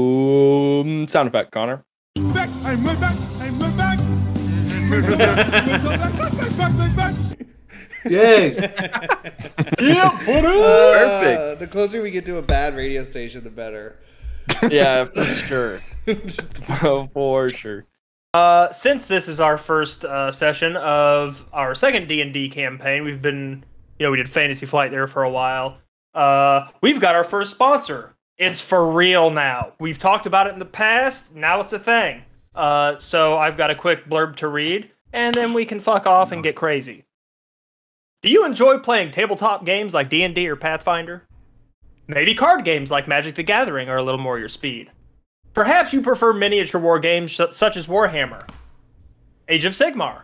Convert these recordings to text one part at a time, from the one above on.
Whoa. Sound effect, Connor. back. I'm right back. I'm right back. Yay! Uh, the closer we get to a bad radio station, the better. Yeah, for sure. for sure. Uh, since this is our first uh, session of our second D and D campaign, we've been, you know, we did Fantasy Flight there for a while. Uh, we've got our first sponsor. It's for real now. We've talked about it in the past. Now it's a thing. Uh, so I've got a quick blurb to read, and then we can fuck off and get crazy. Do you enjoy playing tabletop games like D and D or Pathfinder? Maybe card games like Magic the Gathering are a little more your speed. Perhaps you prefer miniature war games su- such as Warhammer, Age of Sigmar,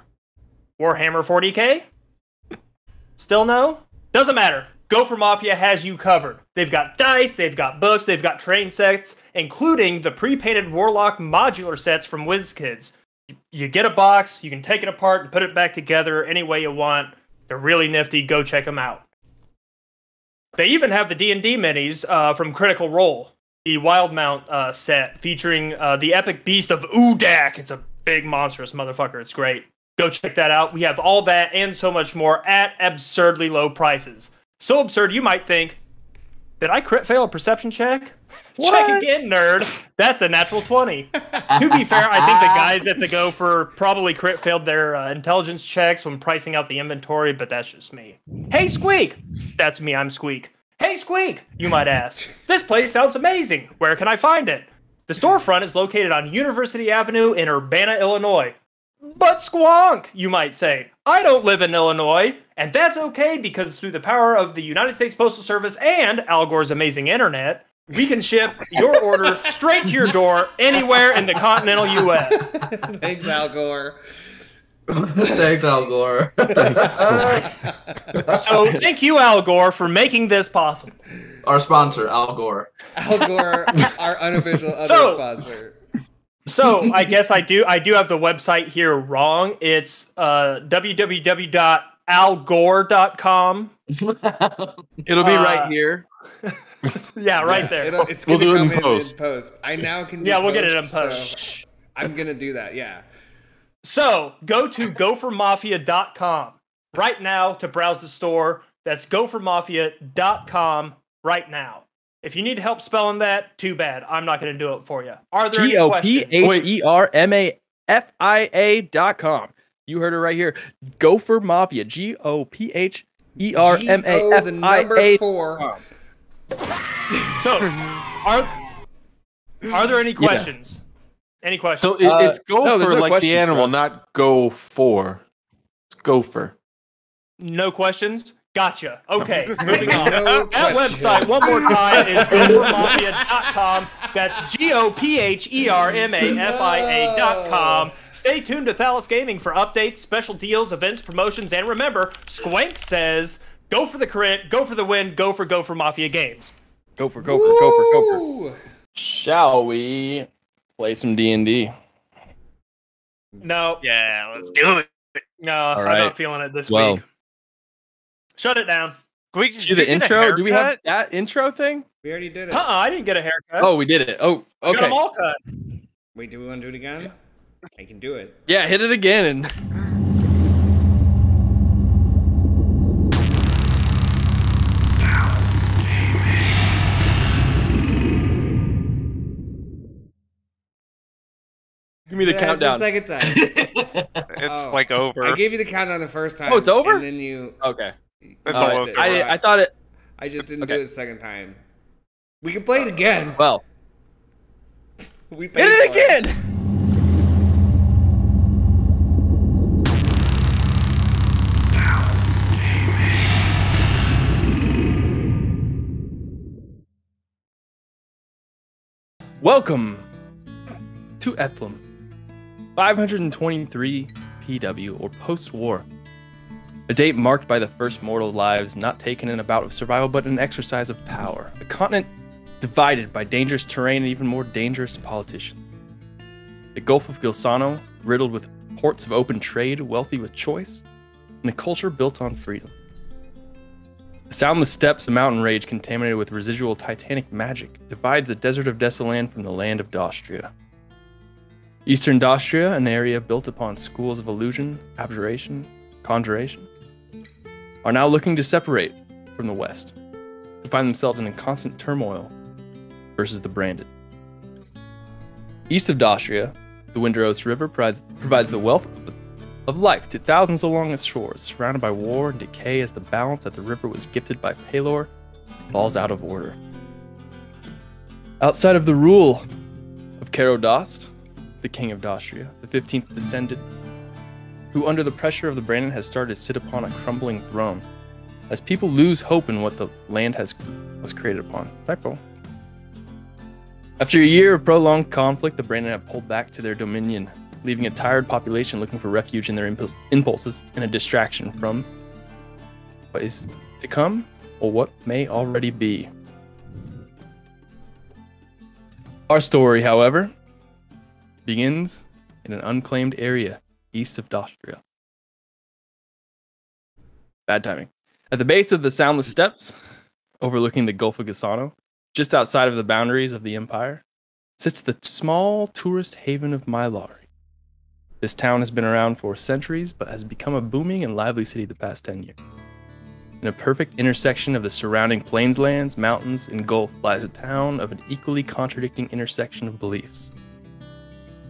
Warhammer 40k. Still no? Doesn't matter. Gopher Mafia has you covered. They've got dice, they've got books, they've got train sets, including the pre-painted Warlock modular sets from WizKids. You get a box, you can take it apart and put it back together any way you want. They're really nifty. Go check them out. They even have the D&D minis uh, from Critical Role, the Wildemount uh, set featuring uh, the epic beast of Udaak. It's a big monstrous motherfucker. It's great. Go check that out. We have all that and so much more at absurdly low prices. So absurd you might think, did I crit fail a perception check? check again, nerd. That's a natural 20. to be fair, I think the guys at the Gopher probably crit failed their uh, intelligence checks when pricing out the inventory, but that's just me. Hey, Squeak! That's me, I'm Squeak. Hey, Squeak! You might ask. This place sounds amazing. Where can I find it? The storefront is located on University Avenue in Urbana, Illinois. But squonk, you might say. I don't live in Illinois, and that's okay because through the power of the United States Postal Service and Al Gore's amazing internet, we can ship your order straight to your door anywhere in the continental US. Thanks, Al Gore. Thanks, Al Gore. So thank you, Al Gore, for making this possible. Our sponsor, Al Gore. Al Gore, our unofficial other So- sponsor. So I guess I do I do have the website here wrong. It's uh, www.algore.com. It'll be Uh, right here. Yeah, right there. It'll, it's We'll gonna do it come in in, post. in post. I now can. Do Yeah, we'll get it in so post. I'm gonna do that. Yeah. So go to gophermafia.com right now to browse the store. That's gophermafia.com right now. If you need help spelling that, too bad. I'm not going to do it for you. Are there G any questions? H E R M A F I A dot com. You heard it right here. Gopher Mafia. G O P H E R M A G-O, F the number four. So, are are there any questions? Any questions? So it, Uh, it's go no, no like the animal, Chris. not go for. It's gopher. no questions? Gotcha. Okay, moving on. No that question. website, one more time, is gophermafia.com. That's G O P H E R M A F I A.com. Stay tuned to Thalass Gaming for updates, special deals, events, promotions, and remember, Squank says, go for the crit, go for the win, go for Gopher Mafia games. Go for go gopher, Gopher, Gopher, Gopher. Ooh. Shall we play some D and D? No, Yeah, let's do it. no, All I'm right. not feeling it this Well. week. Shut it down. Can we Do the intro? Do we have that intro thing? We already did it. Uh-uh, I didn't get a haircut. Oh, we did it. Oh, I got okay. them all cut. Wait, do we want to do it again? I can do it. Yeah, hit it again. And give me the Yeah, countdown. The second time. Oh. It's Oh. like over. I gave you the countdown the first time. Oh, it's over? And then you. okay. It's you All almost missed it. I, I thought it. I just didn't Okay. do it the second time. We can play it again. Well, We paid hit it for again. Welcome to Ethlum, 523 PW or post-war. A date marked by the first mortal lives not taken in a bout of survival but an exercise of power. A continent divided by dangerous terrain and even more dangerous politicians. The Gulf of Gilsano, riddled with ports of open trade, wealthy with choice, and a culture built on freedom. The soundless steppes of mountain rage contaminated with residual titanic magic divides the desert of Desolan from the land of Dostria. Eastern Dostria, an area built upon schools of illusion, abjuration, conjuration, are now looking to separate from the West, to find themselves in a constant turmoil versus the branded. East of Dostria, the Windrose River provides, provides the wealth of, of life to thousands along its shores, surrounded by war and decay as the balance that the river was gifted by Palor falls out of order. Outside of the rule of Karodost, the king of Dostria, the 15th descendant, who under the pressure of the Brandon has started to sit upon a crumbling throne, as people lose hope in what the land has was created upon. Typo. After a year of prolonged conflict, the Brandon have pulled back to their dominion, leaving a tired population looking for refuge in their impul- impulses and a distraction from what is to come or what may already be. Our story, however, begins in an unclaimed area east of Dostria. Bad timing. At the base of the Soundless Steps, overlooking the Gulf of Gasano, just outside of the boundaries of the Empire, sits the small tourist haven of Mylari. This town has been around for centuries, but has become a booming and lively city the past 10 years. In a perfect intersection of the surrounding plainslands, mountains, and gulf lies a town of an equally contradicting intersection of beliefs.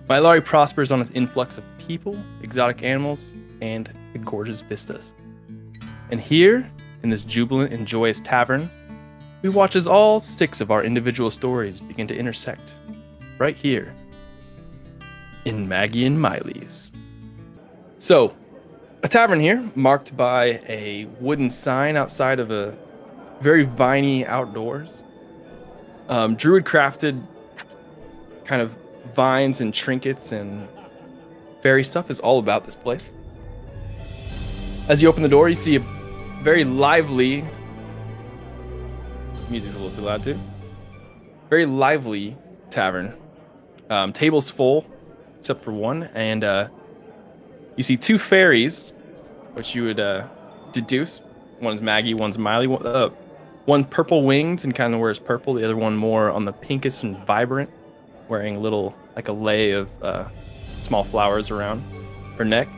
Mylari prospers on its influx of people, exotic animals, and the gorgeous vistas. And here, in this jubilant and joyous tavern, we watch as all six of our individual stories begin to intersect, right here, in Maggie and Miley's. So, a tavern here, marked by a wooden sign outside of a very viney outdoors. Um, Druid crafted kind of vines and trinkets and fairy stuff is all about this place. As you open the door, you see a very lively. Music's a little too loud too. Very lively tavern. Um, tables full, except for one, and uh, you see two fairies, which you would uh, deduce. One's Maggie, one's Miley. One, uh, one purple winged and kind of wears purple. The other one more on the pinkest and vibrant, wearing little like a lay of uh, small flowers around her neck.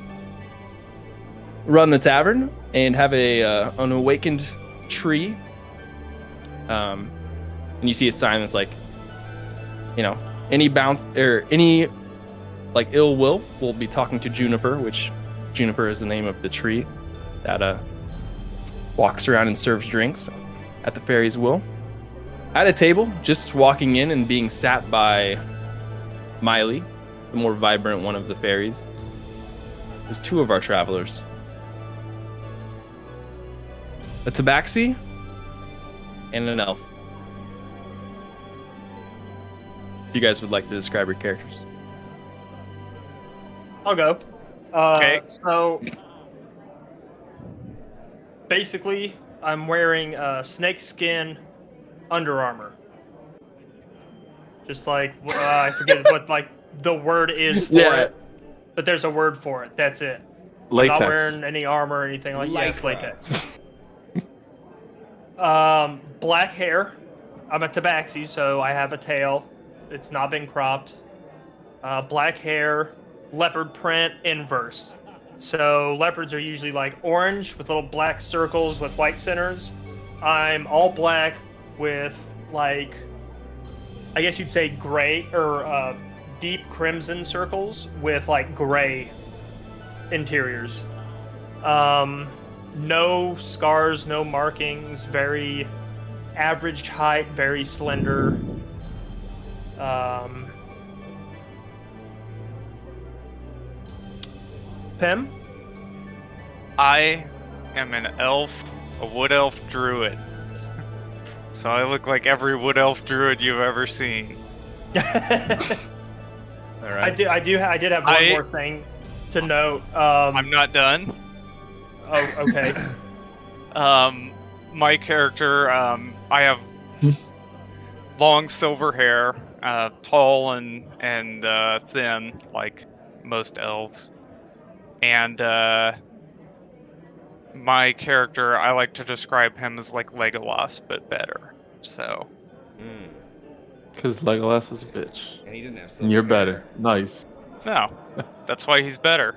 Run the tavern and have a uh, an awakened tree. Um, and you see a sign that's like, you know, any bounce or any like ill will will be talking to Juniper, which Juniper is the name of the tree that uh walks around and serves drinks at the fairy's will. At a table, just walking in and being sat by Miley, the more vibrant one of the fairies, is two of our travelers. A tabaxi and an elf. If you guys would like to describe your characters. I'll go. Uh, Okay. So basically, I'm wearing uh, snakeskin Under Armour. Just like uh, I forget what like the word is for Yeah. it, but there's a word for it. That's it. Latex. Not wearing any armor or anything like that. It's Lycra. latex. um, black hair. I'm a tabaxi, so I have a tail. It's not been cropped. Uh, black hair, leopard print, inverse. So leopards are usually like orange with little black circles with white centers. I'm all black with like, I guess you'd say gray or uh, deep crimson circles with like gray interiors. Um, no scars, no markings, very average height, very slender. Um, Pem? I am an elf, a wood elf druid. So I look like every wood elf druid you've ever seen. All I do. I do. I did have one I- more thing to note. Um, I'm not done. oh, okay. Um, my character, um, I have long silver hair, uh, tall and and uh, thin, like most elves, and uh, my character, I like to describe him as like Legolas, but better. So Mm. Because Legolas is a bitch. And he didn't have And you're hair. better. Nice. no, that's why he's better.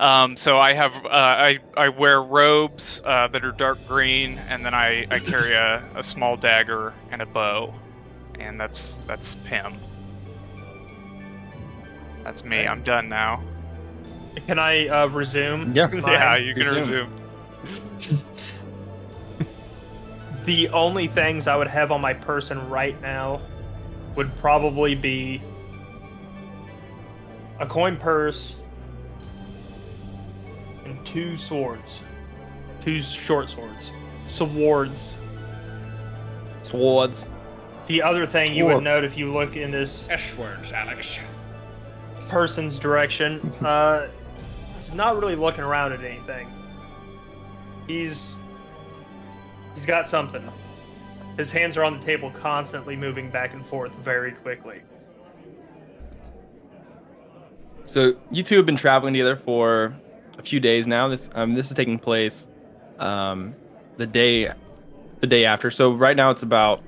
Um, so I have uh, I I wear robes uh, that are dark green, and then I, I carry a, a small dagger and a bow, and that's that's Pem. That's me. I'm done now. Can I uh, resume? Yeah. Yeah, you can resume. resume. The only things I would have on my person right now would probably be a coin purse and two swords. Two short swords. Swords. Swords. The other thing you would note if you look in this S-words, Alex. person's direction, uh, he's not really looking around at anything. He's he's got something. His hands are on the table, constantly moving back and forth very quickly. So you two have been traveling together for a few days now. This um, this is taking place um, the day the day after. So right now it's about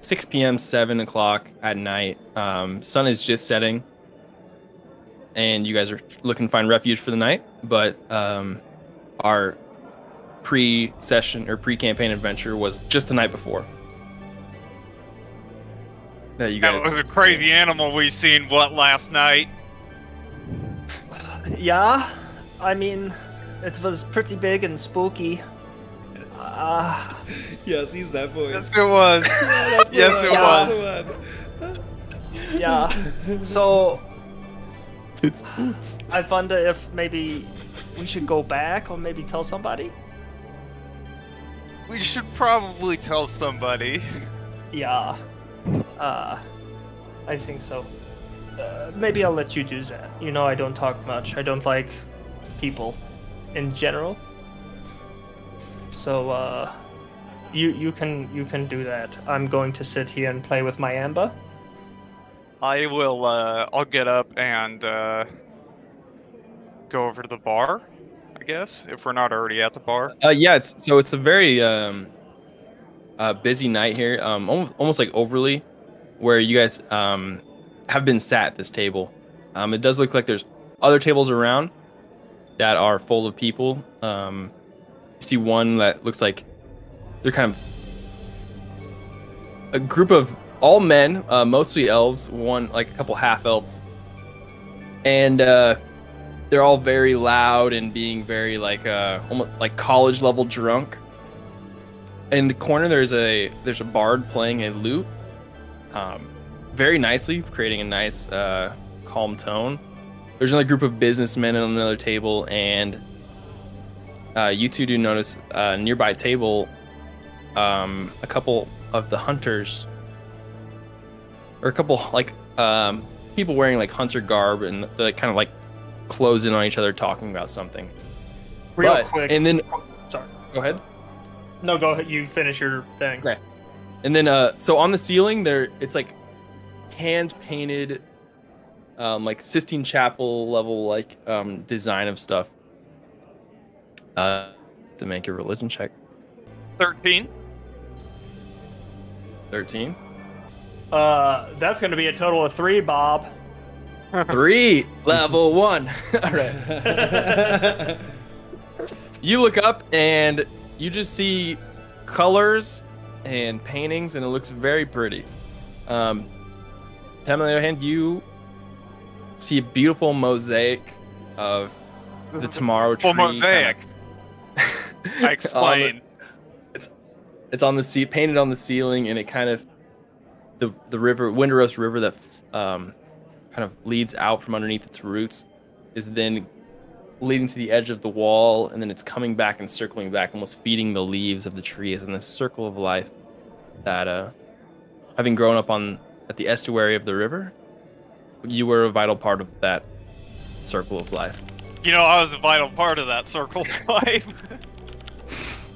6 p.m. 7 o'clock at night. Um, sun is just setting, and you guys are looking to find refuge for the night. But um, our pre-session or pre-campaign adventure was just the night before. That you guys. That was a crazy animal we seen what last night. Yeah, I mean, it was pretty big and spooky. Uh, Yes, use that voice. Yes, it was. Yeah, Yes, one, it that's was. yeah. So I wonder if maybe we should go back or maybe tell somebody. We should probably tell somebody. Yeah. Uh, I think so. Uh, maybe I'll let you do that. You know, I don't talk much. I don't like people in general. So, uh, you you can you can do that. I'm going to sit here and play with my amber. I will. Uh, I'll get up and uh, go over to the bar. Guess if we're not already at the bar. Uh, yeah, it's so it's a very um, uh, busy night here, um, almost, almost like overly, where you guys um, have been sat at this table. Um, it does look like there's other tables around that are full of people. Um, you see one that looks like they're kind of a group of all men, uh, mostly elves. One like a couple half elves, and uh, they're all very loud and being very like uh almost like college level drunk. In the corner there's a there's a bard playing a lute. Um very nicely, creating a nice uh calm tone. There's another group of businessmen on another table and uh, you two do notice a nearby table um, a couple of the hunters or a couple like um, people wearing like hunter garb and the kind of like close in on each other talking about something. Real But- quick. And then Sorry. go ahead. No, go ahead. You finish your thing. Okay. And then uh so on the ceiling there it's like hand painted um like Sistine Chapel level like um design of stuff. Uh to make a religion check. Thirteen. 13. Uh, that's going to be a total of three, Bob. 3 level 1. All right. You look up and you just see colors and paintings, and it looks very pretty. Um, Pem, on the other hand, you see a beautiful mosaic of the tomorrow tree. Well, mosaic. kind of- I explain. it's it's on the sea, painted on the ceiling, and it kind of the the river, Windrose River, that um, kind of leads out from underneath its roots, is then leading to the edge of the wall, and then it's coming back and circling back, almost feeding the leaves of the trees in this circle of life. That, uh, having grown up on at the estuary of the river, you were a vital part of that circle of life. You know, I was a vital part of that circle of life.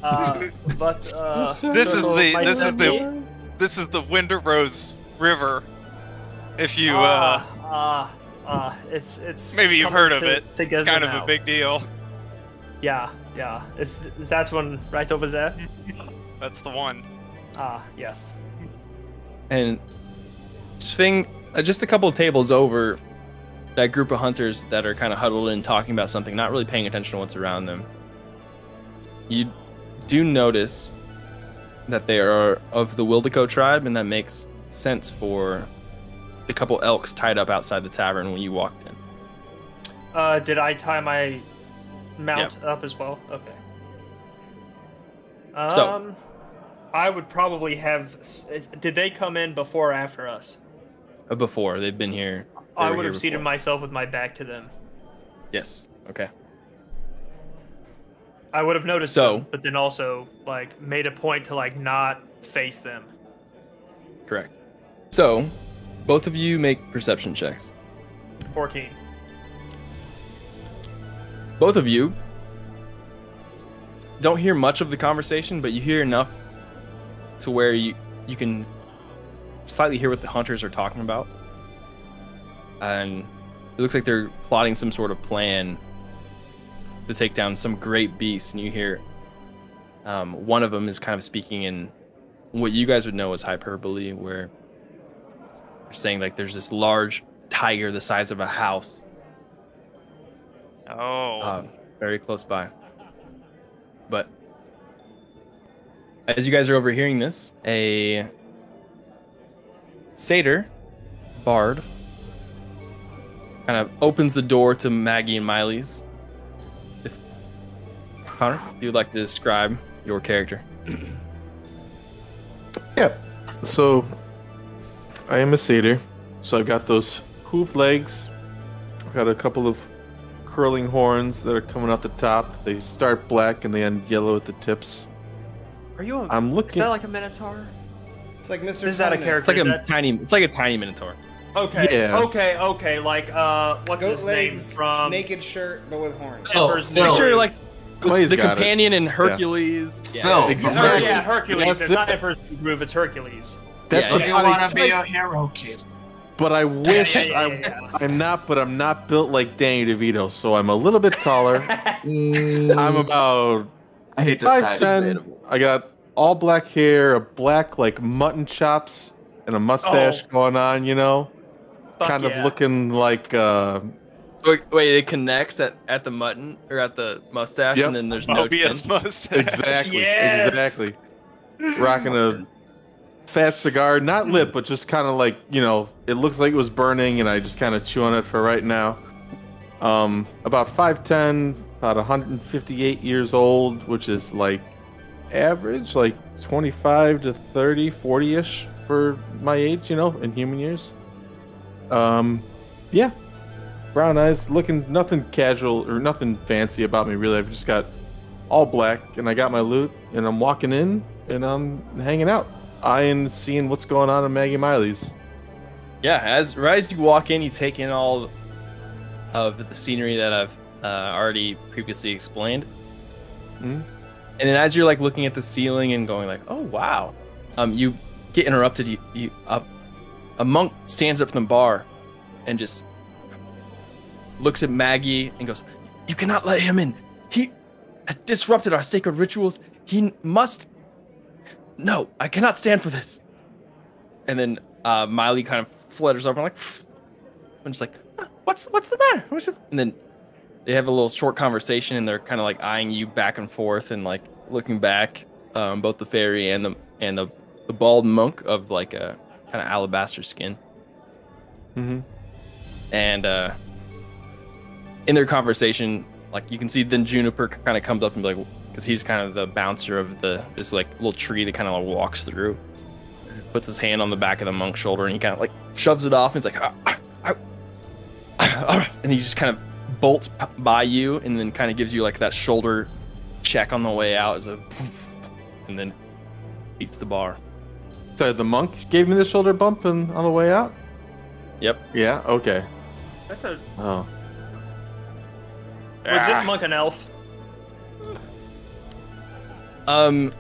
Uh, but uh, This is the- this is the- this is the Winterrose River. If you, uh, Ah, ah, ah, it's it's. maybe you've coming heard of to- it. Together it's kind of now. a big deal. Yeah. Yeah, is, is that one right over there? That's the one. Ah, yes. And Sphing, uh, just a couple of tables over, that group of hunters that are kind of huddled in talking about something, not really paying attention to what's around them. You do notice that they are of the Wildeco tribe, and that makes sense for the couple elks tied up outside the tavern when you walked in. Uh, did I tie my mount up as well? Okay. Um, So- I would probably have. Did they come in before or after us? Uh, Before they've been here. they I would have seated myself with my back to them. Yes. Okay. I would have noticed So- them, but then also like made a point to like not face them. Correct. So, both of you make perception checks. Fourteen. both of you don't hear much of the conversation, but you hear enough to where you you can slightly hear what the hunters are talking about. And it looks like they're plotting some sort of plan to take down some great beast. And you hear um, one of them is kind of speaking in what you guys would know as hyperbole, where they're saying like there's this large tiger the size of a house Oh. uh, very close by. But as you guys are overhearing this, a satyr bard kind of opens the door to Maggie and Miley's. If Connor, if you'd like to describe your character. Yeah. So I am a satyr. So I've got those hoof legs. I've got a couple of curling horns that are coming out the top. They start black and they end yellow at the tips. Are you? A, I'm looking. is that like a minotaur? It's like Mr. Is that a character? It's like a that- tiny. It's like a tiny minotaur. Okay. Yeah. Okay. Okay. Like uh, what's Goat his name legs, from? naked shirt, but with horns. Oh, Emperor's Phil. Make sure, like the, the got it. companion in Hercules. Phil. Oh, Exactly. yeah, Hercules. That's it's it. not Emperor's New Groove. It's Hercules. That's Yeah, the You yeah. want to be a hero, kid. But I wish yeah, yeah, I, yeah. I'm not, but I'm not built like Danny DeVito, so I'm a little bit taller. I'm about I hate this guy. 5'10. I got all black hair, a black like mutton chops, and a mustache Oh. going on, you know? Fuck kind yeah. of looking like uh So, wait, wait, it connects at, at the mutton or at the mustache, Yep. and then there's no Mobius mustache. exactly Yes! exactly rocking a fat cigar not lit but just kind of like you know it looks like it was burning and i just kind of chew on it for right now. Um about 5'10 about 158 years old which is like average like 25 to 30 40ish for my age you know in human years. Um yeah. Brown eyes looking nothing casual or nothing fancy about me really. I've just got all black and i got my loot and i'm walking in and i'm hanging out eyeing seeing what's going on in maggie miley's Yeah, as right as you walk in, you take in all of the scenery that I've uh, already previously explained. Mhm. And then as you're like looking at the ceiling and going like, "Oh wow," um, you get interrupted. You, you uh, a monk stands up from the bar and just looks at Maggie and goes, "You cannot let him in. He has disrupted our sacred rituals. He must. No, I cannot stand for this." And then uh, Miley kind of flutters over, like, and just like, "Ah, "What's what's the matter?" What's the-" And then they have a little short conversation, and they're kind of like eyeing you back and forth, and like looking back, um, both the fairy and the and the the bald monk of like a kind of alabaster skin, mm-hmm. and uh, in their conversation, like you can see then Juniper kind of comes up and be like, because he's kind of the bouncer of the this like little tree that kind of like walks through. Puts his hand on the back of the monk's shoulder and he kind of like shoves it off and he's like "Ah, ah, ah, ah," and he just kind of bolts p- by you and then kind of gives you like that shoulder check on the way out as a and then beats the bar. So the monk gave me the shoulder bump and on the way out? Yep. Yeah? Okay. That's a, oh. Was this Ah. monk an elf? Um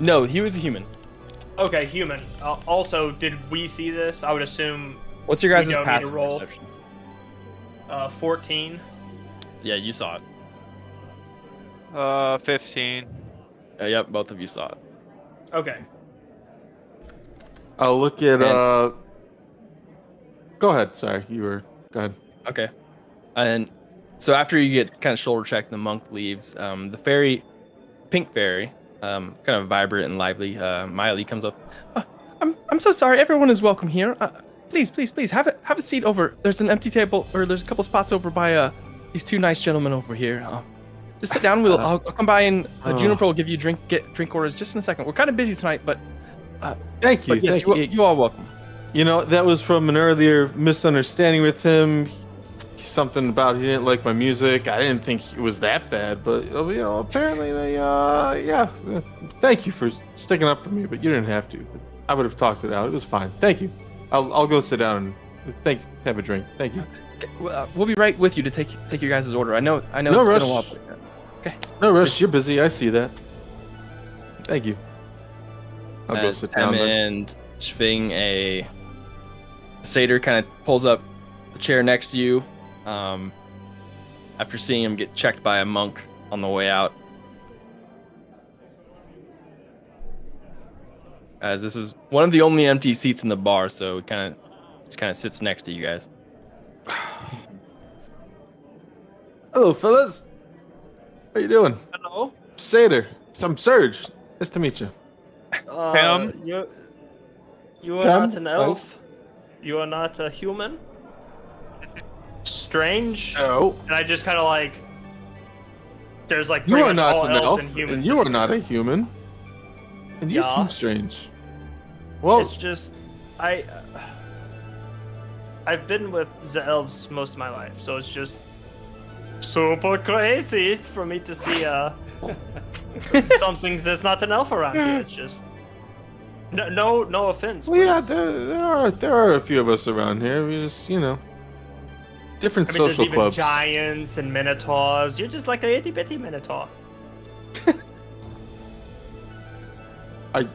no he was a human Okay, human. Uh, also, did we see this? I would assume what's your guys' don't need to passive roll. perception uh, 14. yeah you saw it Uh, 15. Uh, yep, both of you saw it. Okay. I'll look at. And- uh Go ahead. Sorry, you were. Go ahead. Okay. And so after you get kind of shoulder checked, the monk leaves. Um, the fairy, pink fairy, um, kind of vibrant and lively. Uh, Miley comes up. "Uh, I'm I'm so sorry. Everyone is welcome here. Uh, please, please, please have a have a seat over. There's an empty table, or there's a couple spots over by uh these two nice gentlemen over here. Uh, just sit down. We'll I'll, I'll come by and uh, Oh. Juniper will give you drink get drink orders just in a second. We're kind of busy tonight, but Thank you. but yes, thank you, you. you are welcome. You know, that was from an earlier misunderstanding with him. Something about he didn't like my music. I didn't think it was that bad, but uh, you know, apparently they, uh, yeah. uh, Thank you for sticking up for me, but you didn't have to. I would have talked it out. It was fine. Thank you. I'll, I'll go sit down and thank have a drink. Thank you. Okay, uh, We'll be right with you to take take your guys' order. I know I know No it's rush. been a while. but- No rush. You're busy. I see that. Thank you. I'll go sit down. and Sphing, a satyr, kind of pulls up a chair next to you. Um, after seeing him get checked by a monk on the way out, as this is one of the only empty seats in the bar, so it kind of just kind of sits next to you guys. Hello, fellas. How you doing? Hello. Satyr. I'm Serj. Nice to meet you. Uh, Pem? You, you are Pem? not an elf. You are not a human. Strange. Oh. And I just kind of like. There's like You are much all not an elves elf, and and you are not a human. And you Yeah. seem strange. Well, It's just I. Uh, I've been with the elves most of my life, so it's just super crazy for me to see uh something that's not an elf around here. It's just no, no, no offense. well, yeah, there, there are there are a few of us around here. We just, you know, different I mean, there's social even clubs. giants and minotaurs. You're just like a itty bitty minotaur. I.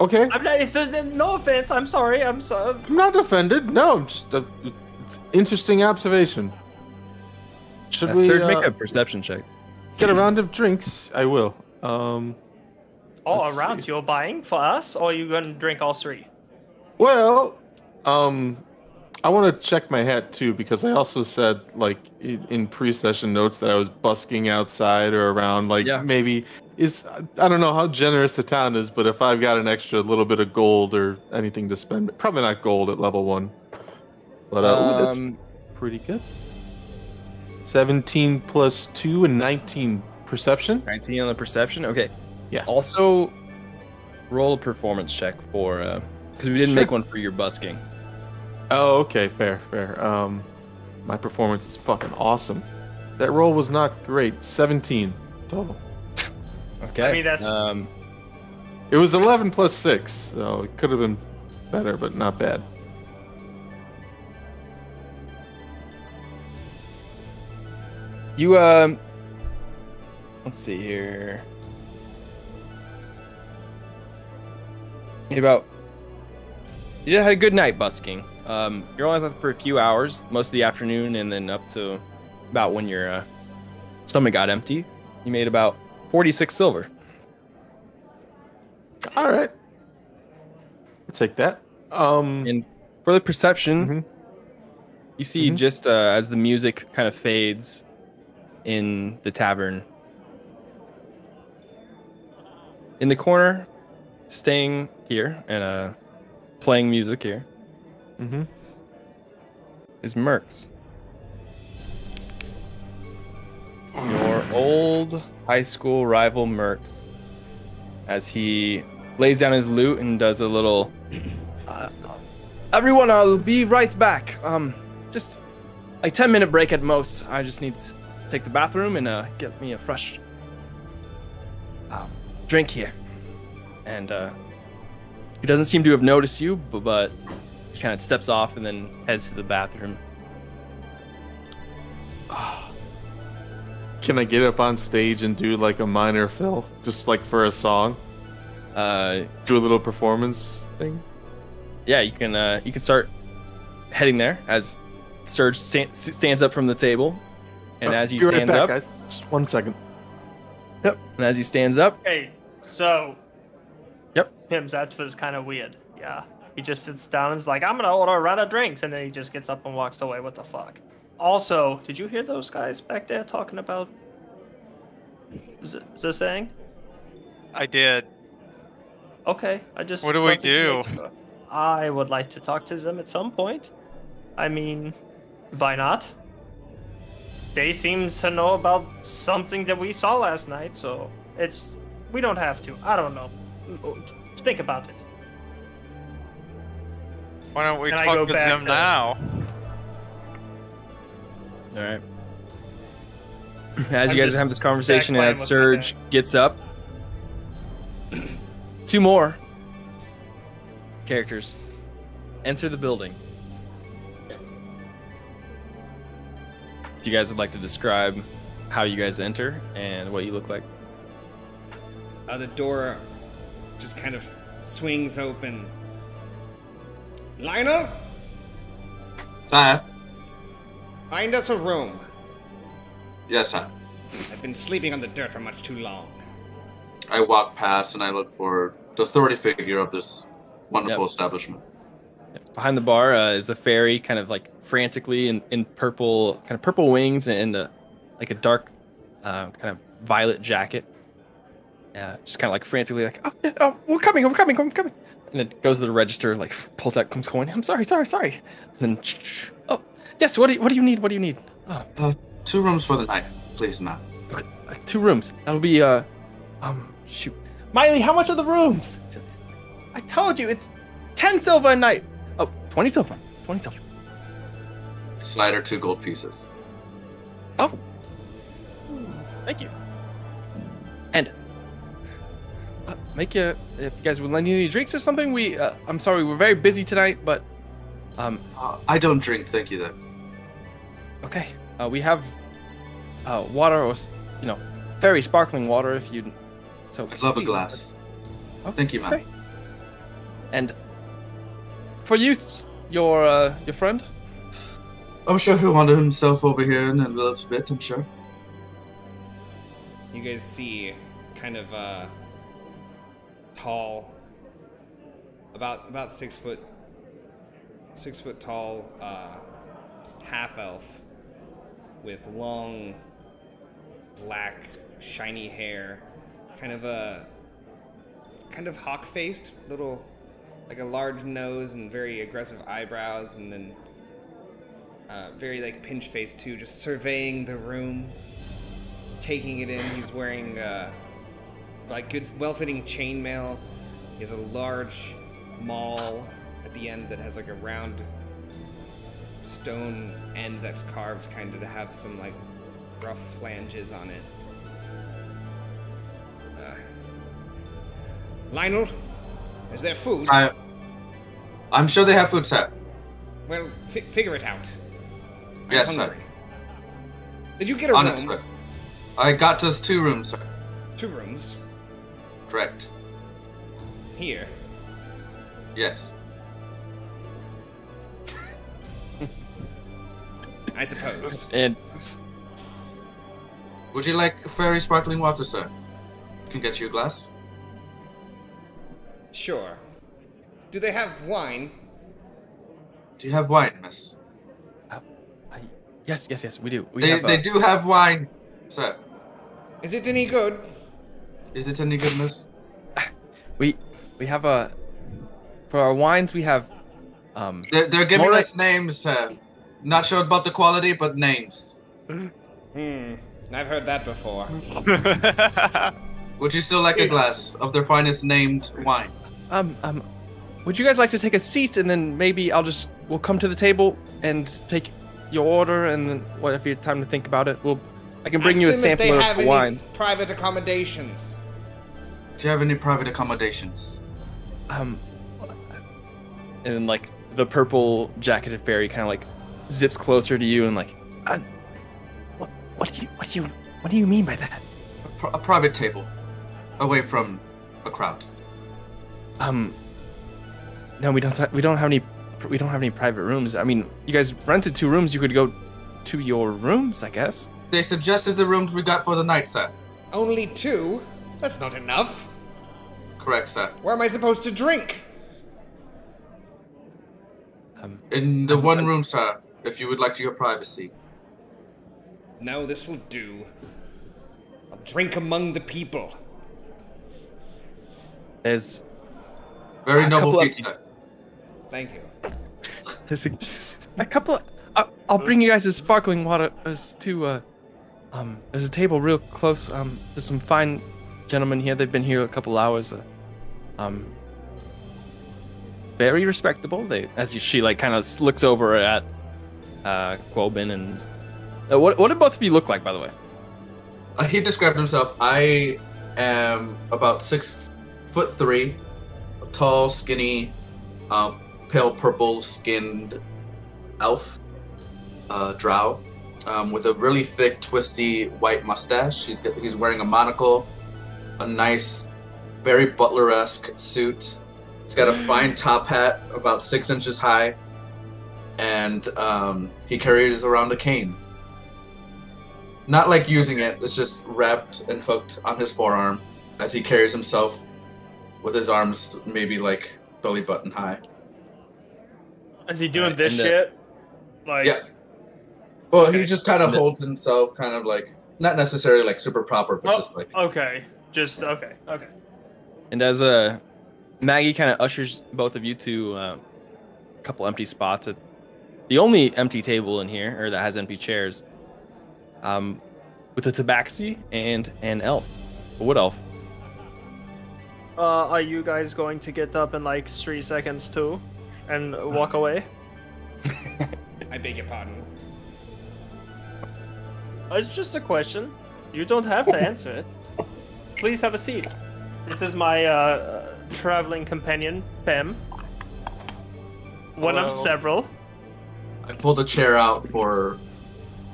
Okay, I'm not, it's no offense. I'm sorry. I'm sorry. I'm not offended. No, I'm just a, it's interesting observation. Should Uh, we Serj, uh, make a perception check. get a round of drinks? I will. Um, All Let's around see. you're buying for us, or are you gonna drink all three? Well, um, I want to check my hat too because I also said like in, pre-session notes that I was busking outside or around. Like Yeah. maybe is I don't know how generous the town is, but if I've got an extra little bit of gold or anything to spend, probably not gold at level one. But uh, ooh, that's Um, pretty good. Seventeen plus two and nineteen perception. 19 on the perception. Okay. Yeah. Also, roll a performance check for because we didn't make one for your busking. Oh, okay, fair, fair. Um, my performance is fucking awesome. That roll was not great. Seventeen total. Okay. I mean, that's- um. It was eleven plus six, so it could have been better, but not bad. You um. Let's see here. You about. You had a good night busking. Um, you're only left for a few hours, most of the afternoon, and then up to about when your uh, stomach got empty. You made about 46 silver. All right, I'll take that. Um, And for the perception, Mhm. you see Mhm. just uh, as the music kind of fades in the tavern, in the corner, staying here and uh, playing music here mhm. is Mercs. Your old high school rival Mercs. As he lays down his loot and does a little. Uh, everyone, I'll be right back. Um, just like 10 minute break at most. I just need to take the bathroom and uh, get me a fresh uh, drink here. And uh, he doesn't seem to have noticed you, but, but he kind of steps off and then heads to the bathroom. Can I get up on stage and do like a minor fill, just like for a song? Uh, Do a little performance thing. yeah, you can uh, you can start heading there as Serj sta- stands up from the table And as he Be right stands back, up, guys. Just one second. yep. And as he stands up, Hey, so. Yep. Pims, that was kind of weird. Yeah. He just sits down and is like, I'm gonna order a round of drinks, and then he just gets up and walks away. What the fuck? Also, did you hear those guys back there talking about Z- Zisang? I did. Okay, I just. What do we do? I would like to talk to them at some point. I mean, why not? They seem to know about something that we saw last night, so it's we don't have to. I don't know. Think about it. Why don't we And talk with back them to- now? all right. As I'm you guys just have this conversation, as playing Serj gets up, two more characters enter the building. If you guys would like to describe how you guys enter and what you look like. Uh, the door just kind of swings open. Lionel, Sir? find us a room. Yes, sir. I've been sleeping on the dirt for much too long. I walk past and I look for the authority figure of this wonderful Yep. establishment. Behind the bar uh, is a fairy, kind of like frantically in, in purple, kind of purple wings and a, like a dark, uh, kind of violet jacket. Uh, just kind of like frantically, like, oh, oh, we're coming, we're coming, we're coming. And it goes to the register, like pulls out, comes going. I'm sorry, sorry, sorry. And then, oh, yes. What do you, what do you need? What do you need? Oh, Uh, two rooms for the night, please, ma'am. okay, uh, two rooms. That'll be uh, um, shoot, Miley, how much are the rooms? I told you it's ten silver a night. Oh, 20 silver, 20 silver. Slider, two gold pieces. Oh. Thank you. Make you if you guys would lend you any drinks or something. We uh, I'm sorry, we're very busy tonight, but um Uh, I don't drink, thank you, though. okay. Uh, we have uh, water or you know very sparkling water if you so I'd love a glass. Oh, Thank you, ma'am. okay. And for you, your uh, your friend. I'm sure he'll wander himself over here in a little bit, I'm sure. You guys see kind of uh tall about about six foot six foot tall uh half elf with long black shiny hair kind of a kind of hawk faced little like a large nose and very aggressive eyebrows and then uh, very like pinch face too just surveying the room taking it in. He's wearing uh, like good, well-fitting chainmail. He has a large maul at the end that has like a round stone end that's carved, kind of to have some like rough flanges on it. Uh, Lionel, is there food? I, I'm sure they have food, sir. well, fi- figure it out. I'm Yes, hungry. Did you get a On room? sir. I got us two rooms, sir. Two rooms Correct. here. Yes. I suppose. And Would you like fairy sparkling water, sir? Can get you a glass. Sure. Do they have wine? Do you have wine, miss? I, yes, yes, yes, we do. We They, have, uh, they do have wine, sir. Is it any good? Is it any good, miss? we we have a for our wines we have um They're, they're giving More like- us names, sir. Not sure about the quality, but names. Hmm. I've heard that before. Would you still like a glass of their finest named wine? um um would you guys like to take a seat and then maybe I'll just we'll come to the table and take your order and then what if you have time to think about it we'll I can bring Ask you a them if they sample have of the any wines. private accommodations. Do you have any private accommodations? Um and then like the purple jacketed fairy kind of like zips closer to you and like uh, what what do you what do you what do you mean by that? A, pri- a private table, away from a crowd. Um, no, we don't. We don't have any. We don't have any private rooms. I mean, you guys rented two rooms. You could go to your rooms, I guess. They suggested the rooms we got for the night, sir. Only two? That's not enough. Correct, sir. Where am I supposed to drink? In the one room, sir, if you would like your privacy. No, this will do. I'll drink among the people. There's Very noble couple of- feat, sir. Thank you. there's a, a couple. Of, I, I'll bring you guys a sparkling water. There's two. Uh, um, there's a table real close. Um, there's some fine gentlemen here. They've been here a couple hours. Uh, um, very respectable. They, as she like kind of looks over at uh, Quoben and. Uh, what what do both of you look like, by the way? Uh, he described himself. I am about six foot three, tall, skinny, um, pale purple skinned elf, uh, drow, um, with a really thick, twisty white mustache. He's he's wearing a monocle, a nice, very butler-esque suit. He's got a fine top hat, about six inches high, and um, he carries around a cane. Not like using it, it's just wrapped and hooked on his forearm as he carries himself with his arms maybe like belly button high. Is he doing Right, this and the- shit? Like, Yeah. Well, he just kind of holds himself kind of like, not necessarily like super proper, but Oh, just like, okay. Just okay. Okay. And as uh, Maggie kind of ushers both of you to uh, a couple empty spots at the only empty table in here, or that has empty chairs, um, with a tabaxi and an elf, a wood elf. Uh, are you guys going to get up in like three seconds too, and walk away? I beg your pardon. Uh, It's just a question. You don't have to answer it. Please have a seat. This is my uh, traveling companion, Pem. One of several. I pulled a chair out for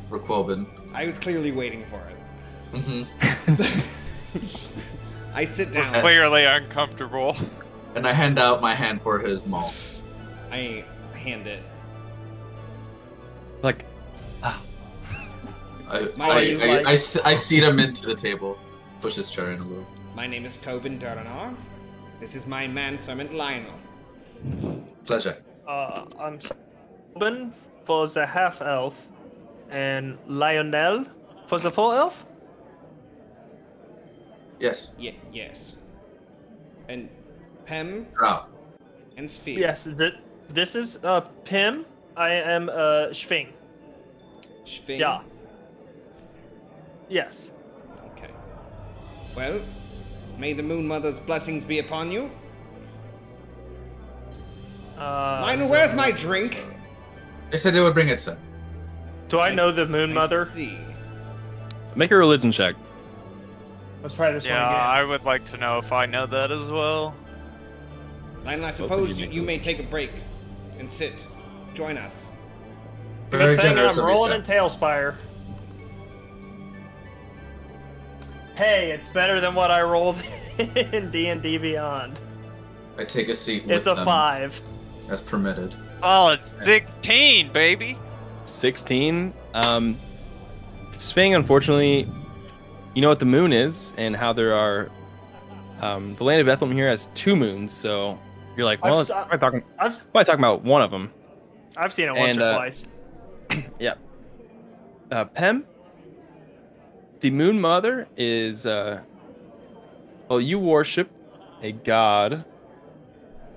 for Quoben. I was clearly waiting for it. Mm-hmm. I sit down. We're Clearly uncomfortable. And I hand out my hand for his maul. I hand it. Like, I, My I, name is I, like- I, s- I seat him into the table, push his chair in a little. My name is Quoben Duranar. This is my manservant Lionel. Pleasure. Uh, I'm Ruben for the half elf, and Lionel for the full elf. Yes. Ye- yes. And Pem Drow. and Sphere. Yes, th- this is uh Pim. I am uh Schwing. Schwing. Yeah. Yes. Okay. Well, may the Moon Mother's blessings be upon you. Uh, Lionel, so- where's my drink? They said they would bring it, sir. Do I know the Moon I Mother? see. make a religion check. Let's try this Yeah, one again. I would like to know if I know that as well. Lionel, I suppose you you, you may take a break and sit. Join us. Very Good thing generous I'm of you, rolling sir. in TaleSpire. Hey, it's better than what I rolled in D and D Beyond. I take a seat. It's a them five. As permitted. Oh, it's 16, baby. 16. Um, Sphing, unfortunately, you know what the moon is and how there are. Um, the land of Bethlehem here has two moons, so you're like, I've well, s- I'm probably talking, I've probably talking about one of them. I've seen it once And, or uh, twice. Yeah. Uh, Pem, the Moon Mother is, uh, well, you worship a god.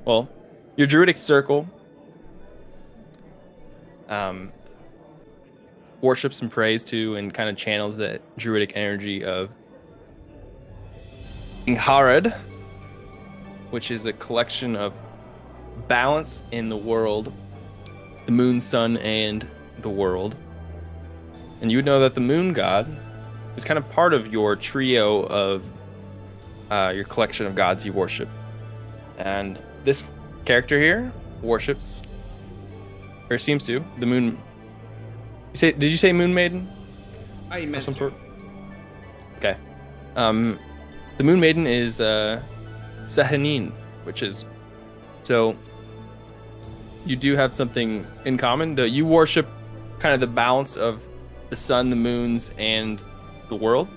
Well, your druidic circle um, worships and prays to and kind of channels that druidic energy of Ingharad, which is a collection of balance in the world, the moon, sun, and the world. And you would know that the moon god is kind of part of your trio of uh, your collection of gods you worship. And this character here worships, or seems to, the moon. You say, did you say moon maiden? I meant some sort? Okay. Um, the Moon Maiden is uh, Sehanine, which is so. You do have something in common. The, you worship kind of the balance of the sun, the moons, and the world.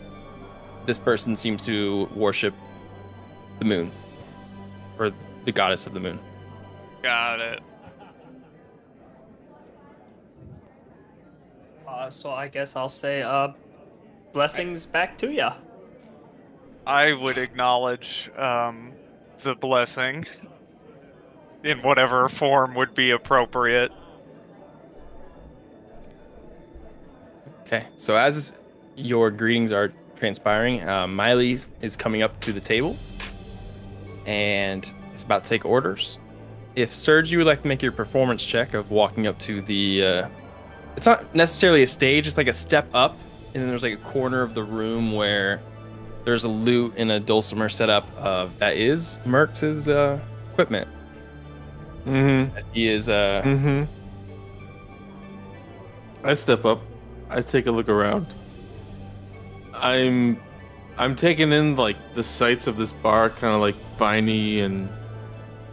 This person seems to worship the moons, or the goddess of the moon. Got it. Uh, so I guess I'll say uh, blessings back to ya. I would acknowledge um, the blessing in whatever form would be appropriate. Okay, so as your greetings are transpiring, uh, Miley is coming up to the table and is about to take orders. If Serj, you would like to make your performance check of walking up to the, uh, it's not necessarily a stage; it's like a step up, and then there's like a corner of the room where there's a lute and a dulcimer set up. Uh, that is Merx's uh, equipment. Mm-hmm. He is uh, Mm-hmm. I step up. I take a look around. I'm I'm taking in like the sights of this bar, kind of like viney and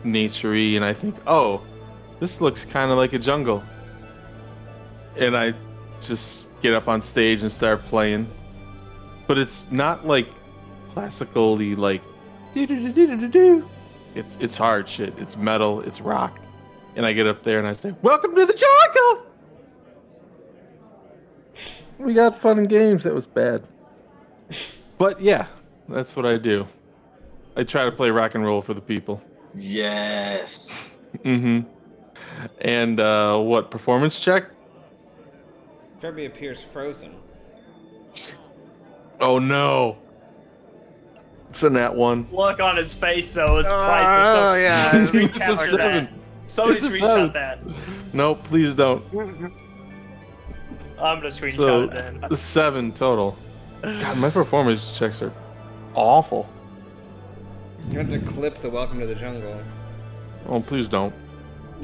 naturey, and I think, oh, this looks kind of like a jungle. And I just get up on stage and start playing, but it's not like classically like do-do-do-do-do-do. It's it's hard shit. It's metal. It's rock. And I get up there and I say, "Welcome to the jungle." We got fun and games. That was bad. But yeah, that's what I do. I try to play rock and roll for the people. Yes. Mm-hmm. And uh, what performance check? Kirby appears frozen. Oh no! It's in that one. Look on his face though is priceless. So, Oh, yeah. Somebody It's a screenshot seven. that. Somebody It's a screenshot seven. that. No, please don't. I'm gonna screenshot So it then. seven total. God, my performance checks are awful. You have to clip the Welcome to the Jungle. Oh, please don't.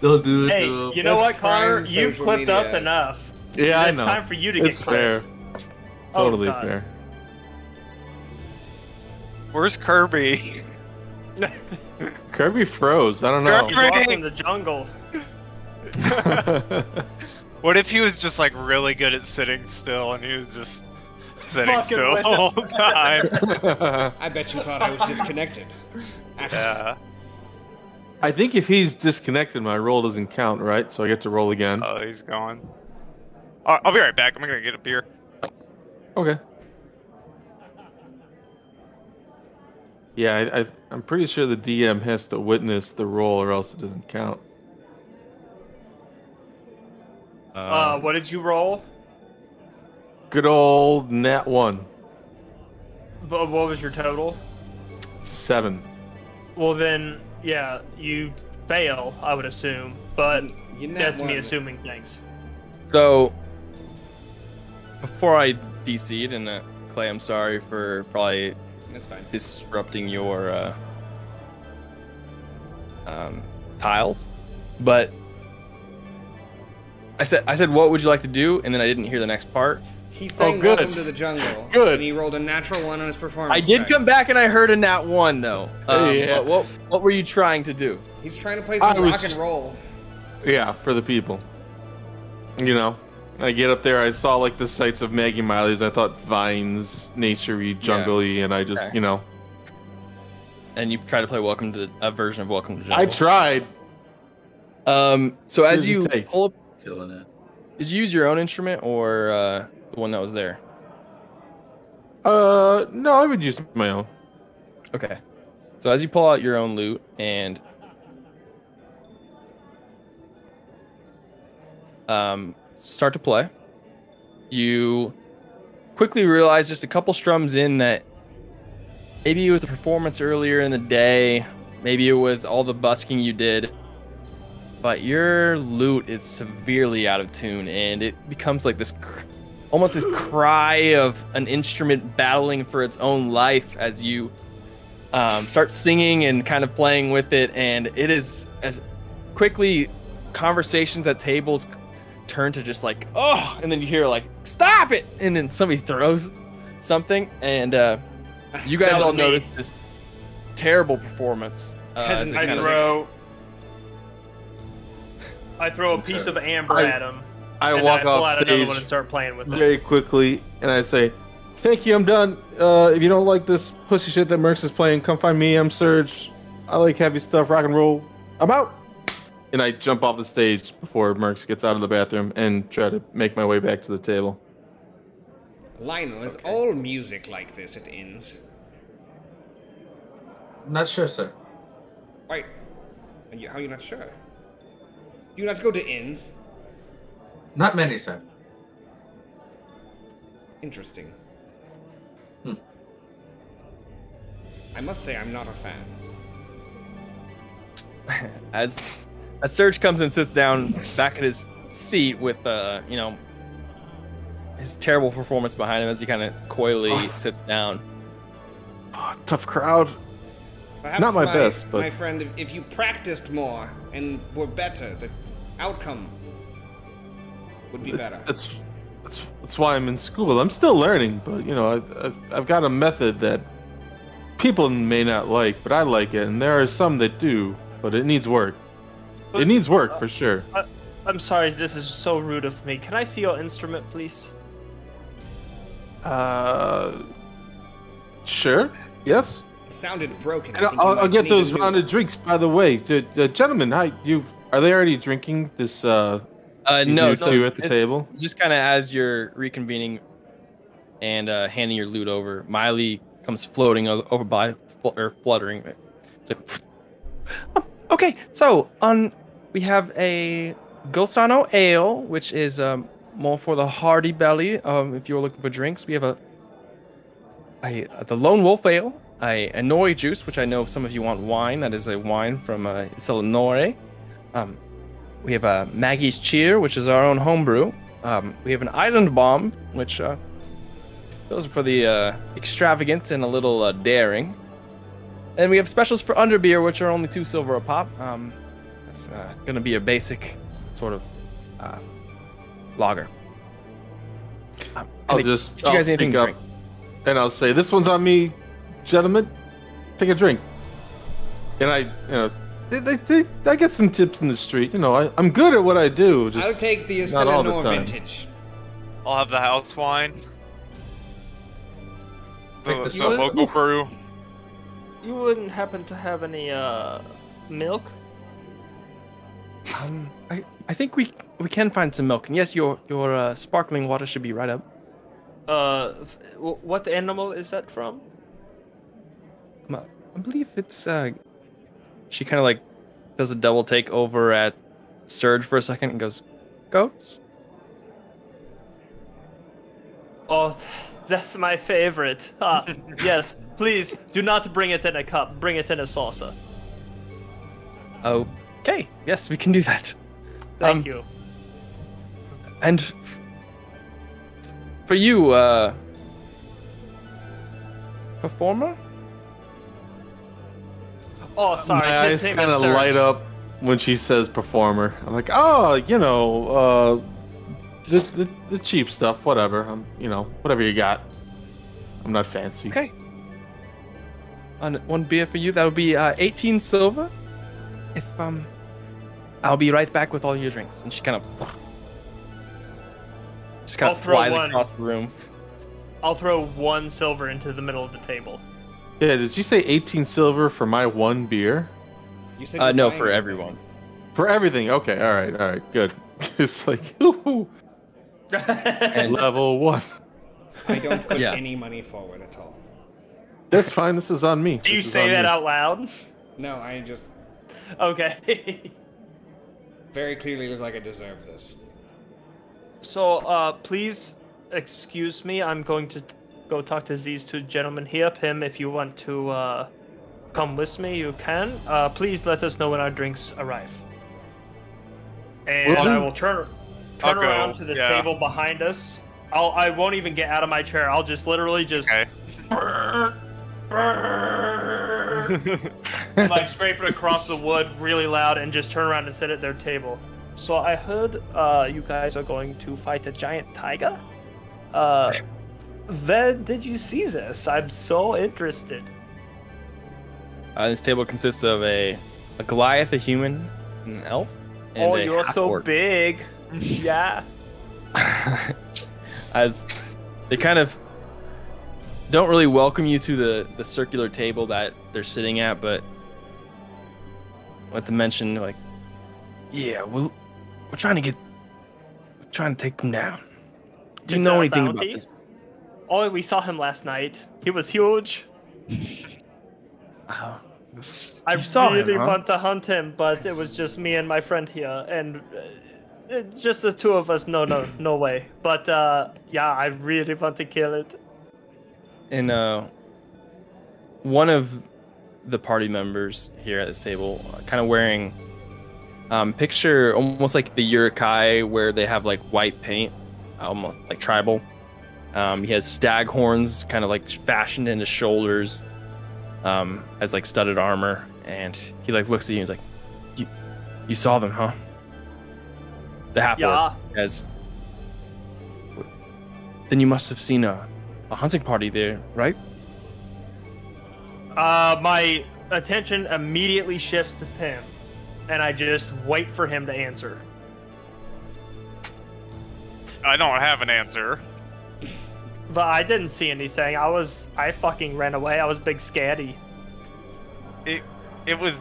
Don't do it Hey, to him. you know what, Connor? You've social clipped us enough. Yeah, I know. it's time for you to get it's clipped. fair. Oh, Totally God. fair. Where's Kirby? Kirby froze. I don't know. He's lost in the jungle. What if he was just like really good at sitting still and he was just sitting Fucking still the whole time? I bet you thought I was disconnected. yeah. I think if he's disconnected, my roll doesn't count, right? So I get to roll again. Oh, he's gone. I'll, I'll be right back. I'm gonna get a beer. Okay. Yeah, I, I, I'm pretty sure the DM has to witness the roll, or else it doesn't count. Uh, what did you roll? Good old nat one, But what was your total? seven. Well, then, yeah, you fail, I would assume. But You net that's me assuming things. So, before I DC'd, and uh, Clay, I'm sorry for probably That's fine. disrupting your uh, um, tiles, but I said, I said, what would you like to do? And then I didn't hear the next part. He sang Oh, good. Welcome to the Jungle. Good. And he rolled a natural one on his performance. I did check. come back and I heard a nat one though. Um, Yeah. but what what were you trying to do? He's trying to play some was rock just- and roll. Yeah, for the people. You know, I get up there, I saw like the sights of Maggie Miley's. I thought vines, naturey, jungly, and I just, Okay. you know, And you try to play Welcome to a version of Welcome to Jungle. I tried. Um. So as Here's your you take. pull up, Killing it. did you use your own instrument or uh, the one that was there? Uh, no, I would use my own. Okay. So as you pull out your own loot and um, start to play, you quickly realize just a couple strums in that maybe it was the performance earlier in the day, maybe it was all the busking you did, but your loot is severely out of tune and it becomes like this cr- almost this cry of an instrument battling for its own life as you um, start singing and kind of playing with it, and it is as quickly conversations at tables turn to just like oh, and then you hear like stop it, and then somebody throws something, and uh, you guys all notice this terrible performance. Uh, as Peasant it I throw. I throw a piece of amber I- at him. I and walk then I pull off out another one and stage start playing with it. very quickly, and I say, "Thank you, I'm done. Uh, if you don't like this pussy shit that Mercs is playing, come find me. I'm Serj. I like heavy stuff, rock and roll. I'm out." And I jump off the stage before Mercs gets out of the bathroom and try to make my way back to the table. Lionel, is all music like this at inns? Not sure, sir. Wait, and you, how are you not sure? Do you not go to inns? Not many, sir. Interesting. Hmm. I must say, I'm not a fan. As as Serj comes and sits down back at his seat with uh, you know, his terrible performance behind him as he kind of coyly sits down. Oh, tough crowd. Perhaps Not my best, but- my friend, if, if you practiced more and were better, the outcome would be better. That's that's that's why I'm in school. I'm still learning, but you know, I, I've, I've got a method that people may not like, but I like it, and there are some that do, but it needs work. But- It needs work for sure. I'm sorry, this is so rude of me. Can I see your instrument, please? Uh, sure. Yes. It sounded broken. I And think you I'll, I'll get those new rounded drinks. By the way, J- uh, gentlemen, hi. You are they already drinking this? Uh, Uh, no, two at the table. Just kind of as you're reconvening and uh, handing your loot over, Miley comes floating over by or fluttering. Like, "Um, okay, so on we have a Gosano Ale, which is um, more for the hardy belly. Um, if you're looking for drinks, we have a, a the Lone Wolf Ale, a Anoi juice, which I know some of you want wine. That is a wine from uh, Illinois. Um, we have a Maggie's Cheer, which is our own homebrew. Um, we have an Island Bomb, which uh, those are for the uh, extravagant and a little uh, daring. And we have specials for underbeer, which are only two silver a pop. Um, that's uh, gonna be a basic sort of uh, lager. Um, I'll just you I'll guys anything up, drink? and I'll say, "This one's on me, gentlemen. Take a drink." And I, you know, they, they, they, I get some tips in the street. You know, I, I'm good at what I do. Just I'll take the not all the Eleanor time. vintage. I'll have the house wine. Pick The, this the local brew. You wouldn't happen to have any uh milk? Um, I, I think we we can find some milk. And yes, your your uh, sparkling water should be right up. Uh, f- w- what animal is that from? I believe it's uh she kind of like does a double take over at Serj for a second and goes, "Goats." Oh, that's my favorite. Ah, yes. Please do not bring it in a cup. Bring it in a saucer. Okay, yes, we can do that. Thank Um, you. And for you, uh, performer, Oh, sorry. my His eyes name kind of light up when she says performer. I'm like, oh, you know, uh, the, the, the cheap stuff, whatever. Um, you know, whatever you got. I'm not fancy. okay. On one beer for you, that would be uh, 18 silver. If um, I'll be right back with all your drinks. And she kind of, just kind I'll of throw flies one. across the room. I'll throw one silver into the middle of the table. Yeah, did you say 18 silver for my one beer? You said Uh, no, for everything. everyone. For everything. Okay, all right, all right, good. it's like, ooh, And level one. I don't put Yeah. any money forward at all. That's fine. This is on me. Do you This is say that me. out loud? No, I just Okay. very clearly look like I deserve this. so, uh, please excuse me. I'm going to go talk to these two gentlemen here. Him, if you want to uh, come with me, you can. Uh, please let us know when our drinks arrive. And Will do. I will turn I'll turn around go, to the yeah. table behind us. I'll I won't even get out of my chair. I'll just literally just Okay. like scrape it across the wood really loud and just turn around and sit at their table. So I heard uh, you guys are going to fight a giant tiger. Uh, where did you see this? I'm so interested. Uh, this table consists of a, a Goliath, a human, an elf, and oh, you're so half-orc. big. yeah. as they kind of don't really welcome you to the the circular table that they're sitting at, but with the mention like, yeah, we'll, we're trying to get, we're trying to take them down. Do you know anything bounty? about this? Oh, we saw him last night. He was huge. Oh, I saw him, really huh? want to hunt him, but it was just me and my friend here, and uh, just the two of us. No, no, no way. But uh, yeah, I really want to kill it. and uh, one of the party members here at this table, kind of wearing, um, picture almost like the Uruk-hai where they have like white paint, almost like tribal. Um, he has stag horns, kind of like fashioned in his shoulders, um, has like studded armor, and he like looks at you and he's like, "You, you saw them, huh?" The half Yeah. has. Then you must have seen a, a hunting party there, right? Uh, my attention immediately shifts to him, and I just wait for him to answer. I don't have an answer. But I didn't see anything. I was, I fucking ran away. I was big scatty. It it was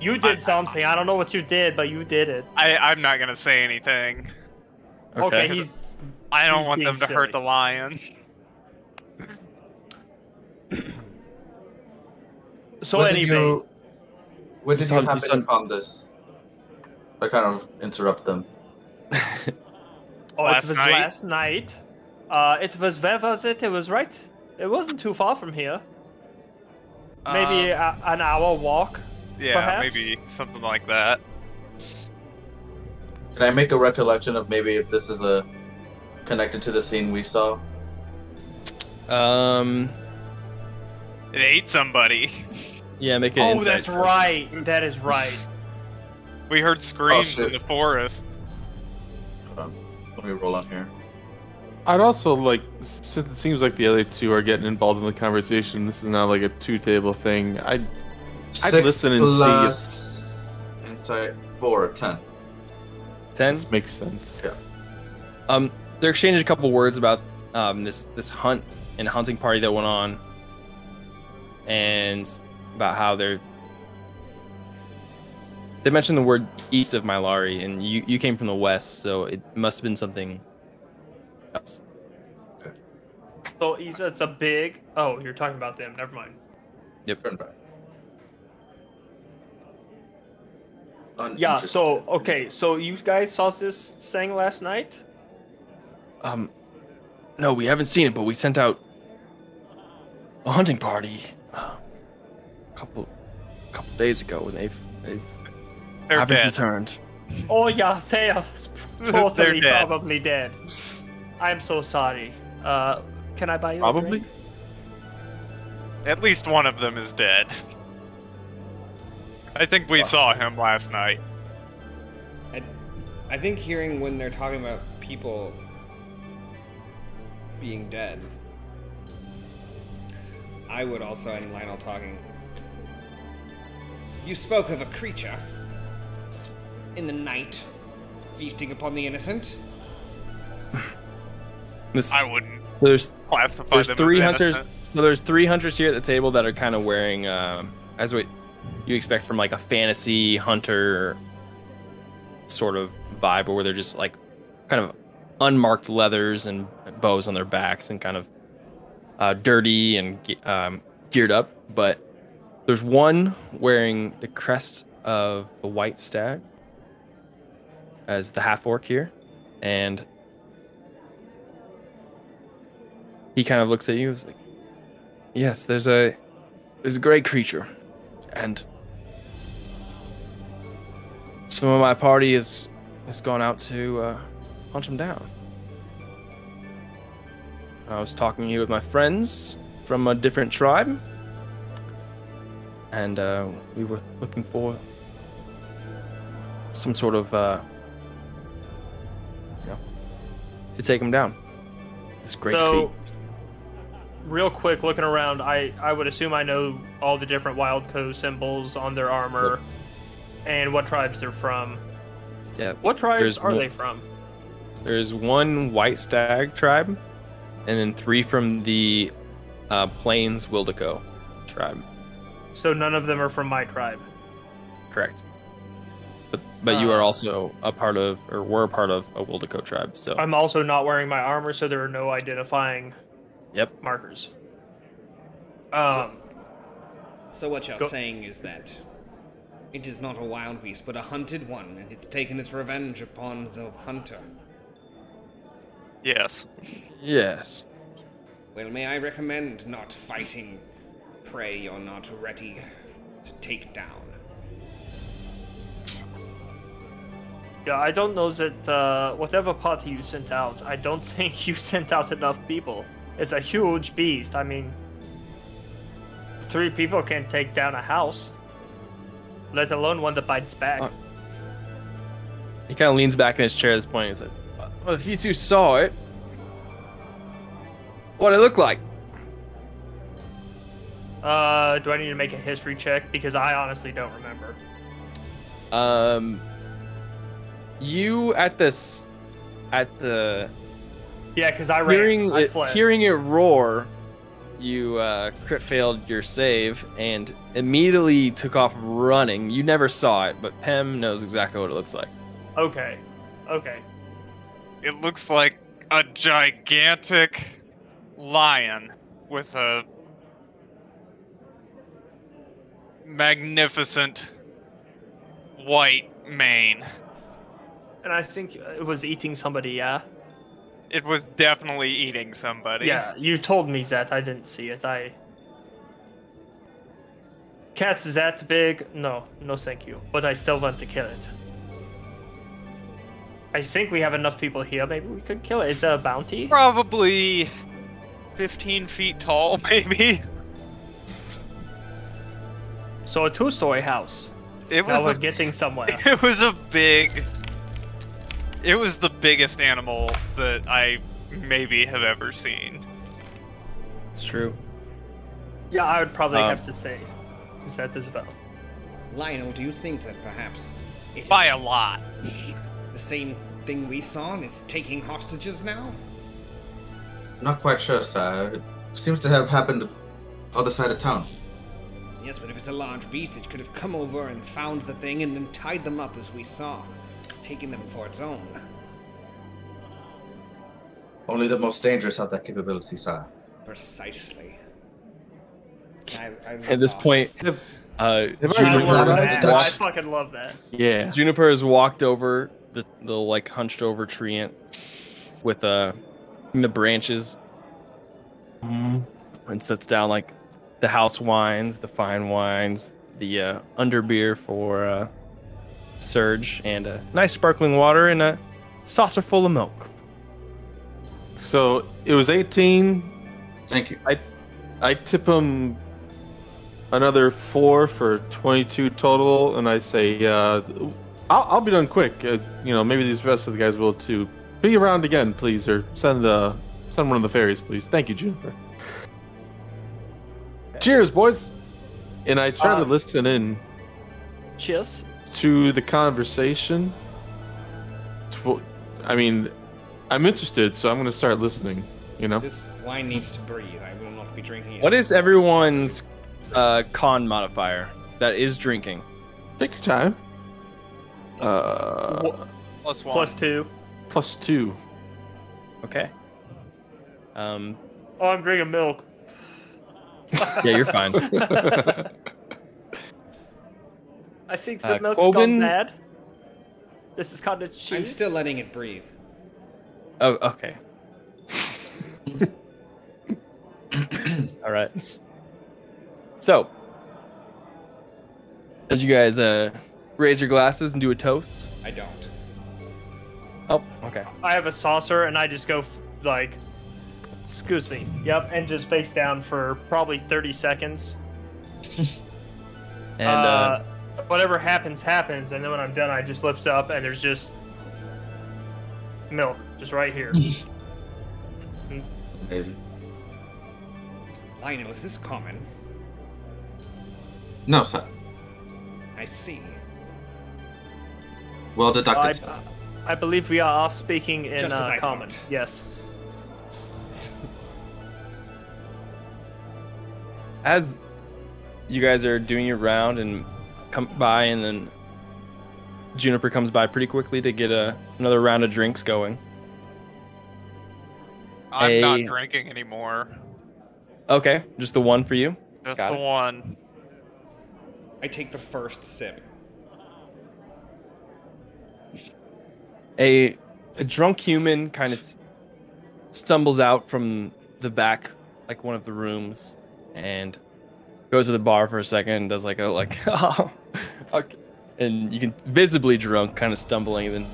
You did something. I don't know what you did, but you did it. I I'm not gonna say anything. Okay, he's. I don't He's want them to silly. hurt the lion. So What did anyway, you, what did You saw- you you happen saw- upon this? I kind of interrupt them. oh, last it was night? last night. Uh, it was where was it? It was right. It wasn't too far from here. Maybe Um, a, an hour walk. yeah, perhaps? maybe something like that. Can I make a recollection of maybe if this is a connected to the scene we saw? Um, It ate somebody. yeah, make an Oh, that's check. right. That is right. We heard screams shit. in the forest. Hold on. Let me roll on here. I'd also like, since it seems like the other two are getting involved in the conversation, this is not like a two-table thing. I'd I'd Six listen and see if- plus insight four, ten. Ten. this makes sense. Yeah. Um, they're exchanging a couple words about um this this hunt and hunting party that went on, and about how they're. They mentioned the word east of Mylari, and you you came from the west, so it must have been something else. So he said it's a big. Oh, you're talking about them. Never mind. Turn back. Yeah. So okay. So you guys saw this saying last night? Um, no, we haven't seen it, but we sent out a hunting party uh, a couple couple days ago, and they've they've They're haven't dead. returned. Oh yeah, they are They're totally dead. probably dead. I'm so sorry. Uh, can I buy you a Probably. At least one of them is dead. I think we saw him last night. I, I think hearing when they're talking about people being dead, I would also, and Lionel talking. You spoke of a creature in the night feasting upon the innocent. This, I wouldn't there's classify there's them three as hunters. innocent. So there's three hunters here at the table that are kind of wearing, um, as what you expect from like a fantasy hunter sort of vibe, or where they're just like kind of unmarked leathers and bows on their backs and kind of uh, dirty and um, geared up. But there's one wearing the crest of the white stag as the half orc here, and he kind of looks at you. He's like, "Yes, there's a there's a great creature, and some of my party is has gone out to uh, hunt him down. I was talking here with my friends from a different tribe, and uh, we were looking for some sort of, uh, to take him down. This great So, feat. real quick, looking around, I I would assume I know all the different wild code symbols on their armor. and what tribes they're from. Yeah. What tribes There's are mo- they from? There's one White Stag tribe, and then three from the uh, Plains Wildeco tribe. So none of them are from my tribe. Correct. But but you are also a part of, or were a part of a Wildeco tribe. So I'm also not wearing my armor, so there are no identifying yep. markers. Um, So what you're Go- saying is that it is not a wild beast, but a hunted one, and it's taken its revenge upon the hunter. Yes. Yes. Well, may I recommend not fighting prey you're not ready to take down? Yeah, I don't know that uh, whatever party you sent out, I don't think you sent out enough people. It's a huge beast. I mean, three people can't take down a house, let alone one that bites back. Uh, He kind of leans back in his chair at this point. He's like, "Well, if you two saw it, what it looked like?" Uh, do I need to make a history check? Because I honestly don't remember. Um, you at this, at the Yeah, because I ran. hearing I it, fled. hearing it roar, you uh, crit failed your save and immediately took off running. You never saw it, but Pem knows exactly what it looks like. Okay. Okay. It looks like a gigantic lion with a magnificent white mane. And I think it was eating somebody. Yeah. It was definitely eating somebody. Yeah, you told me that. I didn't see it. I. Cats that big? No, no, thank you. But I still want to kill it. I think we have enough people here. Maybe we could kill it. Is that a bounty? Probably 15 feet tall, maybe. So a two-story house. It Now was we're a, getting somewhere. it was a big it was the biggest animal that I maybe have ever seen. It's true. yeah, I would probably Um, have to say, is that as well? Lionel, do you think that perhaps it is By a lot. the same thing we saw and is taking hostages now? Not quite sure, sir. It seems to have happened other side of town. Yes, but if it's a large beast, it could have come over and found the thing and then tied them up as we saw, taking them for its own. Only the most dangerous have that capability, sir. Precisely. I, I At this love- point, uh, Have I I Juniper, love Juniper- that. I fucking love that. Yeah. Juniper has walked over the, the like hunched over treant with uh the branches and sits down like the house wines, the fine wines, the uh, underbeer for uh, Serj, and a nice sparkling water and a saucer full of milk. So it was 18. Thank you. I I tip him another four for 22 total, and I say, uh, I'll, I'll be done quick. Uh, you know, maybe these rest of the guys will too. Be around again, please, or send the send one of the fairies, please. Thank you, Juniper. Cheers, boys. And I try Uh, to listen in Cheers. To the conversation. I mean, I'm interested, so I'm going to start listening. You know, This wine needs to breathe. I will not be drinking it. What is everyone's uh, con modifier that is drinking? take your time. Uh, Plus one. Plus two. plus two. Okay. Um, Oh, I'm drinking milk. yeah, you're fine. I think Uh, the milk's gone Quoben- bad. This is cottage cheese. I'm still letting it breathe. Oh, okay. All right. So, as you guys uh, raise your glasses and do a toast. I don't. Oh, okay. I have a saucer and I just go f- like, excuse me. Yep, and just face down for probably 30 seconds. And uh, whatever happens, happens. And then when I'm done, I just lift up and there's just milk, just right here. Amazing. Lionel, is this common? No, sir. I see. Well I, deducted. I believe we are all speaking in Just uh, common. thought. Yes. As you guys are doing your round and come by, and then Juniper comes by pretty quickly to get a another round of drinks going. I'm not drinking anymore. Okay, just the one for you. Just Got the it. one. I take the first sip. a, a drunk human kind of stumbles out from the back like one of the rooms and goes to the bar for a second and does like a like oh okay. and you can visibly drunk kind of stumbling and then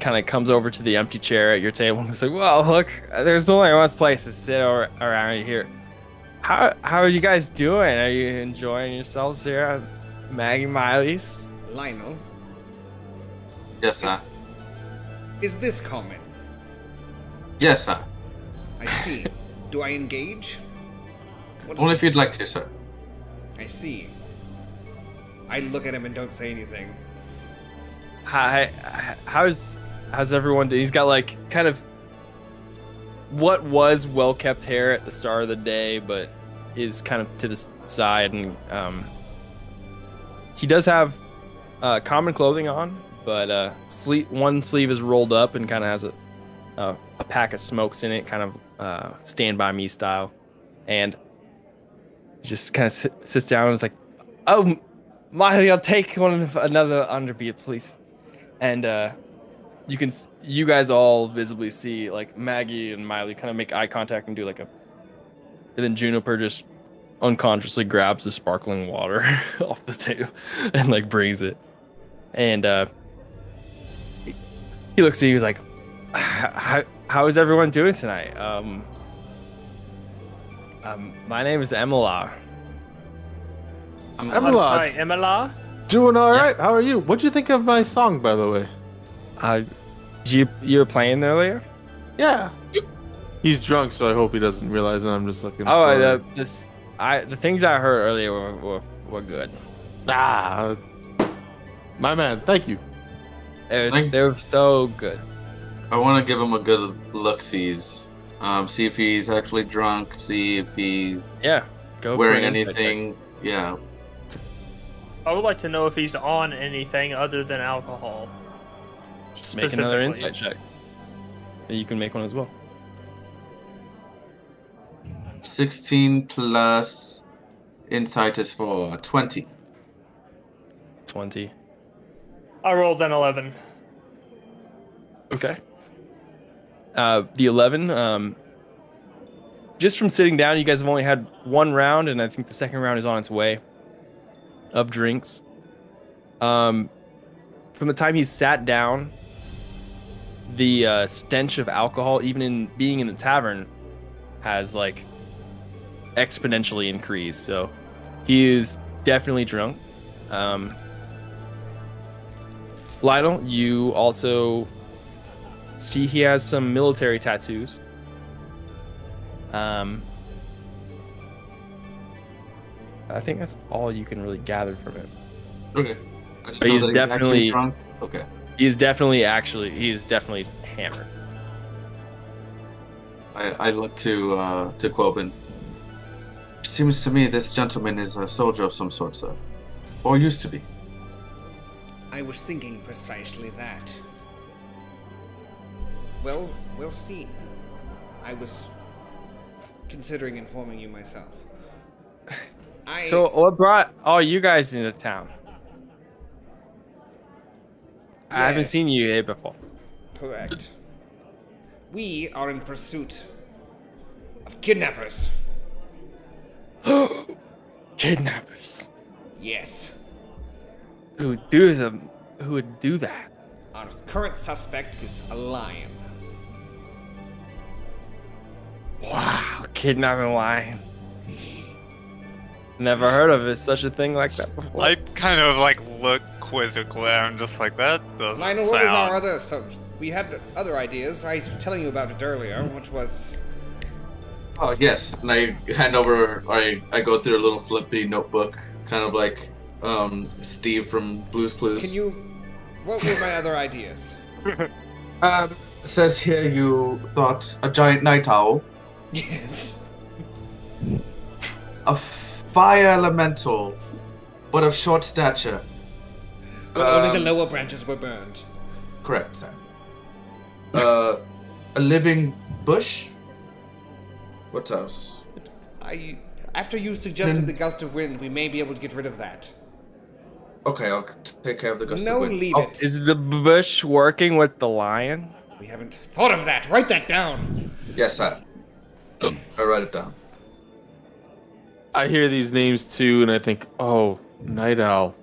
kind of comes over to the empty chair at your table and is like well look there's only one place to sit or, around here how how are you guys doing are you enjoying yourselves here at maggie miley's Lionel, Yes, sir. is this common? Yes, sir. I see. Do I engage? What is Only if you'd like to, sir. I see. I look at him and don't say anything. Hi, how's how's everyone doing? He's got like kind of what was well kept hair at the start of the day, but is kind of to the side, and um, he does have uh, common clothing on, but uh, sleeve one sleeve is rolled up and kind of has a a pack of smokes in it, kind of uh, stand by me style, and just kind of sit, sits down and is like, "Oh, Miley, I'll take one another underbeat, please." and uh you can you guys all visibly see like maggie and miley kind of make eye contact and do like a and then juniper just unconsciously grabs the sparkling water off the table and like brings it. And uh he- looks at you he's like how, how is everyone doing tonight? Um um my name is emila I'm Emila, sorry, Emila. doing all right. Yeah. How are you? What'd you think of my song, by the way? uh you you were playing earlier Yeah. He's drunk, so I hope he doesn't realize that I'm just looking. Oh, the this I the things I heard earlier were were, were good. ah, my man. Thank you. They were, Thank- they were so good. I want to give him a good look sees. Um, see if he's actually drunk. See if he's Yeah, go wearing for an insight check. anything. Yeah. I would like to know if he's on anything other than alcohol. Just make another insight check. You can make one as well. 16 plus insight is for 20. Twenty. I rolled an 11. Okay. Uh, the eleven. Um, just from sitting down, you guys have only had one round, and I think the second round is on its way. Of drinks. Um, from the time he sat down, the uh, stench of alcohol, even in being in the tavern, has like exponentially increased. So he is definitely drunk. Um, Lionel, you also see he has some military tattoos. Um, I think that's all you can really gather from it. Okay. I just But he's that he's actually definitely- drunk. Okay. He is definitely actually he's definitely hammered. I, I look to uh, to Quoben. Seems to me this gentleman is a soldier of some sort, sir. Or used to be. I was thinking precisely that. Well, we'll see. I was considering informing you myself. I So what brought all you guys into town? I haven't seen you here before. correct. We are in pursuit of kidnappers. Kidnappers. Yes. Who would do them? Who would do that? Our current suspect is a lion. Wow, kidnapping lion. Never heard of it, such a thing like that before. I kind of like look quizzically. I'm just like that doesn't Lionel, sound. what was our other? So we had other ideas. I was telling you about it earlier, which was Oh yes, and I hand over. I I go through a little flippy notebook, kind of like um Steve from Blue's Clues. Can you What were my other ideas? Um, says here you thought a giant night owl, Yes. a fire elemental, but of short stature. But only the Um, lower branches were burned. Correct, sir. Uh, a living bush. What else? I. After you suggested Then- the gust of wind, we may be able to get rid of that. Okay, I'll take care of the gust No, of wind. No, leave Oh, it. Is the bush working with the lion? We haven't thought of that. Write that down. Yes, sir. I write it down. I hear these names too, and I think, oh, Night Owl.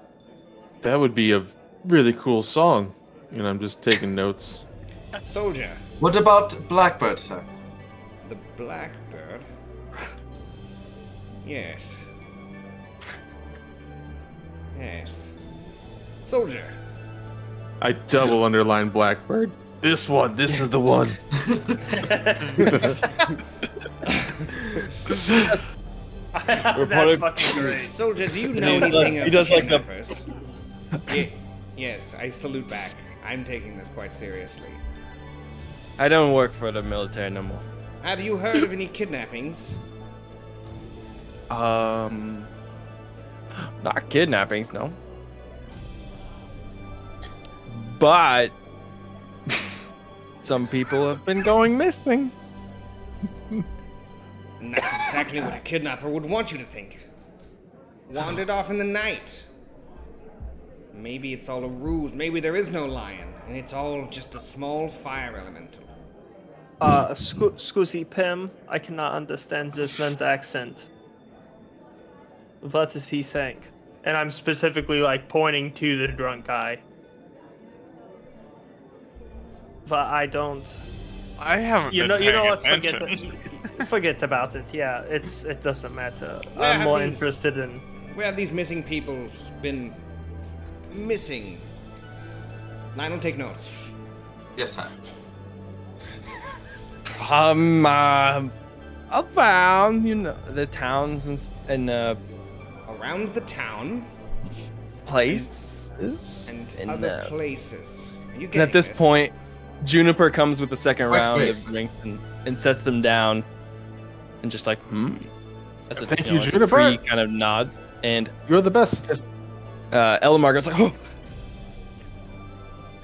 That would be a really cool song. And I'm just taking notes. Soldier, What about blackbird, sir? the blackbird. Yes. Yes. Soldier. I double underline Blackbird. This one, this is the one. That's putting- fucking great. Soldier, do you know he does- anything he of does like the- kidnappers? Ye- yes, I salute back. I'm taking this quite seriously. I don't work for the military no more. Have you heard of any kidnappings? Um, not kidnappings, no. But some people have been going missing. And that's exactly what a kidnapper would want you to think. Wandered off in the night. Maybe it's all a ruse. Maybe there is no lion, and it's all just a small fire elemental. Uh, scu- scusi, Pem, I cannot understand this man's accent. What is he saying? And I'm specifically like pointing to the drunk guy. But I don't. I haven't You been know, you know paying what? Forget, attention. The- forget about it. Yeah, it's it doesn't matter. Where I'm more these- interested in. Where have these missing people been missing? Lionel, take notes. Yes, sir. Um, uh, around you know the towns and and uh, Around the town places and and, other uh, places. Are you And getting at this point, Juniper comes with the second White round space. of drinks and, and sets them down, and just like hmm. As a, Thank know, you, as a Juniper. free kind of nod, and You're the best. uh, Elamar goes like, "Oh,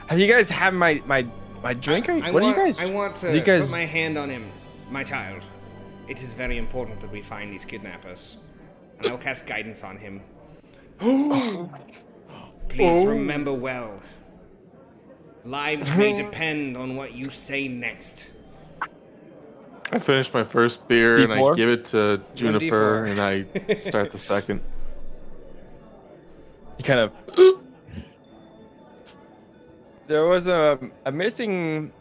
have you guys had my my my drink? Or, I what want, are you guys? I want to you guys- put my hand on him, my child. It is very important that we find these kidnappers. And I'll cast guidance on him. Please remember well. Lives may depend on what you say next. I finish my first beer and I D4? give it to Juniper and I start the second. He kind of. there was a a missing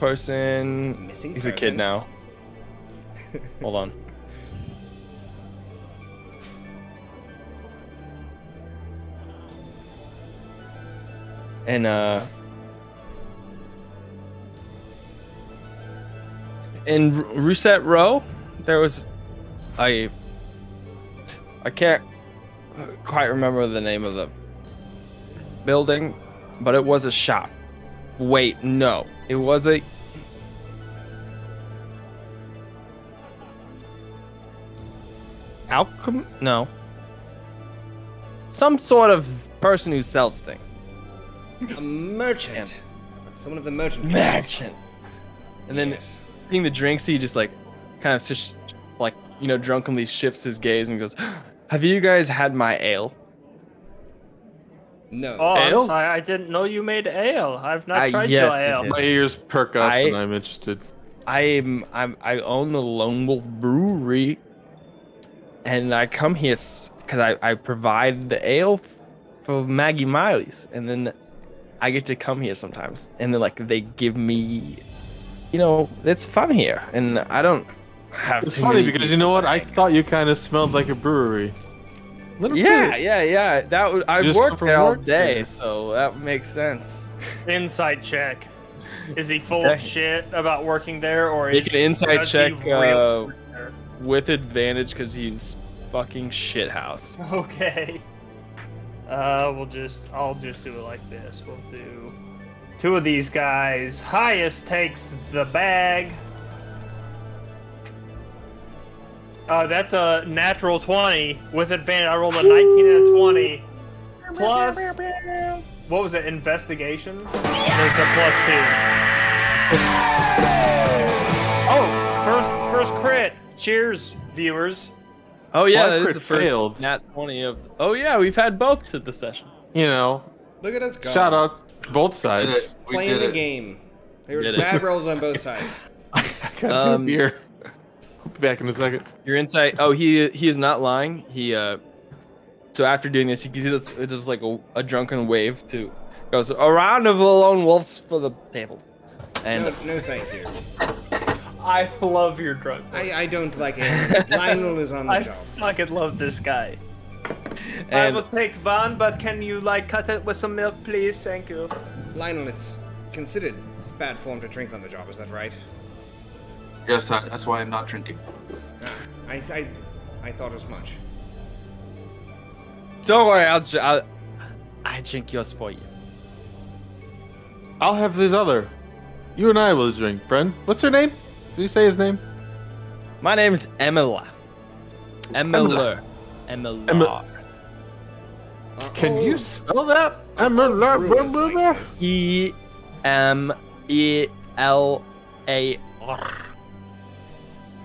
person. Missing He's a kid now. Hold on. And uh in R- Rousset Row, there was I I can't quite remember the name of the building, but it was a shop. Wait, no. It was a alchem no. Some sort of person who sells things. A merchant. Someone of the merchant. Merchant. And then Yes. seeing the drinks, he just like kind of just like you know drunkenly shifts his gaze and goes, "Have you guys had my ale?" No. Oh, I'm sorry. I didn't know you made ale. I've not Uh, tried yes, your ale. yes. My ears perk up I- and I'm interested. I'm I'm I own the Lone Wolf Brewery, and I come here because I I provide the ale for Maggie Miley's, and then I get to come here sometimes, and then like they give me, you know, it's fun here, and I don't have. It's too funny many because you know what? I thought you kind of smelled like a brewery. Little Yeah, bit. yeah, yeah. That would I You just worked there all work? day, Yeah. so that makes sense. Inside check. Is he full of shit about working there, or Make is an inside does he check really uh, with advantage because he's fucking shithouse. Okay. Uh, we'll just, I'll just do it like this. We'll do two of these guys. Highest takes the bag. Uh, that's a natural 20 with advantage. I rolled a 19 and a 20. Plus, what was it? Investigation? There's a plus two. Oh, first, first crit. Cheers, viewers. Oh yeah, Well, that is crit the first failed. nat twenty of. Oh yeah, we've had both to the session. You know, Look at us go. shout out to both Did sides. it. We Playing did the it. game. There was bad rolls on both sides. I got Um, a beer. I'll be back in a second. Your insight. Oh, he he is not lying. He uh. So after doing this, he does it does like a, a drunken wave to goes a round of the lone wolves for the table, and No, no, thank you. I love your drunk. I, I don't like it. Lionel is on the job. I job. fucking love this guy. I will take one, but can you like cut it with some milk, please? Thank you. Lionel, it's considered bad form to drink on the job. Is that right? Yes, I, that's why I'm not drinking. Ah, I, I, I thought as much. don't worry, I'll, I'll I drink yours for you. I'll have this other. You and I will drink, friend. What's her name? Did you say his name? My name is Emila. Emila. Emila. Emila. Uh, Can you spell that? I'll brew us like Emila. E M E L A R.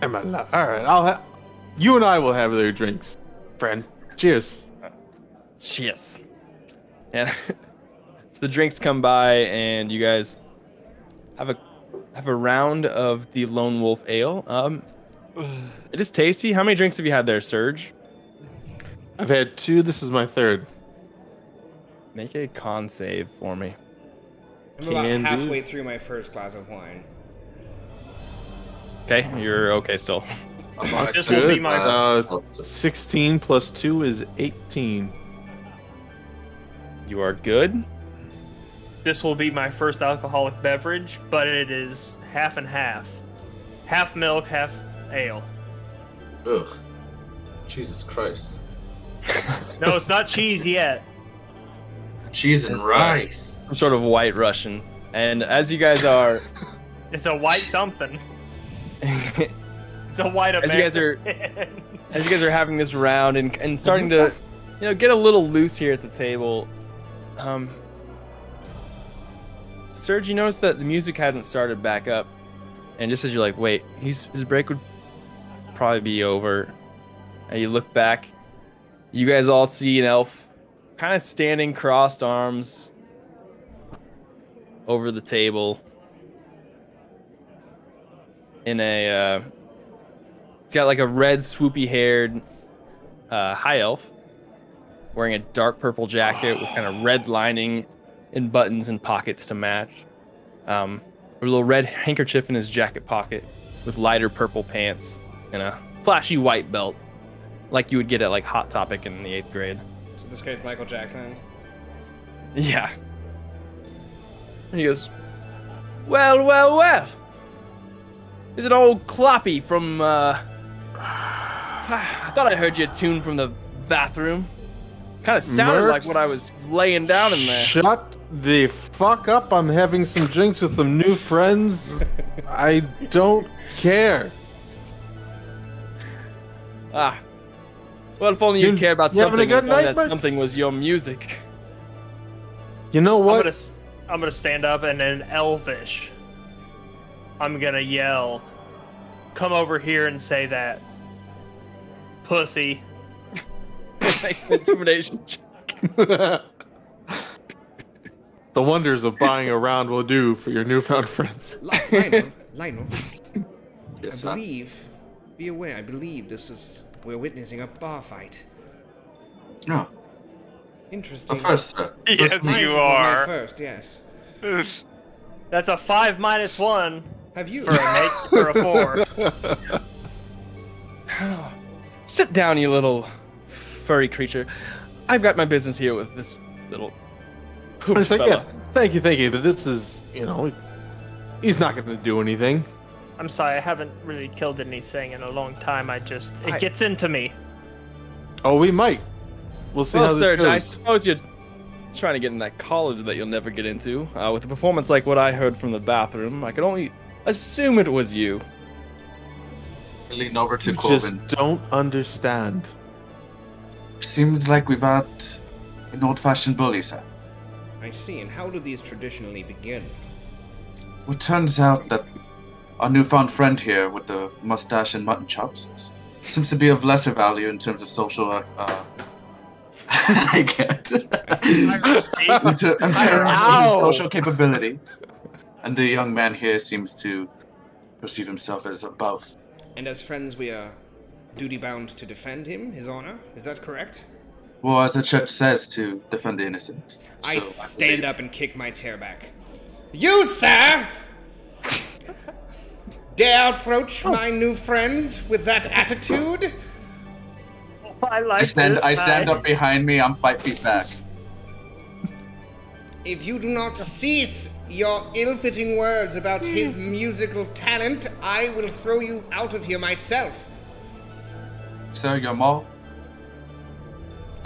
Emila. All right, I'll have. You and I will have their drinks, friend. Cheers. Cheers. And so the drinks come by, and you guys have a have a round of the Lone Wolf Ale. Um, it is tasty. How many drinks have you had there, Serj? I've had two. This is my third. Make a con save for me. I'm about Can do. halfway through my first glass of wine. Okay, you're okay still. I'm not This actually- will be my- Uh, 16 plus 2 is 18. You are good. This will be my first alcoholic beverage, but it is half and half. Half milk, half ale. Ugh. Jesus Christ. No, it's not cheese yet. Cheese and rice. Some sort of white Russian. And as you guys are, It's a white something. It's a white As you guys are as you guys are having this round and, and starting to you know get a little loose here at the table um Serj you notice that the music hasn't started back up? And just as you're like wait he's his break would probably be over. And you look back you guys all see an elf kind of standing crossed arms over the table in a uh He's got like a red, swoopy haired uh, high elf wearing a dark purple jacket with kind of red lining and buttons and pockets to match. Um, a little red handkerchief in his jacket pocket with lighter purple pants and a flashy white belt, like you would get at like Hot Topic in the eighth grade. So this guy's Michael Jackson. Yeah. And he goes, Well, well, well. Is it old Cloppy from, uh. I thought I heard your tune from the bathroom. Kind of sounded like what I was laying down in there. Shut the fuck up. I'm having some drinks with some new friends. I don't care. Ah. Well, if only you You- cared about you something, good if only night, that Mercs? something was your music. You know I'm what? gonna, s- I'm gonna stand up and in Elvish, I'm gonna yell, "Come over here and say that, pussy." Intimidation. check. The wonders of buying a round will do for your newfound friends. Li- Lionel, Lionel, Yes, I sir. believe, be aware, I believe this is, we're witnessing a bar fight. No. Interesting. The first, sir. Yes, First you Mine is my are. first, yes. That's a five minus one Have you? for a make, for a four. Sit down, you little furry creature. I've got my business here with this little poop It's like, fella. yeah, thank you, thank you, but this is, you know, he's not going to do anything. I'm sorry, I haven't really killed anything in a long time. I just it I- gets into me. Oh, we might. We'll see well, how this Serj, I suppose you're trying to get in that college that you'll never get into. Uh, with a performance like what I heard from the bathroom, I could only assume it was you. I lean over to You Quoben. just don't understand. Seems like we've had an old-fashioned bully, sir. I see. And how do these traditionally begin? Well, it turns out that our newfound friend here with the mustache and mutton chops seems to be of lesser value in terms of social. Uh, uh, I can't. in, ter- in terms of his social capability, and the young man here seems to perceive himself as above. And as friends, we are duty bound to defend him, his honor. Is that correct? Well, as the church says, to defend the innocent. I So, stand up and kick my chair back. You, sir! Dare approach oh. my new friend with that attitude? I like I stand. this I stand up behind me. I'm five feet back. If you do not cease your ill-fitting words about his hmm. musical talent, I will throw you out of here myself. Sir, your mall.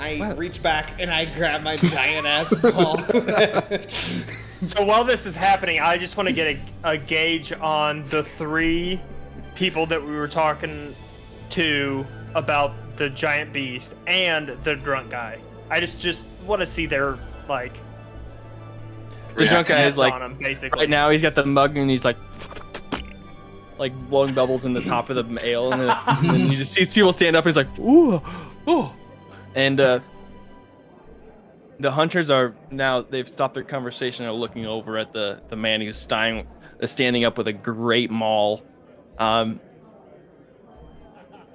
I reach back and I grab my giant ass ball. So while this is happening, I just want to get a, a gauge on the three people that we were talking to about the giant beast and the drunk guy. I just just want to see their like The drunk guy is like on them basically. right now. He's got the mug and he's like, like blowing bubbles in the top of the ale, and then, and then you just sees people stand up. and He's like, ooh, ooh, and uh, the hunters are now they've stopped their conversation and are looking over at the the man who's standing uh, standing up with a great maul. Um,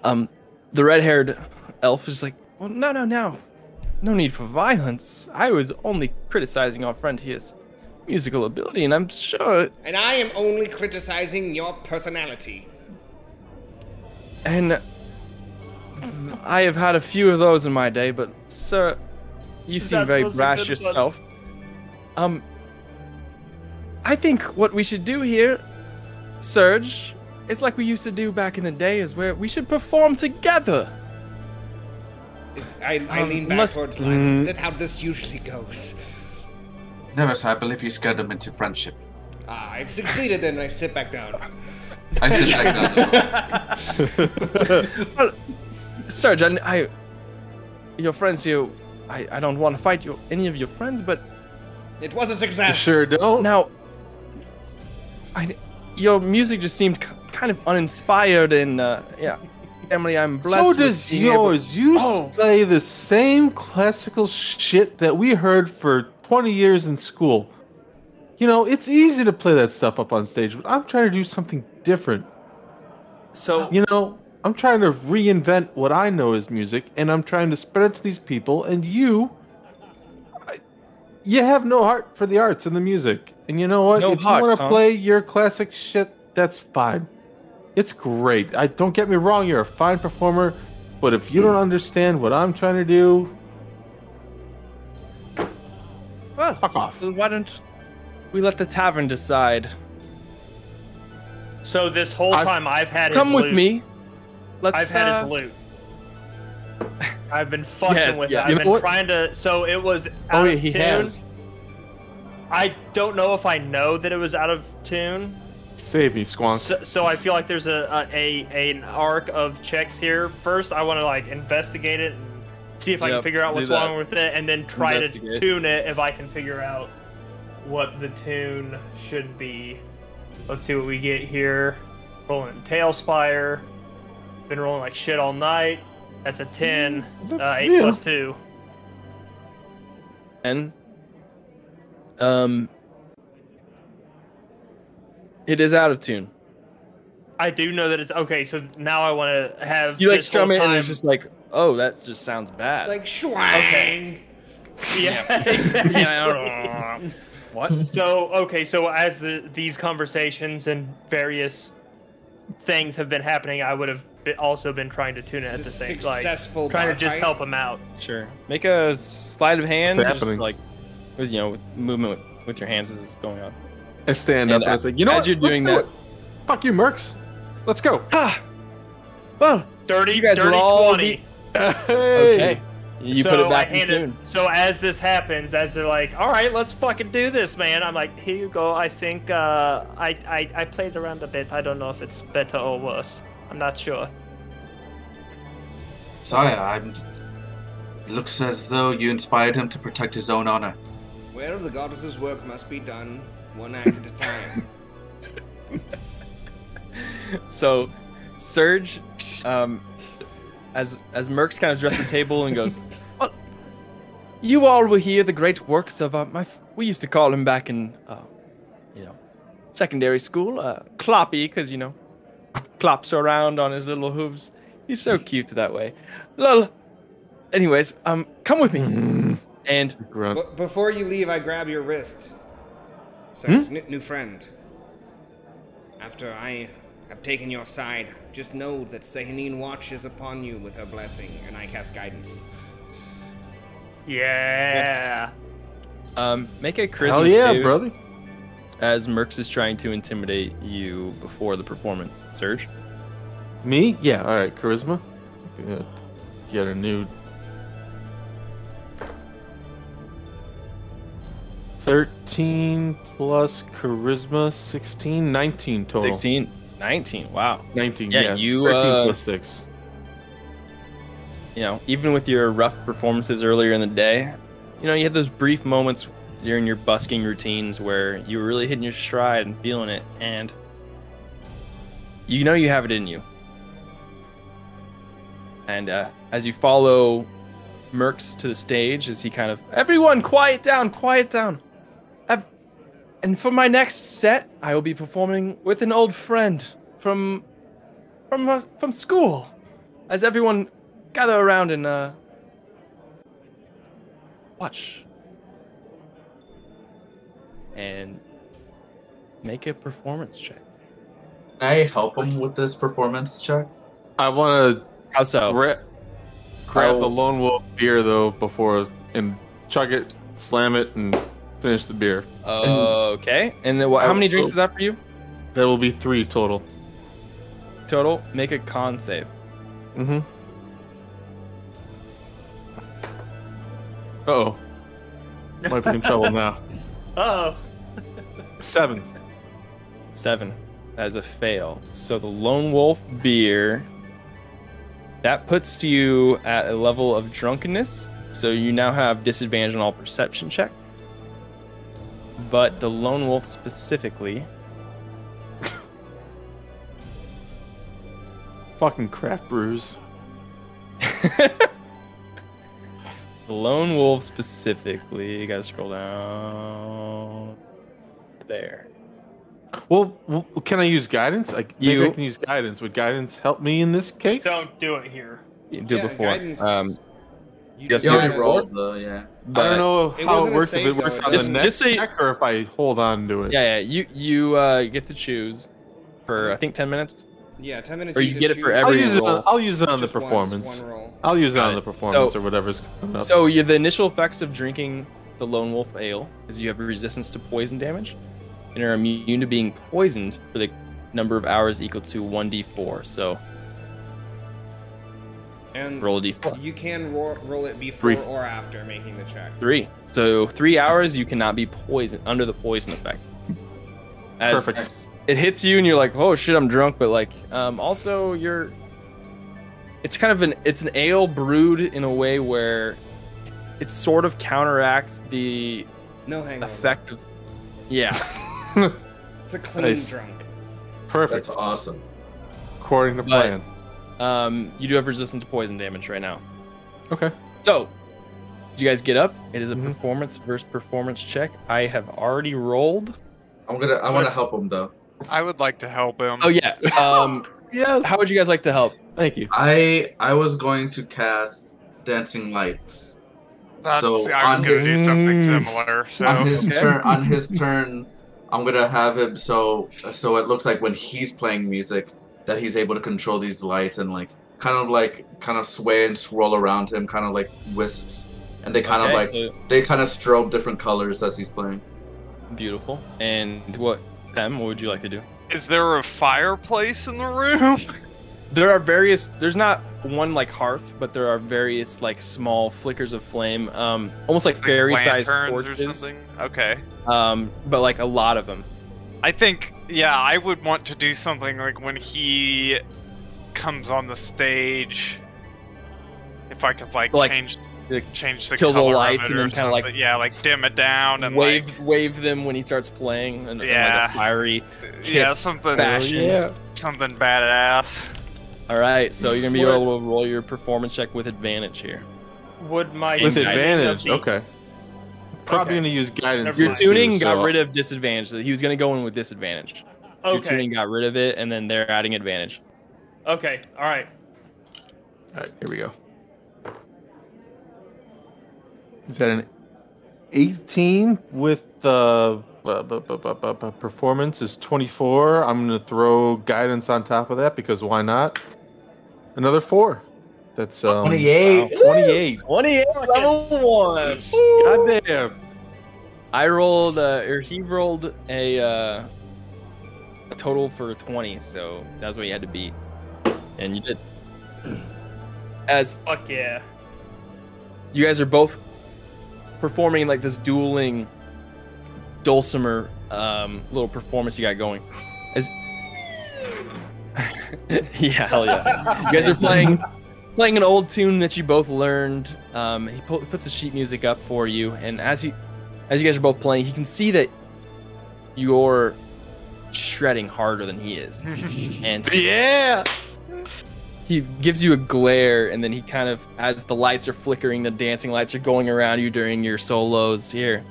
um, the red-haired elf is like, well, no, no, no, no need for violence. I was only criticizing our friend here's musical ability, and I'm sure. and I am only criticizing your personality. And I have had a few of those in my day, but sir, you seem That very was a brash good one. yourself. Um, I think what we should do here, Serj, is like we used to do back in the day, is where we should perform together. Is- I, I Um, lean back unless- towards Lionel. Is that how this usually goes? Never, sir. I believe you scared them into friendship. Ah, I've succeeded then I sit back down. I sit back down. well. Serj, I, I your friends here, I, I don't want to fight you, any of your friends, but It was a You success. sure don't. Now, I, your music just seemed kind of uninspired, and uh, yeah, Emily, I'm blessed. so with does being able- yours. You Oh. play the same classical shit that we heard for 20 years in school. You know, it's easy to play that stuff up on stage, but I'm trying to do something different. so You know, I'm trying to reinvent what I know as music, and I'm trying to spread it to these people. And you, I, you have no heart for the arts and the music. And you know what? No if heart, you want to huh? play your classic shit, that's fine. It's great. I don't get me wrong. You're a fine performer, but if you don't understand what I'm trying to do, Well, fuck off. why don't we let the tavern decide? so this whole I've- time I've had Come his with loot. me. Let's. I've had uh, his loot. I've been fucking Yes, with yeah. it. I've You been trying to. So it was out Oh, yeah, of he tune. has. I don't know if I know that it was out of tune. Save me, Squonk. So, so I feel like there's a, a, a an arc of checks here. First, I want to like investigate it and see if I can figure out what's that. wrong with it, and then try to tune it if I can figure out what the tune should be. Let's see what we get here. Rolling TaleSpire. Been rolling like shit all night. That's a ten. Uh, eight yeah. plus two. And um, it is out of tune. I do know that it's okay. So now I want to have You like this strum whole it, and it's just like, oh, that just sounds bad. Like swang. Okay. yeah, exactly. yeah, what? So okay, so as the these conversations and various things have been happening, I would have been, also been trying to tune it at The the same like successful trying bar to just fight. help him out. Sure. Make a sleight of hand, just happening. like with you know with movement with, with your hands as it's going on. I stand up And, and I uh, say, you know as what? you're Let's doing do that- it. Fuck you, Mercs. Let's go. Ah, well, Dirty, You guys dirty will all twenty. be- Hey. okay. You so put it back I in hand it- tune. So as this happens, as they're like, "All right, let's fucking do this, man," I'm like, "Here you go. I think uh, I, I I played around a bit. I don't know if it's better or worse. I'm not sure." Sire, I'm. It looks as though you inspired him to protect his own honor. Well, the goddess's work must be done one act at a time. So, Serj, um, as as Mercs kind of addressed the table and goes, well, "You all will hear the great works of uh, my. f- We used to call him back in, uh, you know, secondary school, uh, Cloppy, because you know, clops around on his little hooves. He's so cute that way. Lol. Anyways, um, come with me. And Grunt. but before you leave, I grab your wrist. So, Hmm? n- new friend. After I have taken your side, just know that Sehanine watches upon you with her blessing, and I cast guidance. Yeah. um, make a charisma Hell yeah, save brother. as Mercs is trying to intimidate you before the performance. Serj. Me? Yeah. All right. Charisma. Yeah. Get a new. Thirteen plus charisma, 16, 19 total. 16, 19. Wow. 19. Yeah, Yeah. you, 13 uh, plus six. you know, even with your rough performances earlier in the day, you know, you had those brief moments during your busking routines where you were really hitting your stride and feeling it, and you know you have it in you. And uh, as you follow Mercs to the stage, as he kind of, everyone, quiet down, quiet down. I've, and for my next set, I will be performing with an old friend from from uh, from school. As everyone gather around and uh watch and make a performance check. Can I help him with this performance check? I want to. How to so? gra- grab I'll- the lone wolf beer though before and chug it, slam it, and finish the beer. okay. And then what, how many drinks so- is that for you That will be three total. total? Make a con save. Mm-hmm. Uh-oh. Might be in trouble now. Oh. Seven. Seven. That is a fail. So the lone wolf beer that puts you at a level of drunkenness. So you now have disadvantage on all perception check. But the lone wolf specifically Fucking craft brews. the lone wolf specifically, you gotta scroll down there. Well, w- can I use guidance? Like, maybe You- I can use guidance. Would guidance help me in this case? Don't do it here. You do it Yeah, before. guidance. Um, You Yes, You Yeah, already rolled though, yeah. but I don't know It how it wasn't works. If save, it works though. on Just- the next just so you- check or if I hold on to it. Yeah, yeah. You you uh, get to choose for I think ten minutes. Yeah, 10 minutes. Or you to get it for choose. I'll every use it. roll. On, I'll use it on the Just once, performance. one roll. I'll use it Got on it. the performance So- or whatever's coming up. So you, the initial effects of drinking the lone wolf ale is you have a resistance to poison damage, and are immune to being poisoned for the number of hours equal to one d4. So And roll a d4. you can roll, roll it before Three. or after making the check. Three. So three hours you cannot be poisoned under the poison effect. As Perfect. it hits you and you're like, oh shit, I'm drunk, but like, um, also you're. It's kind of an it's an ale brewed in a way where it sort of counteracts the No hangover. effect of. Yeah. It's a clean Nice. drunk. Perfect. That's awesome. According to But- plan. Um, you do have resistance to poison damage right now. Okay. So, did you guys get up? It is a Mhm. performance versus performance check. I have already rolled. I'm gonna I wanna help him though. I would like to help him. Oh yeah. Um, Yes. how would you guys like to help? Thank you. I I was going to cast Dancing Lights. That's, so I was gonna do something similar. So on his okay. turn on his turn i'm gonna have him so so it looks like when he's playing music that he's able to control these lights and like kind of like kind of sway and swirl around him kind of like wisps and they kind Okay, of like so they kind of strobe different colors as he's playing beautiful. And what, Pem? What would you like to do? is there a fireplace in the room? There are various. There's not one like hearth, but there are various like small flickers of flame, um, almost like fairy-sized Lanterns or torches, something. Okay. um, but like a lot of them. I think, yeah, I would want to do something like when he comes on the stage. If I could like, Like, change like, change the kill the color of lights it and then kinda, like, yeah, like dim it down and wave like wave them when he starts playing, and, Yeah. like a fiery. yeah, something fashion. yeah. something badass. All right, so you're gonna be Would- able to roll your performance check with advantage here. Would my With advantage. Okay. Probably Okay. gonna use guidance. Your tuning too, got so- rid of disadvantage. He was gonna go in with disadvantage. Your tuning got rid of it, and then they're adding advantage. Okay. All right. All right, here we go. Is that an 18 with the uh, bu- bu- bu- bu- bu- performance is 24? I'm going to throw guidance on top of that because why not? Another four. That's um, 28. wow, 28. 28 level one. God damn. I rolled, uh, or he rolled a uh, a total for 20, so that's what you had to beat, and you did. As Fuck yeah. you guys are both performing like this dueling dulcimer um, little performance you got going. As yeah, hell yeah! You guys are playing playing an old tune that you both learned. Um, he pu- puts the sheet music up for you, and as he as you guys are both playing, he can see that you're shredding harder than he is, and Yeah. he gives you a glare and then he kind of as the lights are flickering the dancing lights are going around you during your solos here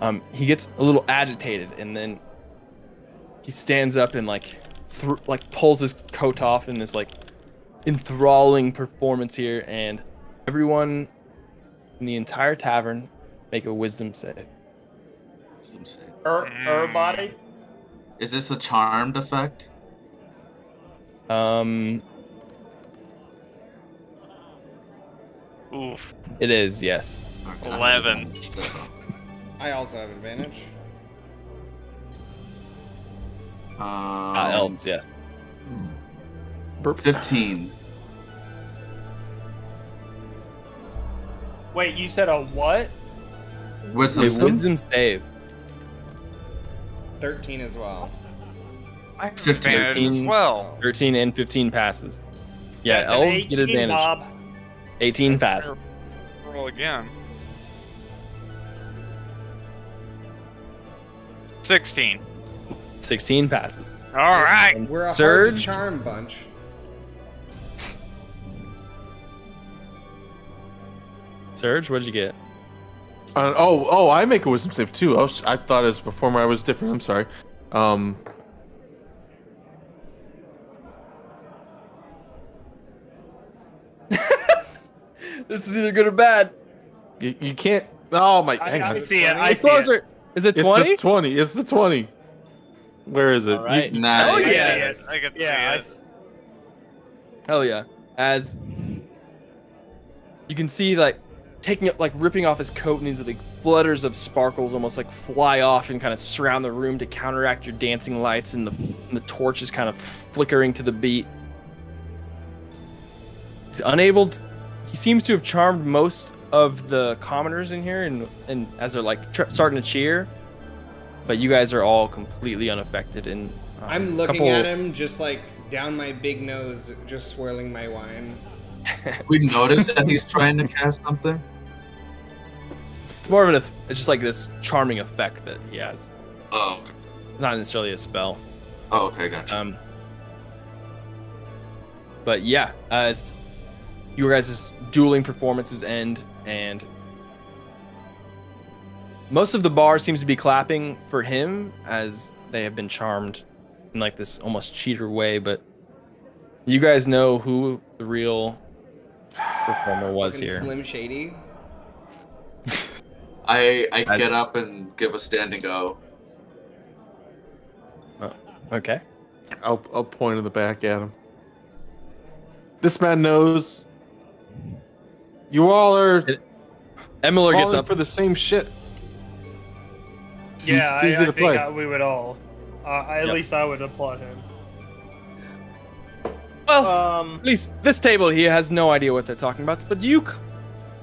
um he gets a little agitated and then he stands up and like thr like pulls his coat off in this like enthralling performance here and everyone in the entire tavern make a wisdom save Wisdom save. Er, er body. Is this a charmed effect? um Oof. it is yes Okay, 11. I also have advantage. Um, uh, elves yes 15. Wait, you said a what? Wisdom. a wisdom save 13 as well. I 15. advantage as 13. well. 13 and 15 passes yeah That's an elves get 18, advantage Bob. 18 passes Roll again. 16. 16 passes. All right. We're a hard Serj. to charm bunch. Serj, what'd you get? Uh, oh, oh, I make a wisdom save too. I, was, I thought as a performer I was different. I'm sorry. Um, This is either good or bad. you, you can't. Oh my! I, hang I on. see it. I It's see it. closer. Is it It's 20? the twenty. It's the twenty. Where is it? All right. You- Nice. Oh, I yeah. see it. I can Yeah, I it. Hell yeah. As you can see, like, taking up, like, ripping off his coat, and these like flutters of sparkles almost like fly off and kind of surround the room to counteract your dancing lights, and the, and the torch is kind of flickering to the beat. He's unable to, he seems to have charmed most of the commoners in here, and, and as they're like tr- starting to cheer, but you guys are all completely unaffected. And uh, I'm looking couple- at him just like down my big nose, just swirling my wine. We notice that he's trying to cast something. It's more of an. It's just like this charming effect that he has. Oh, okay. Not necessarily a spell. Oh, okay, gotcha. Um, but yeah, uh, it's, you guys' dueling performances end, and most of the bar seems to be clapping for him as they have been charmed in like this almost cheater way. But you guys know who the real performer was Fucking here. Slim Shady. I I As- get up and give a standing O. Okay. I'll, I'll point in the back at him. This man knows. You all are It- Emiller gets up. for the same shit. Yeah, It's I, easy I to think play. I, we would all. Uh, at Yep. least I would applaud him. Well, Um, at least this table here has no idea what they're talking about. But you,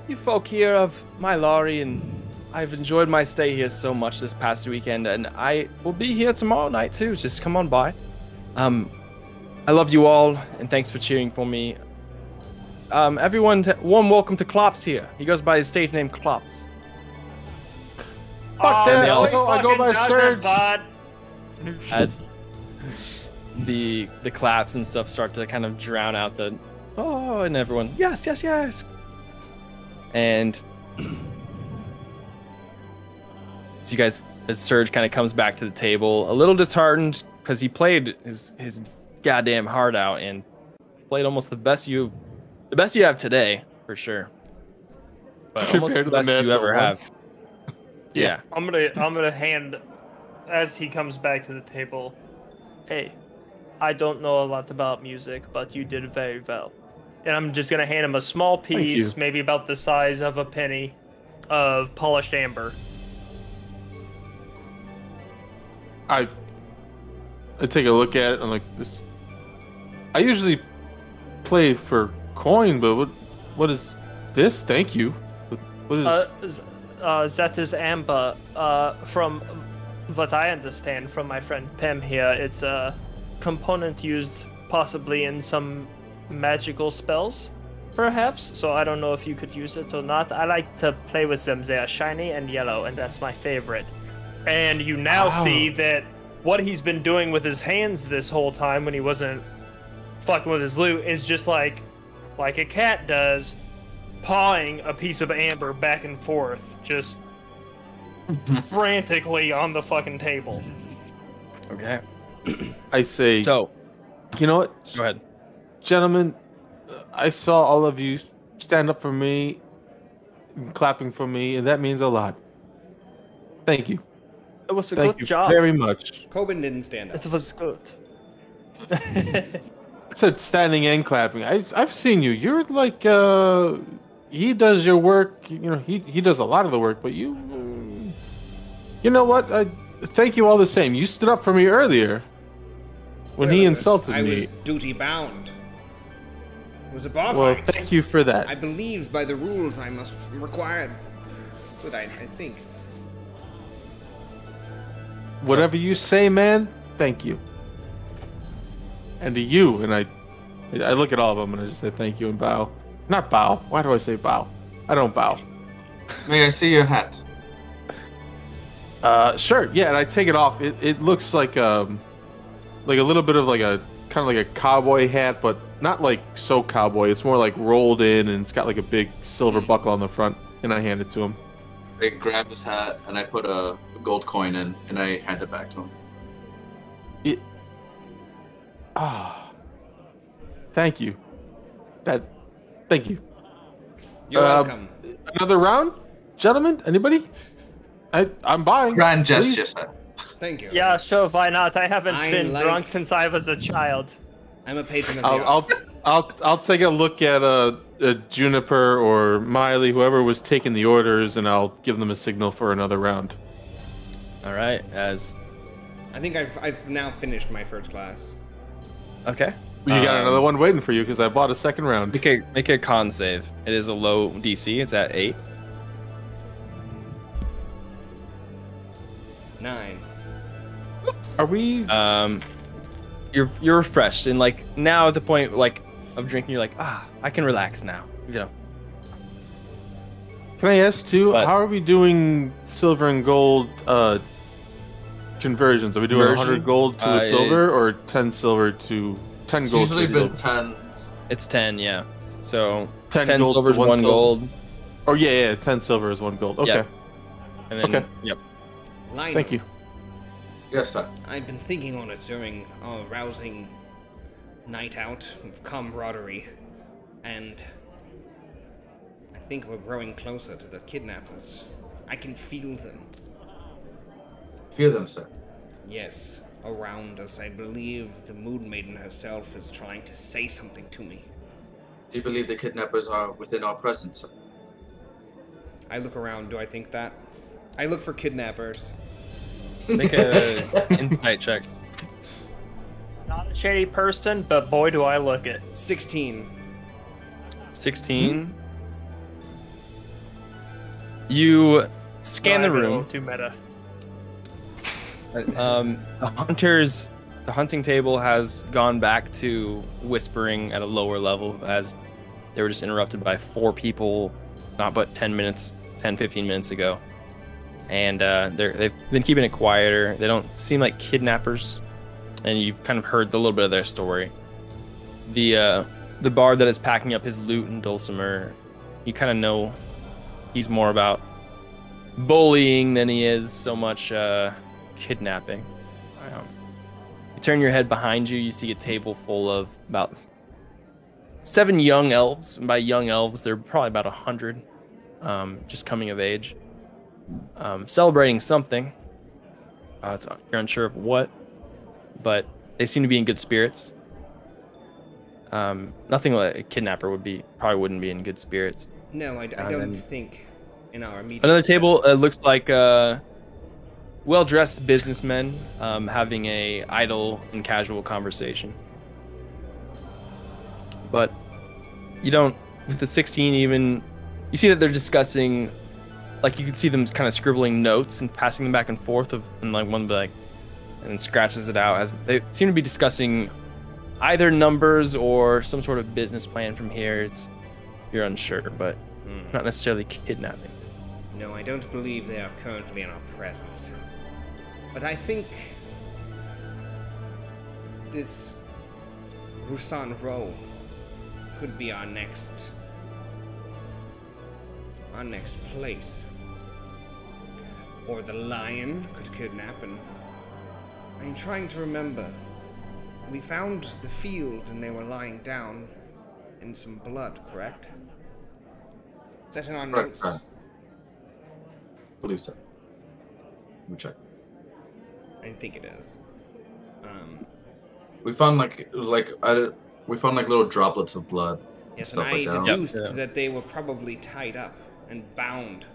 you folk here of my Laurie, and I've enjoyed my stay here so much this past weekend, and I will be here tomorrow night too. Just come on by. Um, I love you all, and thanks for cheering for me. Um, everyone, t- warm welcome to Klops here. He goes by his stage name, Klops. Fuck oh, that, no, I go- I go by doesn't, Serj. bud. as the the claps and stuff start to kind of drown out the oh and everyone yes yes yes and so you guys as Serj kind of comes back to the table a little disheartened because he played his his goddamn heart out and played almost the best you the best you have today for sure but almost the Compared to the best you ever one. have yeah I'm gonna I'm gonna hand as he comes back to the table. Hey, I don't know a lot about music, but you did very well. And I'm just gonna hand him a small piece, maybe about the size of a penny, of polished amber. I I take a look at it. I'm like, this. I usually play for coin, but what what is this? Thank you. What- is? Uh, uh, that is amber. Uh, from what I understand from my friend Pem here, it's a component used possibly in some magical spells, perhaps. So I don't know if you could use it or not. I like to play with them. They are shiny and yellow, and that's my favorite. And you now Wow. see that what he's been doing with his hands this whole time when he wasn't fucking with his loot is just like like a cat does pawing a piece of amber back and forth just frantically on the fucking table okay I say, so you know what, go ahead gentlemen? I saw all of you stand up for me, clapping for me, and that means a lot. Thank you. it was a Thank good you job very much. Quoben didn't stand up. it was good I said standing and clapping. I've I've seen you. You're like uh he does your work, you know, he he does a lot of the work, but you You know what? I thank you all the same. You stood up for me earlier when Well, he I was- insulted I me. I was duty bound. It was a bar Well, fight. thank you for that. I believe by the rules I must require. That's what I, I think. Whatever you say, man, thank you. And to you, and I I look at all of them and I just say thank you and bow. Not bow. Why do I say bow? I don't bow. May I see your hat? Uh, sure. Yeah, and I take it off. It, it looks like um, like a little bit of like a kind of like a cowboy hat, but not like so cowboy. It's more like rolled in, and it's got like a big silver buckle on the front. And I hand it to him. I grab his hat and I put a gold coin in and I hand it back to him. It... Ah, thank you. That, thank you. You're Uh, welcome. Another round, gentlemen. Anybody? I I'm buying. Grand Please? gesture, sir. Thank you. Yeah, sure, why not? I haven't I been like... drunk since I was a child. I'm a patron of I'll, arts. I'll, I'll, I'll take a look at uh, a Juniper or Miley, whoever was taking the orders, and I'll give them a signal for another round. All right, as... I think I've, I've now finished my first class. Okay. You um, got another one waiting for you because I bought a second round. Make a, make a con save. It is a low DC. It's at 8. Are we? Um, you're you're refreshed and like now at the point like of drinking, you're like ah, I can relax now. You know. Can I ask too? What? How are we doing silver and gold uh, conversions? Are we doing Conversion? 100 gold to Uh, a silver is- or 10 silver to 10 It's gold usually to been silver? tens. It's ten, yeah. So 10 ten, gold to silver's one one, silver. gold, Oh yeah, yeah, 10 silver is one gold. Okay, Yep. and then Okay. yep. Lionel, thank you. Yes, sir. I've been thinking on it during our rousing night out of camaraderie, and I think we're growing closer to the kidnappers. I can feel them. Feel them, sir. Yes, around us. I believe the Moon Maiden herself is trying to say something to me. Do you believe the kidnappers are within our presence, sir? I look around. Do I think that? I look for kidnappers. Make a insight check. not a shady person, but boy, do I look it. 16. 16. You scan the Might be a room. little Too meta. Um, the hunters, the hunting table has gone back to whispering at a lower level as they were just interrupted by four people, not but 10 minutes, 10, 15 minutes ago. And uh, they've been keeping it quieter. They don't seem like kidnappers, and you've kind of heard a little bit of their story. The uh, the bard that is packing up his loot and dulcimer, you kind of know he's more about bullying than he is so much uh, kidnapping. Um, you turn your head behind you, you see a table full of about seven young elves. And by young elves, they're probably about a hundred, um, just coming of age, um, celebrating something. Uh, it's, you're unsure of what, but they seem to be in good spirits. Um, nothing like a kidnapper would be probably wouldn't be in good spirits. No, I, I And don't think in our immediate. Another table uh, looks like uh, well-dressed businessmen um, having a idle and casual conversation. But you don't with the 16 even you see that they're discussing like you can see them kind of scribbling notes and passing them back and forth of and like one like and then scratches it out as they seem to be discussing either numbers or some sort of business plan from here. It's you're unsure, but Hmm. not necessarily kidnapping. No, I don't believe they are currently in our presence. But I think this Rusan Row could be our next our next place. Or the lion could kidnap and I'm trying to remember. We found the field and they were lying down in some blood, correct? Is that in our Correct, notes? sir. Believe so. Let me check. I think it is. Um, We found like like I, we found like little droplets of blood. yes, and Stuff I like deduced Yep. Yeah. that they were probably tied up and bound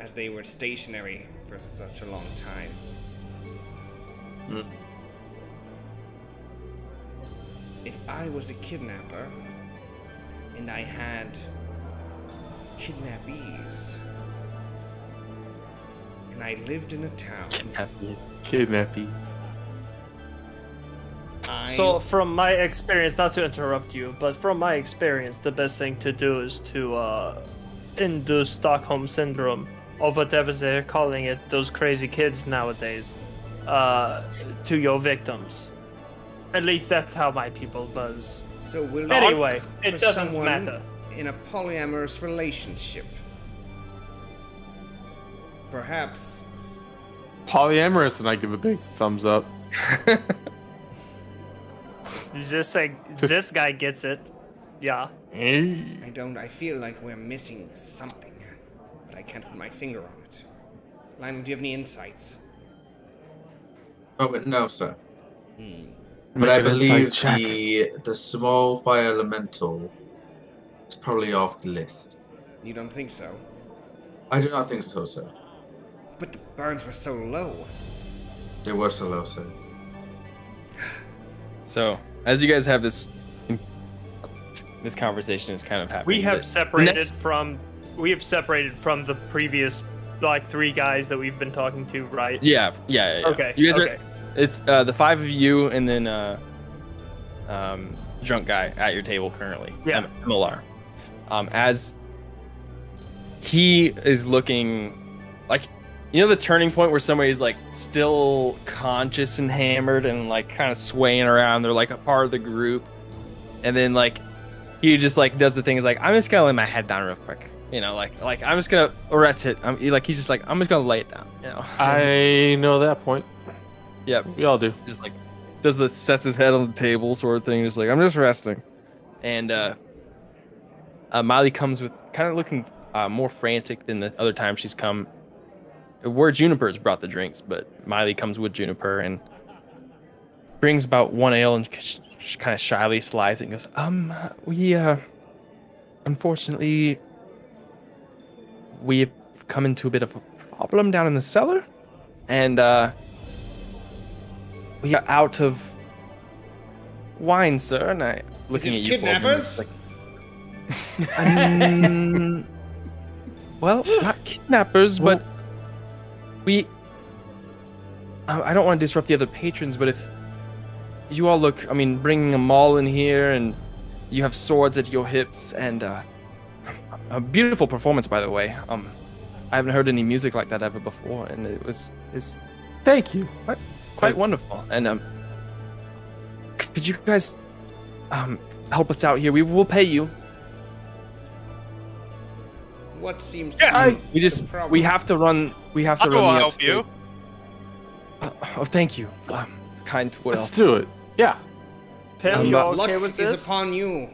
as they were stationary for such a long time. Hmm. If I was a kidnapper and I had kidnappees and I lived in a town, Kidnappy. I So, from my experience, not to interrupt you, but from my experience, the best thing to do is to uh, induce Stockholm syndrome, or whatever they're calling it, those crazy kids nowadays, uh, to your victims. At least that's how my people buzz. so will Anyway, for it doesn't someone matter. in a polyamorous relationship. Perhaps Polyamorous, and I give a big thumbs up. This like, this guy gets it. Yeah. I don't. I feel like we're missing something, but I can't put my finger on it. Lionel, do you have any insights? Oh, but no, sir. Hmm. But I Make an insight believe the the small fire elemental is probably off the list. You don't think so? I do not think so, sir. But the burns were so low. They were so low, sir. So, as you guys have this this conversation is kind of happening. We have separated next- from we have separated from the previous like three guys that we've been talking to, right? Yeah, yeah, yeah. Okay. You guys okay. are it's uh, the five of you and then uh um drunk guy at your table currently. Yeah. MLR. Um as he is looking like you know the turning point where somebody's like still conscious and hammered and like kind of swaying around they're like a part of the group and then like he just like does the thing is like i'm just gonna lay my head down real quick you know like like i'm just gonna arrest it. I'm like he's just like i'm just gonna lay it down you know? I know that point. yep. We all do. just like does the sets his head on the table sort of thing. Just like i'm just resting. And uh, uh miley comes with kind of looking uh, more frantic than the other time she's come. Where juniper's brought the drinks but miley comes with juniper and brings about one ale and she kind of shyly slides it and goes um we uh unfortunately we've come into a bit of a problem down in the cellar and uh we are out of wine, sir. And I looking at you, Baldwin, kidnappers? Like, um, well, not kidnappers, but we. I I don't want to disrupt the other patrons, but if you all look, I mean, bringing a maul in here, and you have swords at your hips, and uh, a beautiful performance, by the way. Um, I haven't heard any music like that ever before, and it was it was Thank you. quite wonderful. And um, could you guys um help us out here? We will pay you. What seems to Yeah, be We just the we have to run. We have to I'll run go the help you. Uh, oh, thank you. Um, kind what Let's else? do it. Yeah. Pem, Um, you uh, Luck okay with is this? upon you,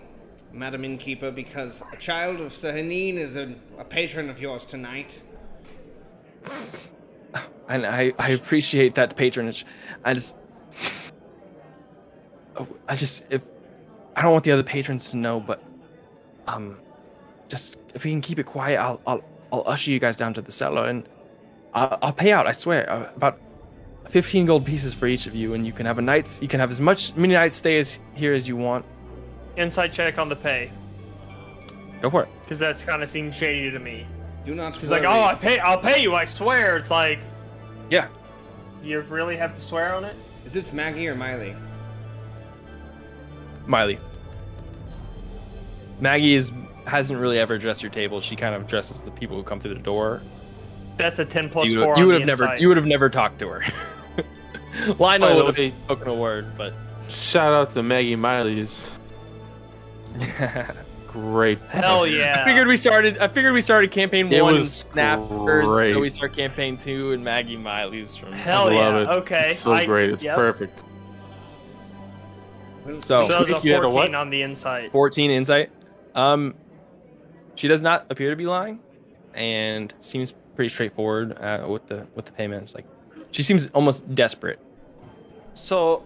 Madam Innkeeper, because a child of Sehanine is a, a patron of yours tonight. and I, I appreciate that patronage. I just, I just, if I don't want the other patrons to know, but um, just if we can keep it quiet, I'll, I'll, I'll usher you guys down to the cellar, and I'll, I'll pay out. I swear, uh, about fifteen gold pieces for each of you, and you can have a night's, you can have as much many nights stay as here as you want. Insight check on the pay, Go for it. because that's kind of seems shady to me. Do not He's like, "Oh, I pay, I'll pay you. I swear." It's like, Yeah. you really have to swear on it. Is this Maggie or Miley? Miley. Maggie is hasn't really ever dressed your table. She kind of dresses the people who come through the door. That's a ten plus you, four. you would have never insight. you would have never talked to her. Lionel By the would way- have spoken a word, but Shout out to Maggie Miley's. Great. Hell yeah! I figured we started. I figured we started campaign It one was and Snap first, so we start campaign two and Maggie Miley's from. Hell I love yeah! it. Okay. It's so I- great. It's yep. perfect. So- So that was You had a fourteen what? on the insight. 14 insight. Um, she does not appear to be lying, and seems pretty straightforward uh, with the with the payments. Like, she seems almost desperate. So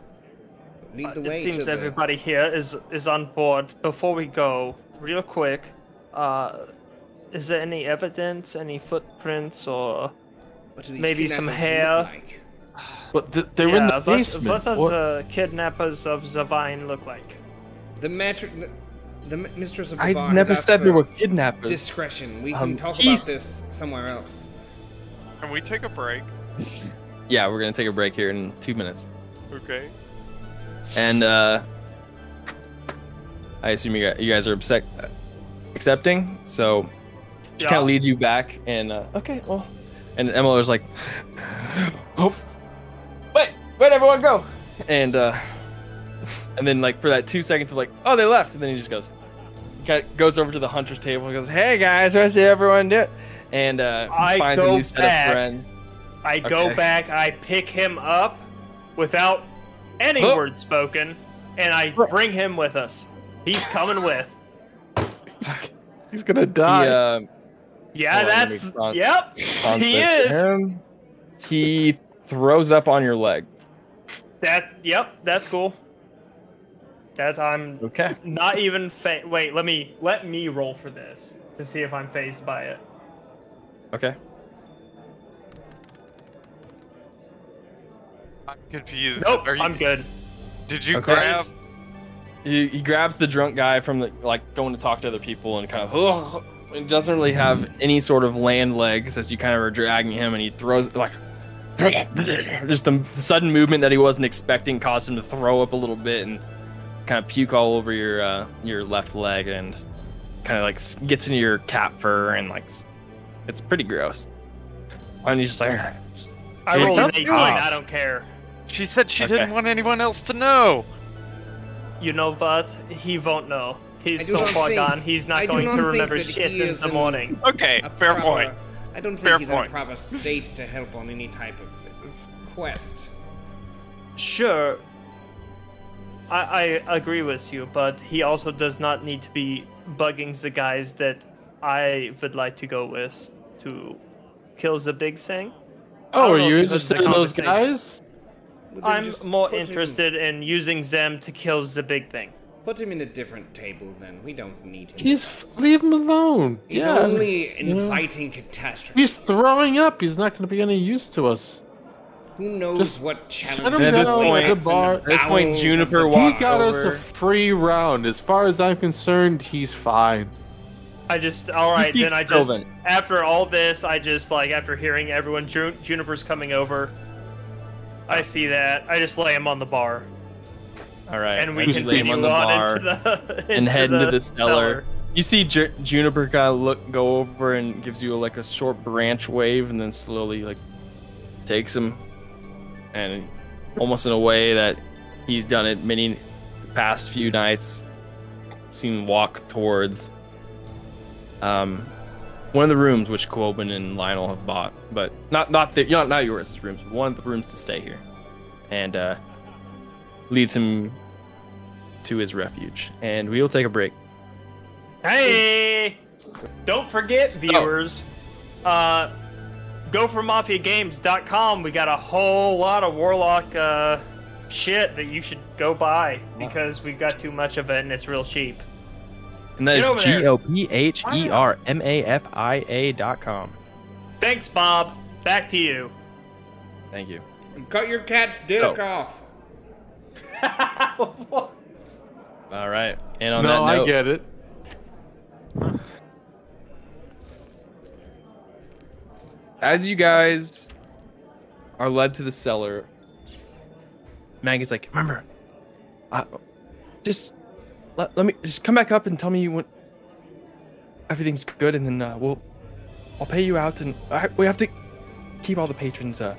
lead Uh, the it seems to the- everybody here is is on board. Before we go, real quick, uh, is there any evidence, any footprints, or what do these maybe some hair. like? But th- they're in the what, basement. what does What- the kidnappers of Zavine look like? The matri- the, the mistress of the I bar never has said there were kidnappers. discretion. We can Um, talk he's- about this somewhere else. Can we take a break? Yeah, we're gonna take a break here in two minutes, Okay. And uh, I assume you guys, you guys are accept- accepting. So she kind of leads you back, and uh, okay, well, and Emiler's like, oh, wait, where'd everyone go? And uh, and then like for that two seconds of like, oh, they left, and then he just goes, goes over to the hunter's table and goes, hey guys, what's everyone doing? And uh, I finds a new set back. of friends. I go Okay. back, I pick him up without any Oh. words spoken, and I bring him with us. He's coming with. He's gonna He, die. uh, Yeah, Hold on, let that's me con- yep. He is. him. He throws up on your leg. That yep, that's cool. That I'm Okay. not even fa- wait, let me let me roll for this to see if I'm phased by it. Okay. I'm confused. Nope, Are you, I'm good. Did you Okay. grab? He, he grabs the drunk guy from the like going to talk to other people and kind of oh, it doesn't really have any sort of land legs as you kind of are dragging him and he throws like just the sudden movement that he wasn't expecting caused him to throw up a little bit and kind of puke all over your uh, your left leg and kind of like gets into your cat fur and like it's pretty gross. And he's just like I It rolled an sounds 18. I don't care. She said she Okay. didn't want anyone else to know. You know what? He won't know. He's so far think- gone. He's not I going not to remember shit in the morning. Okay, fair proper- point. I don't think Fair he's point. in a proper state to help on any type of quest. Sure. I, I agree with you, but he also does not need to be bugging the guys that I would like to go with to kill the big thing. Oh, are you if interested in those guys? Well, then I'm more put him- interested in using them to kill the big thing. Put him in a different table then. We don't need him. He's leave him alone. He's yeah. only you know. inviting catastrophe. He's throwing up. He's not going to be any use to us. Who knows Just what Send challenge him At this point- to the bar. At this point, bowels Juniper the- walked He got over. us a free round. As far as I'm concerned, he's fine. I just all right. Then I still just then. after all this, I just like after hearing everyone, Jun- Juniper's coming over. I see that. I just lay him on the bar, All right. and we as you lay him continue on on, the bar into the and into head into the cellar. cellar. You see Ju- Juniper kind of look go over and gives you like a short branch wave, and then slowly like takes him, and almost in a way that he's done it many past few nights. Seen walk towards um one of the rooms which Quoben and Lionel have bought, but not not the, not not yours rooms. One of the rooms to stay here, and uh, leads him to his refuge. And we will take a break. Hey! Don't forget, viewers, uh, GopherMafiaGames.com. We got a whole lot of Warlock uh, shit that you should go buy because we've got too much of it and it's real cheap. And that Get over is there. G O P H E R M A F I A dot com. Thanks, Bob. Back to you. Thank you. Cut your cat's dick Oh. off. All right. And on no, that note, I get it. as you guys are led to the cellar, Maggie's like, remember, uh, just let, let me just come back up and tell me when everything's good, and then uh, we'll I'll pay you out, and uh, we have to keep all the patrons uh,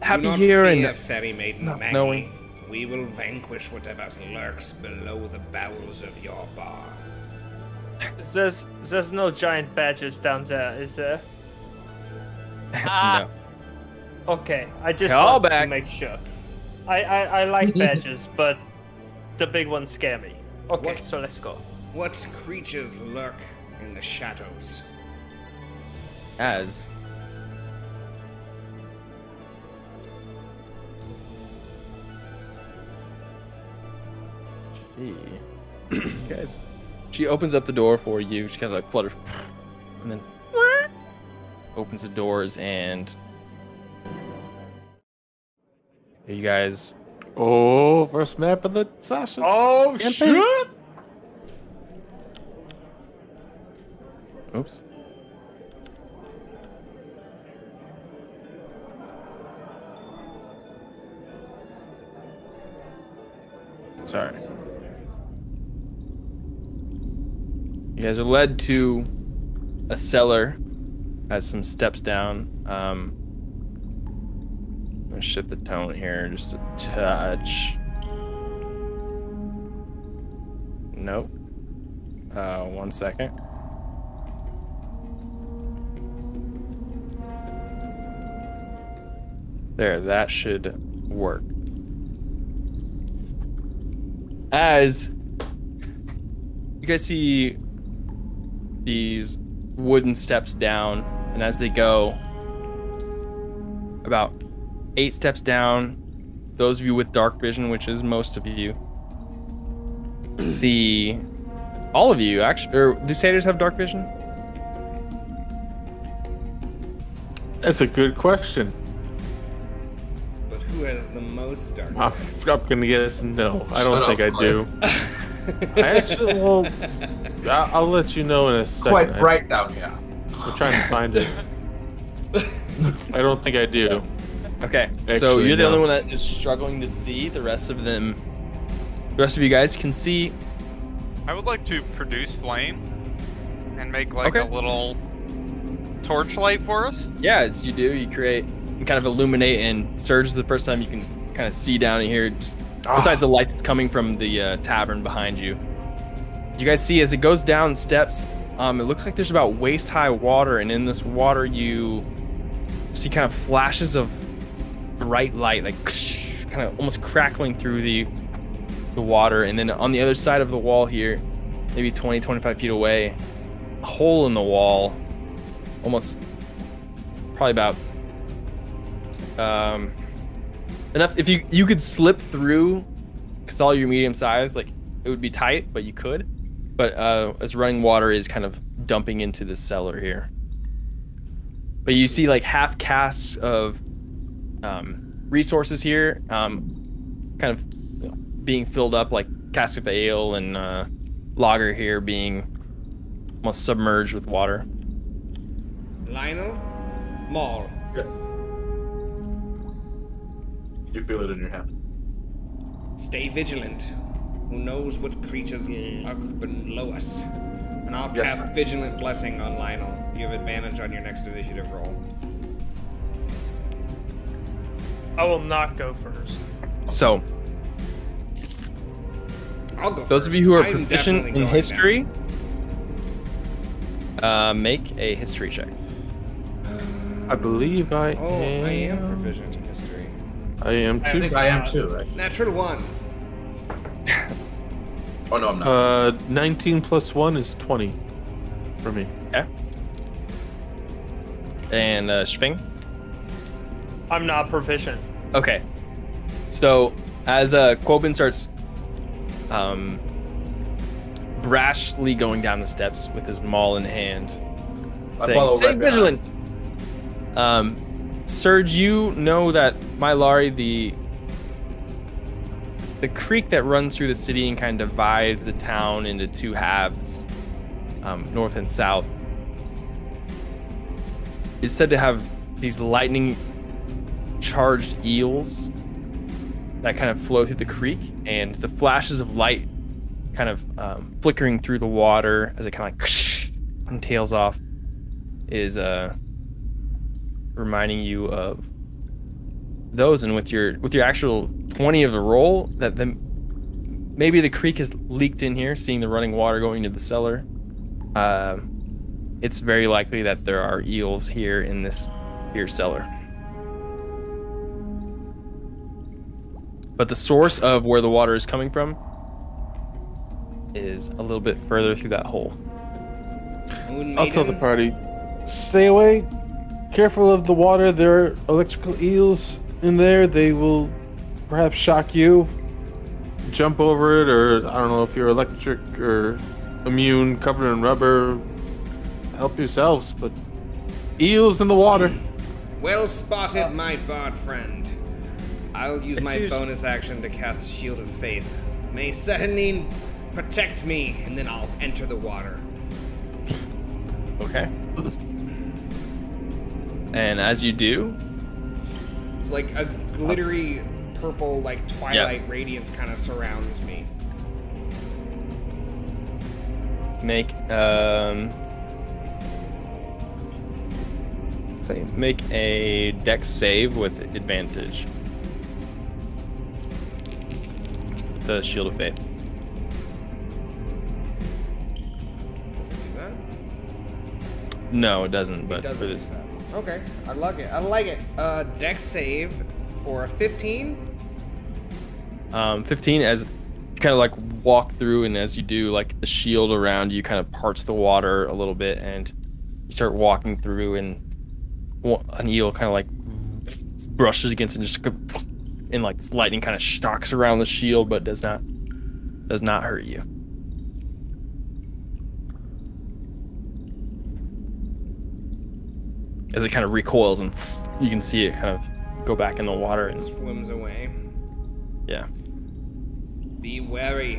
happy not here fear, and fairy maiden not Maggie. knowing. We will vanquish whatever lurks below the bowels of your bar. There's, there's no giant badges down there, is there? no. Okay, I just Call wanted back. to make sure. I, I, I like badges, but the big ones scare me. Okay, What? so let's go. What creatures lurk in the shadows? as she guys she opens up the door for you she kind of like flutters and then opens the doors and you guys Oh, first map of the session. Oh Campaign. shit! oops sorry you guys are led to a cellar has some steps down um gonna shift the tone here just a touch. Nope. Uh one second. There, that should work. As you guys see these wooden steps down, and as they go about eight steps down, those of you with dark vision, which is most of you, see all of you actually. Or do satyrs have dark vision? That's a good question. But who has the most dark? I'm, I'm gonna guess no. I don't Shut think up, I do. I actually, well, I- I'll let you know in a second. Quite bright down here. I'm trying to find it. I don't think I do. Okay, so you're the no. only one that is struggling to see. The rest of them, the rest of you guys can see. I would like to produce flame and make like Okay. a little torchlight for us. Yeah, as you do, you create and kind of illuminate. And Serj is the first time you can kind of see down in here. Just besides the light that's coming from the uh, tavern behind you, you guys see as it goes down steps. Um, it looks like there's about waist high water, and in this water you see kind of flashes of bright light, like kind of almost crackling through the the water. And then on the other side of the wall here, maybe 20, 25 feet away, a hole in the wall, almost probably about um enough if you you could slip through because all your medium size like it would be tight but you could but uh as running water is kind of dumping into the cellar here but you see like half casts of um, resources here, um, kind of you know, being filled up, like cask of ale and uh, lager here being almost submerged with water. Lionel, Maul. You feel it in your hand. Stay vigilant. Who knows what creatures lurk below us? And I'll Yes, cast sir. Vigilant Blessing on Lionel. You have advantage on your next initiative roll. I will not go first. So, I'll go those first. of you who are I'm proficient in history, uh, make a history check. I believe I now. Oh, am. I am proficient in history. I am too. I think I am too, right? Natural one. Oh no, I'm not. Uh, 19 plus 1 is 20 for me. Yeah. And uh, Sphing. I'm not proficient. Okay. So as uh Quoben starts um brashly going down the steps with his maul in hand, I saying, Stay right vigilant. Um Serj, you know that Mylari, the the creek that runs through the city and kind of divides the town into two halves, um, north and south, is said to have these lightning charged eels that kind of flow through the creek, and the flashes of light kind of um, flickering through the water as it kind of like and tails off is uh, reminding you of those. And with your with your actual twenty of the roll, that the maybe the creek has leaked in here, seeing the running water going to the cellar. Um, it's very likely that there are eels here in this here cellar. But the source of where the water is coming from is a little bit further through that hole. Moon I'll tell the party stay away. Careful of the water. There are electrical eels in there. They will perhaps shock you. Jump over it, or I don't know if you're electric or immune, covered in rubber. Help yourselves, but eels in the water. Well spotted, my bard friend. I'll use my Excuse- bonus action to cast Shield of Faith. May Sehanine protect me, and then I'll enter the water. Okay. And as you do, It's like a glittery purple, like twilight radiance kind of surrounds me. make um say make a dex save with advantage. The shield of faith. Does it do that? No, it doesn't. But it doesn't for this. Okay, I like it. I like it. Uh, dex save for a 15. um, 15 as you kind of like walk through, and as you do, like the shield around you kind of parts the water a little bit, and you start walking through, and an eel kind of like brushes against it, and just and like this lightning kind of shocks around the shield, but does not does not hurt you. As it kind of recoils, and you can see it kind of go back in the water, It and swims away. yeah. Be wary.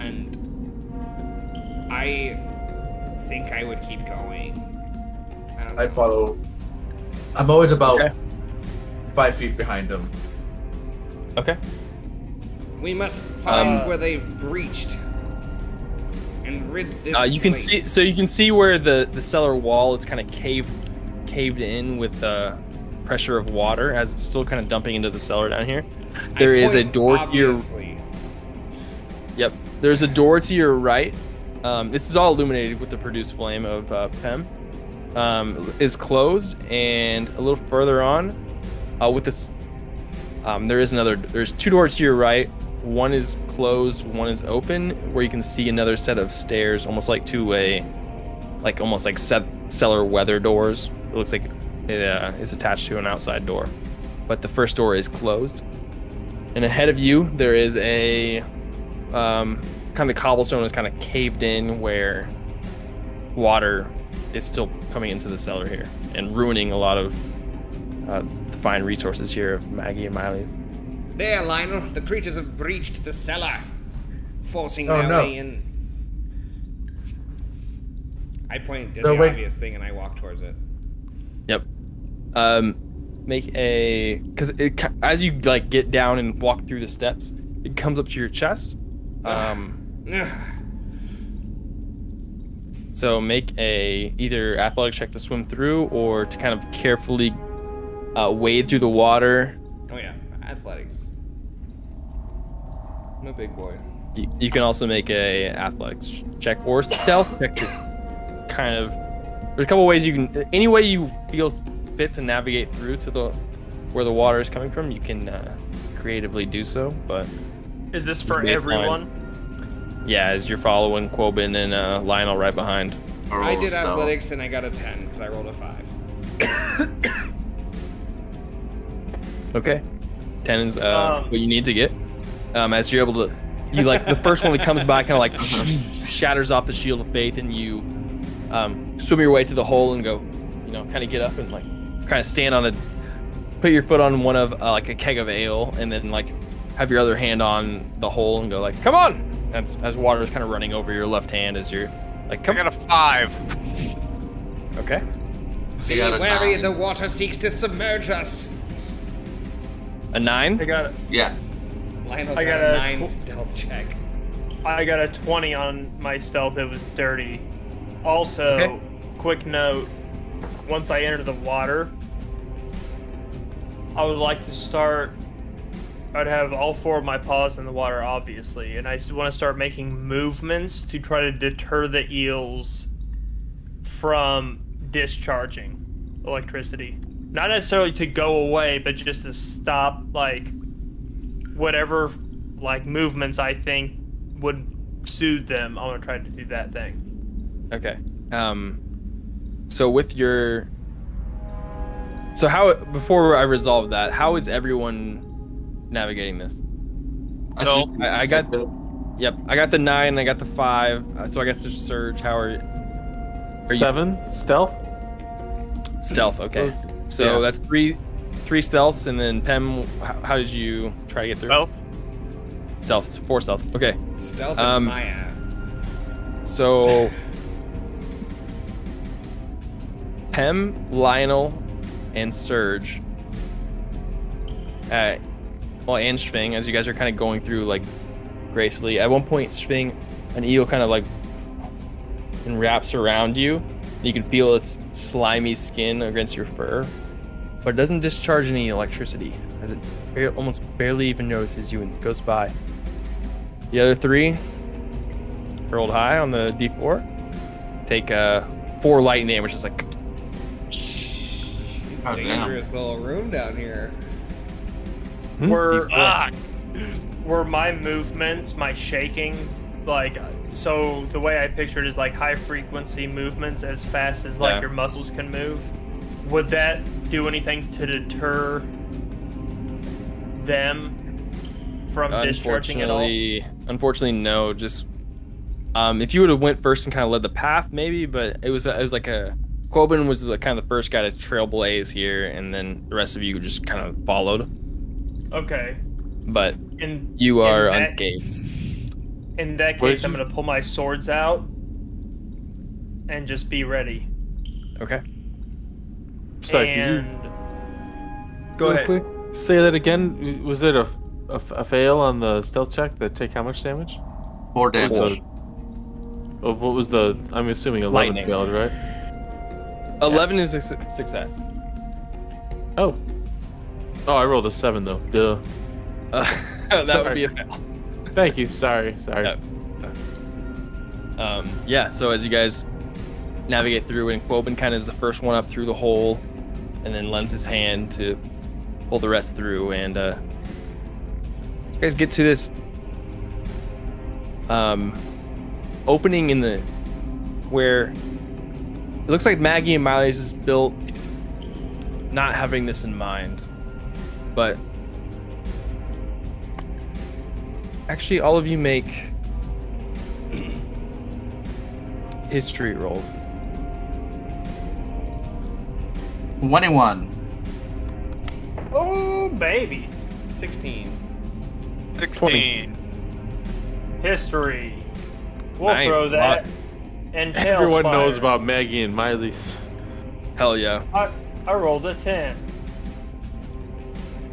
And I think I would keep going. I would follow. I'm always about Okay. Five feet behind him. Okay. We must find Um, where they've breached and rid this. Uh, you can see, so you can see where the the cellar wall it's kind of caved caved in with the pressure of water as it's still kind of dumping into the cellar down here. I There is a point door to your yep. There's a door to your right. Um, this is all illuminated with the produced flame of uh, Pem. Um, is closed, and a little further on, uh, with this, um, there is another. There's two doors to your right. One is closed. One is open, where you can see another set of stairs, almost like two-way, like almost like set, cellar weather doors. It looks like it uh, is attached to an outside door, but the first door is closed. And ahead of you, there is a um, kind of the cobblestone is kind of caved in where water is still coming into the cellar here and ruining a lot of uh, fine resources here of Maggie and Miley's. There, Lionel. The creatures have breached the cellar, forcing Oh, their no. way in. I point at No, the wait. obvious thing and I walk towards it. Yep. Um, make a because it as you like get down and walk through the steps, it comes up to your chest. Um, so make a either athletic check to swim through or to kind of carefully uh, wade through the water. Oh yeah, athletics. I'm a big boy. You, you can also make a athletics check or stealth check kind of. There's a couple ways you can. Any way you feel fit to navigate through to the where the water is coming from, you can uh, creatively do so. But Is this for Baseline. everyone? yeah, as you're following Quoben and uh, Lionel right behind. Or I did athletics and I got a 10 because I rolled a 5. Okay. Ten is uh, Um, what you need to get. Um, as you're able to, you like the first one that comes by, kind of like shatters off the shield of faith, and you um, swim your way to the hole and go, you know, kind of get up and like kind of stand on a, put your foot on one of uh, like a keg of ale, and then like have your other hand on the hole and go like, come on, as as water is kind of running over your left hand as you're like, I come got a five. okay. You got a Wary, the water seeks to submerge us. A nine. I got it. Yeah. Lionel I got, got a a- 9 stealth check. I got a 20 on my stealth. It was dirty. Also, Okay. quick note: once I enter the water, I would like to start. I'd have all four of my paws in the water, obviously, and I want to start making movements to try to deter the eels from discharging electricity. Not necessarily to go away, but just to stop, like, whatever, like, movements I think would soothe them. I'm gonna try to do that thing. Okay. Um, so with your, so how before I resolve that, how is everyone navigating this? I No. think- I, I got, the. yep, I got the nine, I got the five. uh, So I guess there's Serj. How are, are you? Seven stealth. Stealth. Okay. Those- So yeah. that's three, three stealths, and then Pem. How, how did you try to get through? Well, stealth. It's four stealth. Okay. Stealth Um, my ass. So Pem, Lionel, and Serj. Uh, well, and Sphing, as you guys are kind of going through like gracefully. At one point, Sphing, an eel kind of like and wraps around you. You can feel its slimy skin against your fur, but it doesn't discharge any electricity, as it bar- almost barely even notices you and goes by. The other three rolled high on the d4. Take uh, four lightning, which is like Oh, damn. Dangerous little room down here. Hmm? Were fuck. were my movements, my shaking, like so the way I pictured is like high frequency movements as fast as like Yeah. your muscles can move. Would that do anything to deter them from discharging at all? unfortunately, no. Just um, if you would have went first and kind of led the path, maybe. But it was it was like a Quoben was the, kind of the first guy to trailblaze here, and then the rest of you just kind of followed. Okay. But In you are that- unscathed. In that case, did I'm gonna pull my swords out and just be ready. Okay. Sorry, could you and go real ahead. quick say that again? Was it a, a, a fail on the stealth check that take how much damage? Four What was damage. the, oh, what was the? I'm assuming eleven Lightning. failed, right? Eleven is a su- success. Oh. Oh, I rolled a seven though. Duh. Uh, that would be a fail. Thank you. Sorry. Sorry. Um, yeah, so as you guys navigate through, and Quoben kind of is the first one up through the hole, and then lends his hand to pull the rest through, and uh, you guys get to this um, opening in the where it looks like Maggie and Miley's is built not having this in mind, but actually, all of you make history rolls. 21. Oh, baby. 16. 16. History. We'll Nice. throw that. And Everyone spire. knows about Maggie and Miley's. Hell yeah. I, I rolled a 10.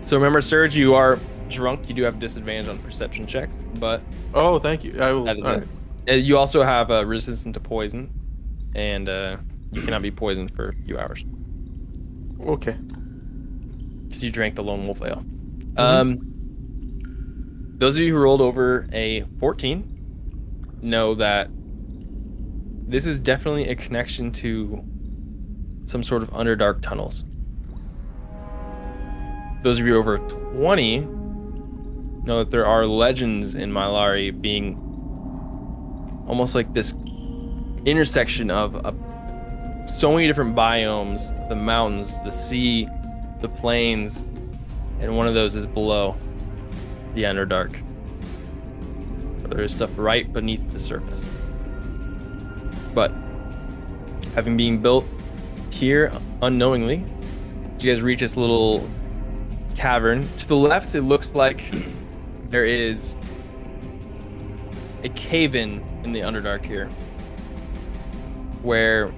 So remember, Serj, you are drunk. You do have disadvantage on perception checks, but Oh, thank you. I will. that is it. right. You also have uh, resistance to poison, and uh, you cannot be poisoned for a few hours Okay. because you drank the lone wolf ale. Um, those of you who rolled over a 14 know that this is definitely a connection to some sort of underdark tunnels. Those of you over 20 know that there are legends in Mylari being almost like this intersection of so many different biomes the mountains, the sea, the plains, and one of those is below the Underdark. There is stuff right beneath the surface. But having been built here unknowingly, you guys reach this little cavern, to the left it looks like there is a cave in in the Underdark here where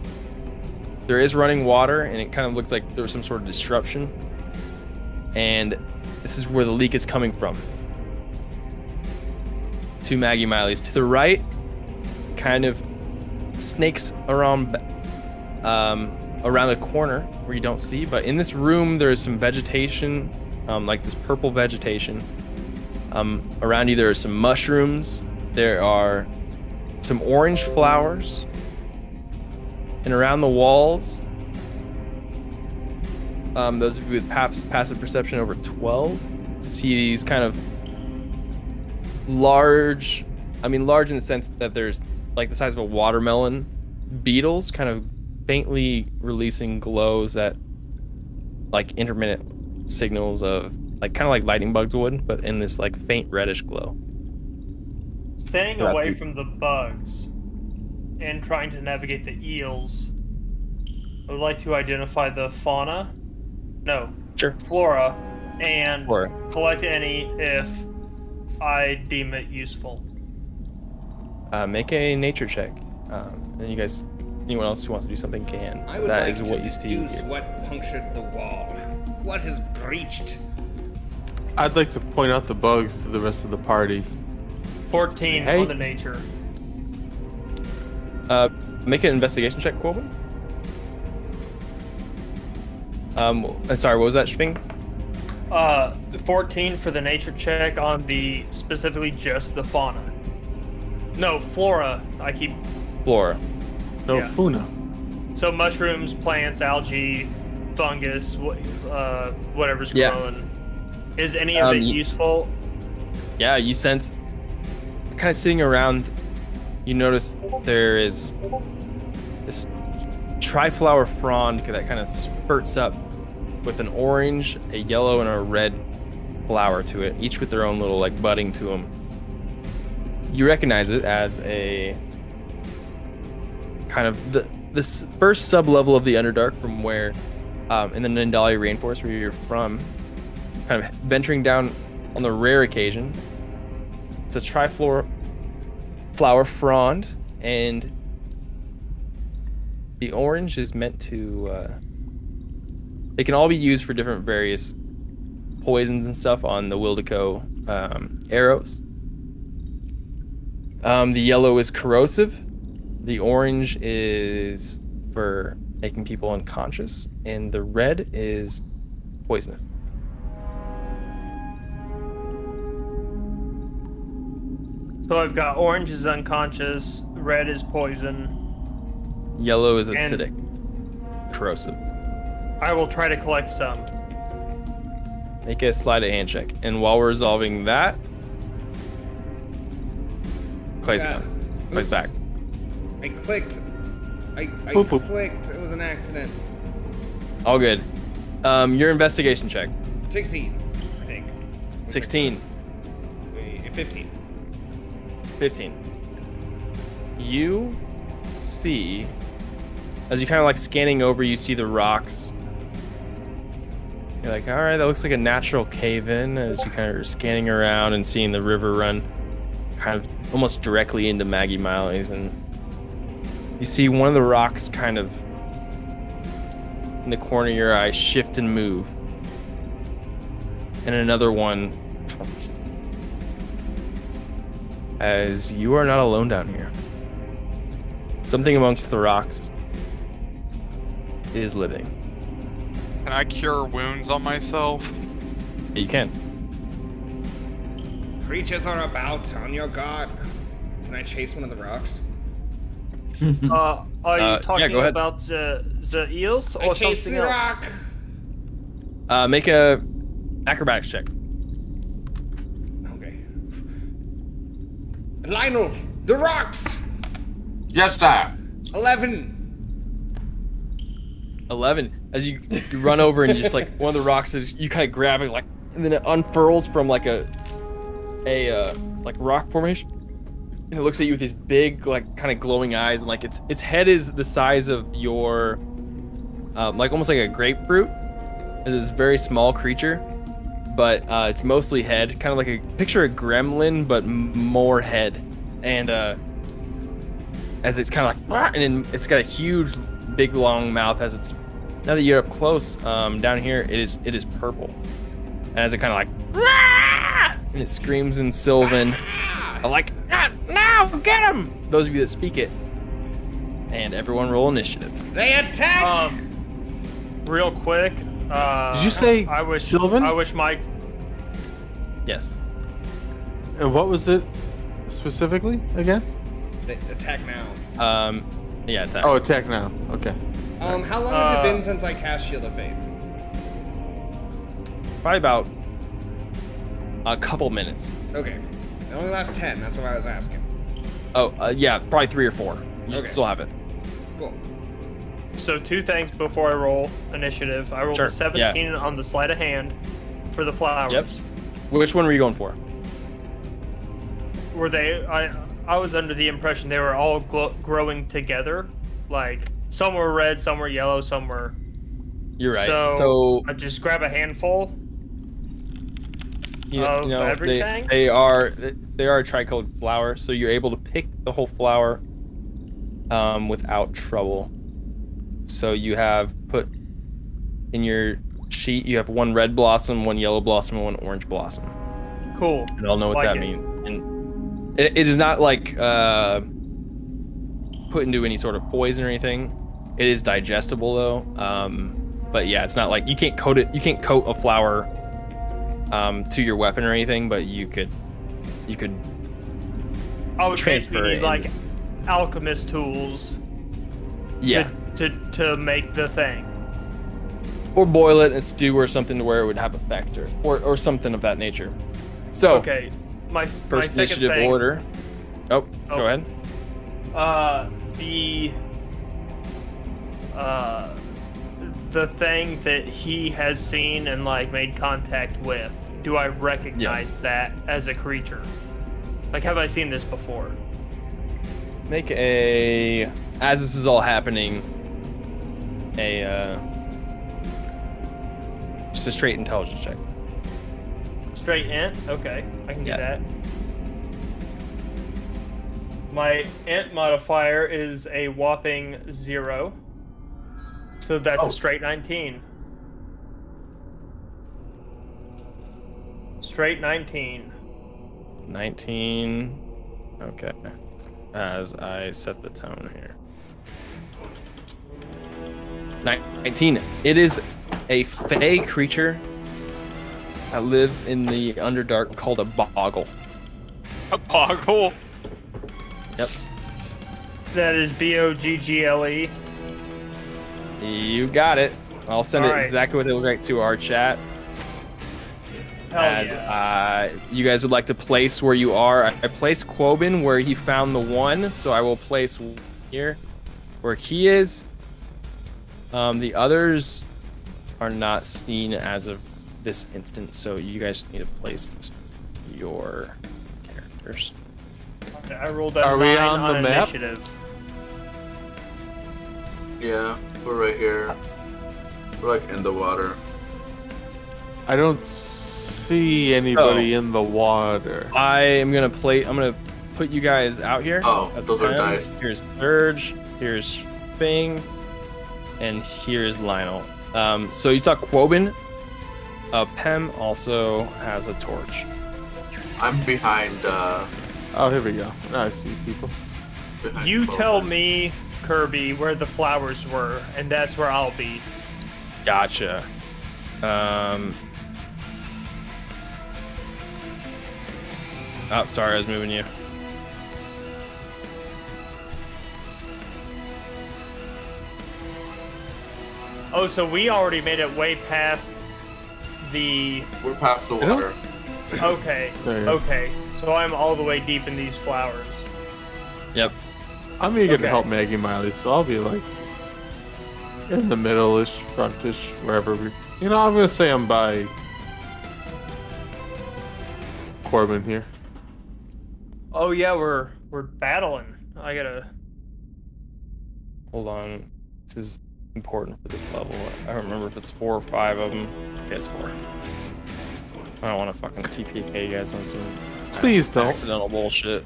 there is running water and it kind of looks like there was some sort of disruption. And this is where the leak is coming from. To maggie miley's. To the right kind of snakes around um, around the corner where you don't see but in this room there is some vegetation um, like this purple vegetation um, around you there are some mushrooms. There are some orange flowers. And around the walls um, those of you with paps, passive perception over 12 see these kind of large i mean large in the sense that there's like the size of a watermelon. Beetles kind of faintly releasing glows that like intermittent signals of like kind of like lightning bugs would but in this like faint reddish glow Staying That's away good. from the bugs and trying to navigate the eels, I would like to identify the fauna, no, sure flora, and or collect any if I deem it useful. uh, make a nature check um, and you guys anyone else who wants to do something can I would That like is to what you see deduce here. what punctured the wall. What has breached? I'd like to point out the bugs to the rest of the party. 14 Hey. on the nature. Uh, make an investigation check, Quoben. Um, uh, sorry, what was that, Sphing? Uh, 14 for the nature check on the specifically just the fauna. No, flora. I keep Flora. No Yeah. Funa. so mushrooms, plants, algae, fungus, wh- uh, whatever's Yeah. growing. Is any of Um, it useful? Yeah, you sense, kind of sitting around, you notice there is this triflower frond that kind of spurts up with an orange, a yellow, and a red flower to it, each with their own little like budding to them. You recognize it as a kind of the this first sub level of the Underdark from where, um, in the Nindali Rainforest where you're from, kind of venturing down on the rare occasion. It's a triflower flower frond, and the orange is meant to. Uh, they can all be used for different various poisons and stuff on the Wildeco um, arrows. Um, the yellow is corrosive. The orange is for making people unconscious, and the red is poisonous. So I've got orange is unconscious, red is poison. Yellow is acidic, corrosive. I will try to collect some. Make a slide of hand check. And while we're resolving that, Clay's Yeah. gone. Clay's back. I clicked. I, I Boop, boop. clicked. It was an accident. All good. Um, your investigation check. 16, I think. 16, Wait, 15. 15. You see, as you kind of like scanning over, you see the rocks You're like, all right, that looks like a natural cave in as you kind of are scanning around and seeing the river run kind of almost directly into Maggie Miley's. And you see one of the rocks kind of in the corner of your eye shift and move. And another one as you are not alone down here. Something amongst the rocks is living. Can I cure wounds on myself? You can. Creatures are about on your guard. Can I chase one of the rocks? Uh, are you Uh, yeah, talking go ahead. about the the eels I or chase something the else? rock. Uh, make a acrobatics check. Okay. Lionel, the rocks. Yes, sir. Eleven. 11 as you, you run over and just like one of the rocks is you kind of grab it like and then it unfurls from like a a uh, like rock formation and it looks at you with these big like kind of glowing eyes and like its its head is the size of your um, like almost like a grapefruit it's this very small creature but uh, it's mostly head kind of like a picture a gremlin but m- more head and uh as it's kind of like and then it's got a huge big long mouth as it's now that you're up close um, down here it is it is purple and as it kind of like and it screams in sylvan I like "Ah, now get him those of you that speak it and everyone roll initiative They attack. Um, real quick. Uh, Did you say I wish Sylvan? I wish Mike. yes And what was it specifically again? attack now. um yeah it's that Oh, attack now. Okay. Um, how long has Uh, it been since I cast Shield of Faith? probably about a couple minutes Okay. It only lasts ten. That's what I was asking. oh uh, yeah probably three or four you Okay. still have it Cool. So two things before I roll initiative. I rolled Sure, a 17 on the sleight of hand for the flowers. Yep. which one were you going for Were they? I I was under the impression they were all glo- growing together. Like some were red, some were yellow, some were. you're right So, so I just grab a handful. you know, of you know, everything? They, they are they are a tricolored flower, so you're able to pick the whole flower um, without trouble. So you have put in your sheet you have one red blossom, one yellow blossom, and one orange blossom. Cool. And I'll know what Like that it. means. And it, it is not like uh, put into any sort of poison or anything. It is digestible though. Um, but yeah, it's not like you can't coat it. You can't coat a flower um, to your weapon or anything. But you could, you could. I would Transfer basically it need like alchemist tools Yeah. to, to to make the thing. Or boil it and stew or something to where it would have a factor or, or something of that nature. So Okay. My s- my first initiative thing, order. Oh, Oh. go ahead. Uh, the uh, the thing that he has seen and like made contact with. Do I recognize that as a creature? Like, have I seen this before? Make a as this is all happening. A uh, just a straight intelligence check. Straight int? Okay, I can Yeah. do that. My int modifier is a whopping zero. So that's Oh. a straight 19. Straight 19. 19. Okay. As I set the tone here. 19. It is a fey creature that lives in the Underdark called a boggle. A boggle. Yep. That is B O G G L E. You got it. I'll send All it right. exactly what they look like to our chat. Hell as yeah. uh, you guys would like to place where you are. I, I placed Quoben where he found the one, so I will place here where he is. Um, the others are not seen as of this instant, so you guys need to place your characters. Okay, I rolled a Are we on on, the map? initiative. Yeah, we're right here. We're like in the water. I don't see anybody in the water. I am gonna play. I'm gonna put you guys out here. Oh, those are Pem. dice. Here's Serj. Here's Sphing, and here's Lionel. Um, so you saw Quoben. Uh, Pem also has a torch. I'm behind. Uh, Oh, here we go. Now I see people. behind You Bo. tell me, Kirby, where the flowers were, and that's where I'll be. Gotcha. Um. Oh, sorry, I was moving you. Oh, so we already made it way past the. We're past the water. Okay, There you go. okay. So I'm all the way deep in these flowers. Yep. I'm eager Okay. to help Maggie Miley, so I'll be like in the middle-ish, frontish, wherever we. You know, I'm gonna say I'm by Quoben here. Oh yeah, we're we're battling. I gotta. Hold on. This is important for this level. I don't remember if it's four or five of them. Okay, it's four. I don't want to fucking TPK you guys on some Please don't. accidental bullshit.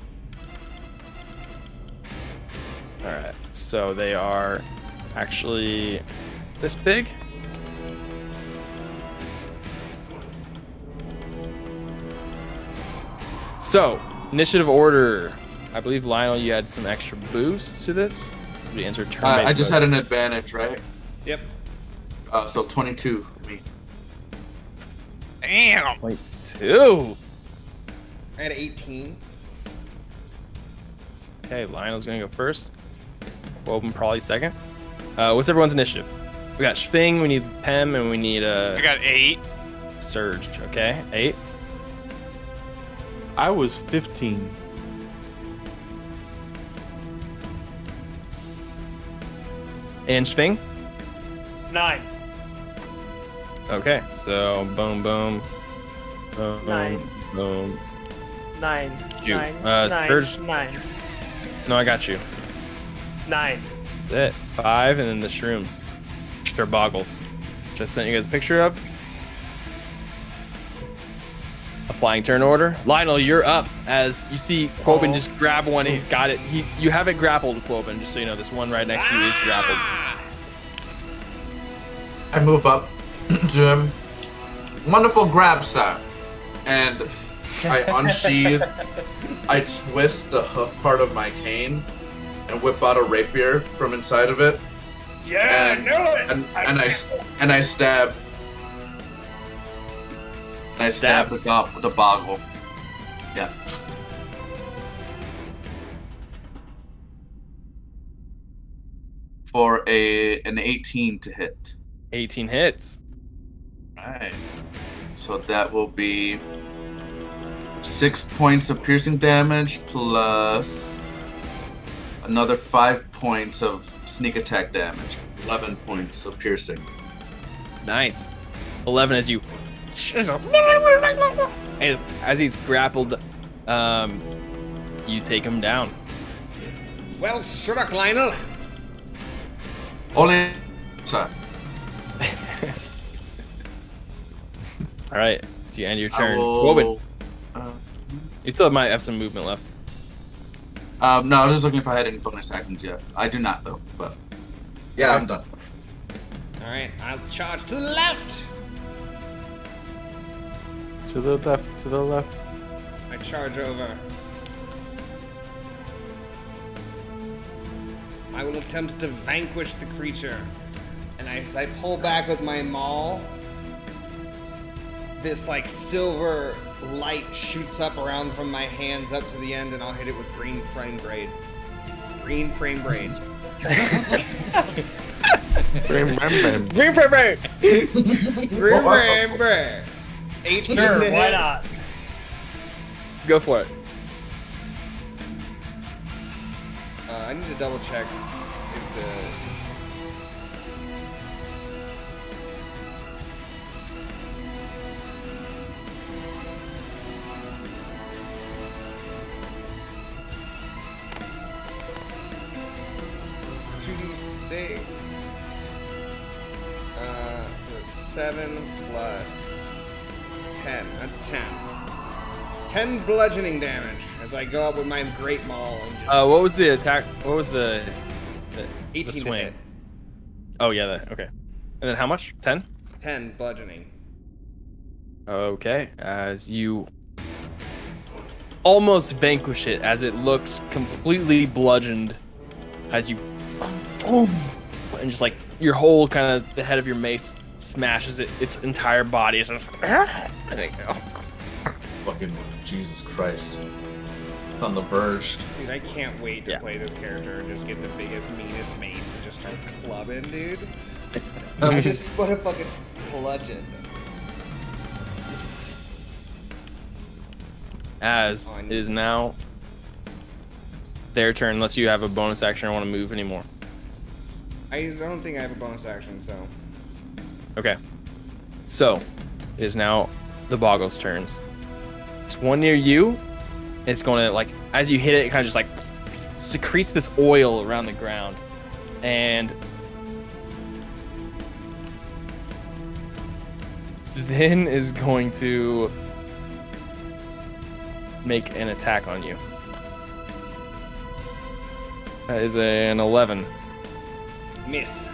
Alright, so they are actually this big. So, initiative order. I believe Lionel, you had some extra boosts to this. We entered turn Uh, I just had an advantage, right? Yep. Uh, so 22 for me. Damn. point 22. I had 18. Okay, Lionel's gonna go first. Quoben probably second. Uh, what's everyone's initiative? We got Sphing, we need Pem, and we need uh, I got eight. Serj. Okay, eight. I was 15. And Sphing. Nine. Okay, so boom, boom, boom, Nine. boom. Nine. Shoot. Nine. Uh, Nine. No, I got you. Nine. That's it. Five, and then the shrooms. They're boggles. Just sent you guys a picture of. Applying turn order. Lionel, you're up as you see Quoben Oh. just grab one. He's got it. He, you have it grappled, Quoben. Just so you know, this one right next to you is ah! grappled. I move up to him. Wonderful grab, sir. And I unsheath. I twist the hook part of my cane and whip out a rapier from inside of it. Yeah, And- I knew it. And, and I s- and I stab. And I stab, Stab. the go- the boggle. Yeah. For a an 18 to hit. 18 hits. Right. So that will be six points of piercing damage plus another five points of sneak attack damage. Eleven points of piercing. Nice. 11 as you. As, as he's grappled, um, you take him down. Well struck, Lionel. Only, sir. All right, so you end your turn. will- Quoben, Uh, you still might have some movement left. um, no, I was just looking if I had any bonus actions yet. I do not though, but yeah, I'm done. All right, I'll charge to the left. To the left, to the left. I charge over. I will attempt to vanquish the creature. And I, as I pull back with my maul, this like silver light shoots up around from my hands up to the end, and I'll hit it with green-flame blade. Green frame braid. Bam, bam, bam. Green-Flame Blade. green frame braid. 18 Sure, why hit. not? Go for it. Uh, I need to double check if the. Two D six. Uh, so it's seven plus 10. 10. 10 bludgeoning damage as I go up with my Great Maul and just Uh, what was the attack? What was the the, 18 the swing? hit. Oh yeah, that okay. And then how much? Ten. 10 bludgeoning. Okay, as you almost vanquish it, as it looks completely bludgeoned, as you and just like your whole kind of the head of your mace smashes it, its entire body. It's just, and it- Fucking Jesus Christ. It's on the verge. Dude, I can't wait to Yeah. play this character and just get the biggest, meanest mace and just start clubbing, dude. I just want to fucking bludgeon. as On- it is now their turn, unless you have a bonus action or want to move anymore. I don't think I have a bonus action, so. Okay. So, it is now the Boggle's turns. It's one near you. It's going to, like, as you hit it, it kind of just, like, secretes this oil around the ground. And then is going to make an attack on you. That is an 11. Miss.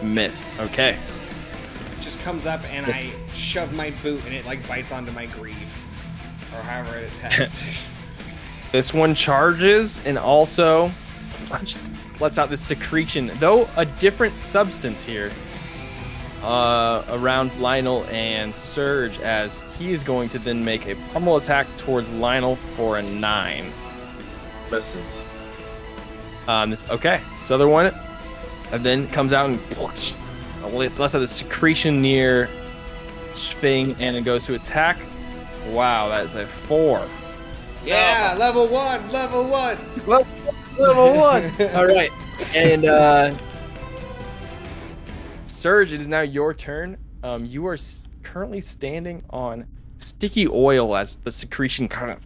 Miss. Okay. Just comes up and Yes. I shove my boot and it like bites onto my greave. Or however it attacks. This one charges and also lets out this secretion, though a different substance here, uh, around Lionel and Serj, as he is going to then make a pummel attack towards Lionel for a nine. Misses. Um, this okay. This other one, and then comes out and lets lets out the secretion near Sphing, and it goes to attack. Wow, that is a four. yeah, level one, level one. Level one. All right, and uh, Serj, it is now your turn. Um, you are currently standing on sticky oil as the secretion kind of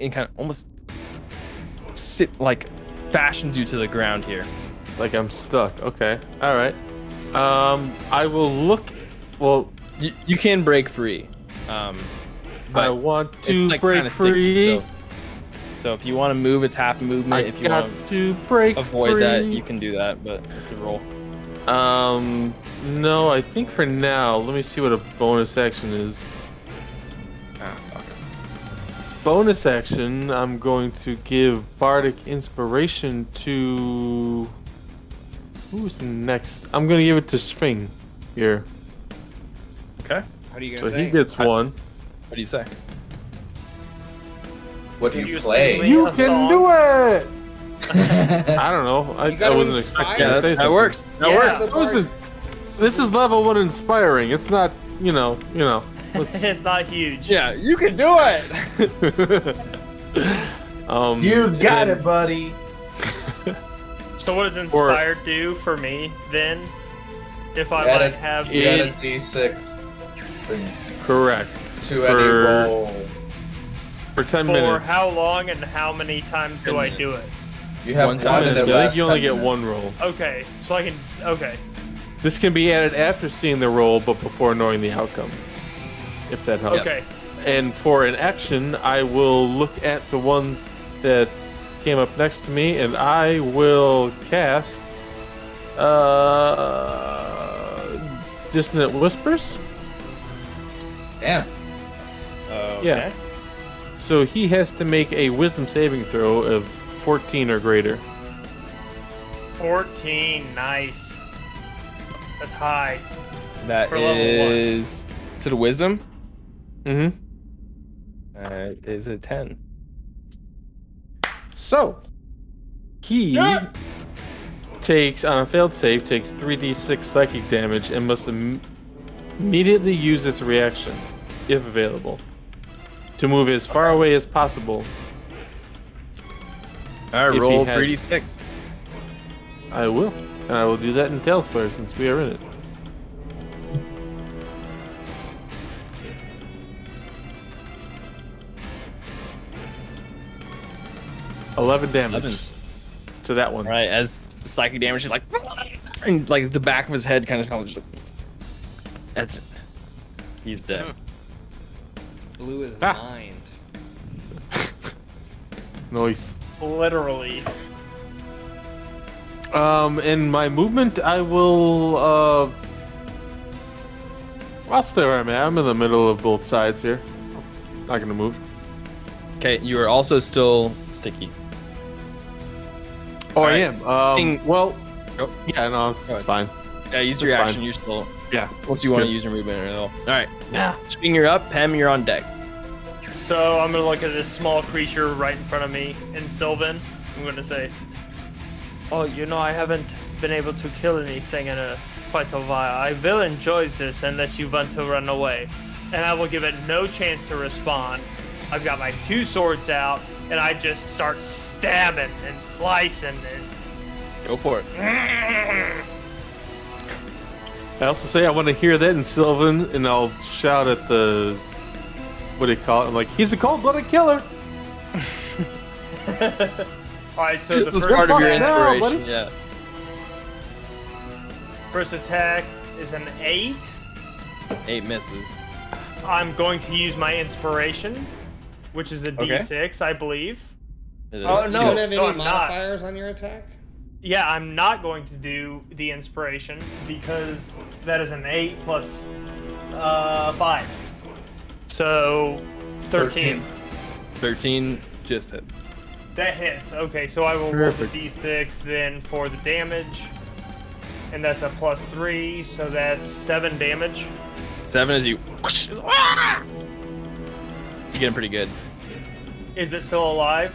and kind of almost sit like fashions you to the ground here. Like I'm stuck. Okay. All right. Um, I will look. Well, You, you can break free, um, I but want it's to like break kind of sticky. free. So, so if you want to move, it's half movement. I if you want to break to avoid that, you can do that. But it's a roll. Um, no, I think for now, let me see what a bonus action is. Ah, fuck. Bonus action, I'm going to give Bardic Inspiration to. Who's next? I'm going to give it to Sphing here. Okay. What are you So gonna say? he gets one. What do you say? What do you you play? You can song? do it! I don't know. I, I wasn't expecting Yeah, to that, that something. works. That Yeah. works. This is- This is level one inspiring. It's not, you know, you know. it's not huge. Yeah, you can do it. um, You got and- it, buddy. So what does inspired do for me then? If I Add like have You add a It- d6 thing Correct. To any For- roll. For 10 for minutes. For how long and how many times do Ten I do it? You have One one, time in in the I think you only get minutes. one roll. Okay, so I can. Okay, This can be added after seeing the roll, but before knowing the outcome. If that helps. okay. And for an action, I will look at the one that came up next to me, and I will cast uh, Dissonant Whispers. Damn. Okay. So he has to make a Wisdom saving throw of 14 or greater. Fourteen, nice. That's high. That For level one. is. Is it a wisdom? Mm-hmm. Uh, is it ten? So he takes on a failed save takes 3d6 psychic damage and must Im- immediately use its reaction, if available, to move as far away as possible. All right, If roll had- three d six. I will, and I will do that in TaleSpire since we are in it. Eleven damage 11. to that one. Right, as the psychic damage is like, and like the back of his head kind of, kind of just, that's it. He's dead. Hmm. Blue is Ah. mind. Noise. Literally. Um, in my movement, I will. Uh, I'll stay where I'm at. I'm in the middle of both sides here. Not gonna move. Okay, you are also still sticky. Oh, I Alright. am. Um, Thing- well, Go. yeah, no, it's fine. Yeah, use your That's fine. action. You're still. Yeah, Unless it's you want to use your movement at all. All right. Yeah. Sphing, you're up. Pem, you're on deck. So I'm gonna look at this small creature right in front of me in Sylvan. I'm gonna say, "Oh, you know, I haven't been able to kill anything in a quite a while. I will enjoy this unless you want to run away." And I will give it no chance to respond. I've got my two swords out, and I just start stabbing and slicing and. Go for it. Mm. I also say I want to hear that in Sylvan, and I'll shout at the. What do you call it? I'm like, he's a cold-blooded killer. All right, so the this is first part of your Fuck now, inspiration. yeah. first attack is an eight. Eight misses. I'm going to use my inspiration, which is a Okay. D6, I believe. It is. Oh, You no, don't have no, any I'm not. modifiers on your attack? Yeah, I'm not going to do the inspiration because that is an 8 plus uh, 5. So 13. 13 just hit. That hits. Okay, so I will Perfect. roll the d6 then for the damage. And that's a plus 3, so that's 7 damage. Seven as you. Ah! You're getting pretty good. Is it still alive?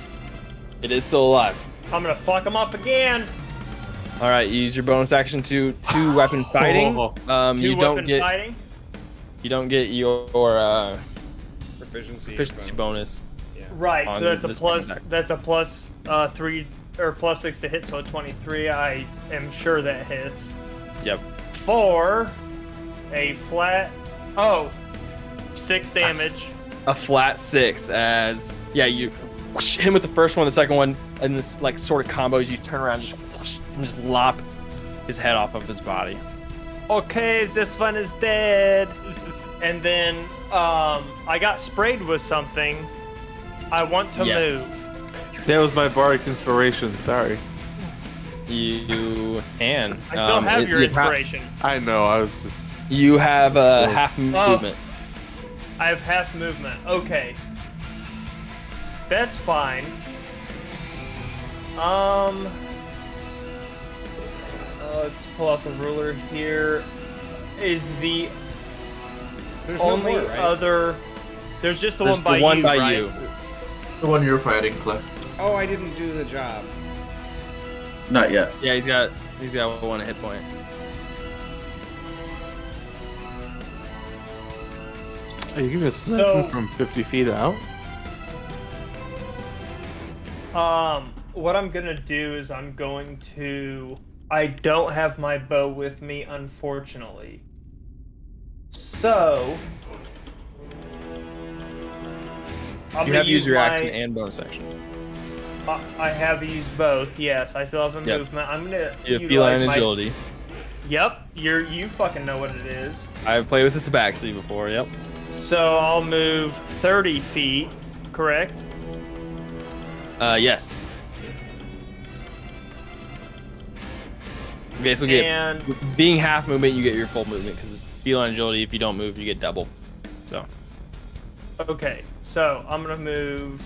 It is still alive. I'm gonna fuck him up again. All right, you use your bonus action to two weapon fighting. Um, Two you don't get fighting. you don't get your uh, Proficiency. efficiency bonus. Right, so that's a plus. That's a plus uh, three or plus six to hit, so a twenty-three. I am sure that hits. Yep. Four, a flat. Oh, six damage. A flat six as yeah you whoosh, hit him with the first one, the second one, and this like sort of combos. You turn around, just whoosh, and just lop his head off of his body. Okay, this one is dead. and then um, I got sprayed with something. I want to Yes. move. That was my bardic inspiration. Sorry. You can. I still um, have it- your you inspiration. I know. I was just. you have uh, Oh. half Oh. movement. I have half movement. Okay. That's fine. Um. uh, let's pull out the ruler here. Is the There's only no more, right? other. There's just the There's one by the one you, by right? you. The one you're fighting, Cliff. Oh, I didn't do the job. Not yet. Yeah, he's got he's got one hit point. Are you gonna snap So- him from 50 feet out? Um, what I'm gonna do is I'm going to. I don't have my bow with me, unfortunately. So. I'm You have use your my- action and bonus action. I- I have used both. Yes, I still have a Yep. movement. I'm gonna You have feline my- agility. Yep, you're you fucking know what it is. I've played with the tabaxi before. Yep. So I'll move 30 feet, correct? Uh, yes. Okay, so get And being half movement, you get your full movement because it's feline agility. If you don't move, you get double. So okay, so I'm gonna move.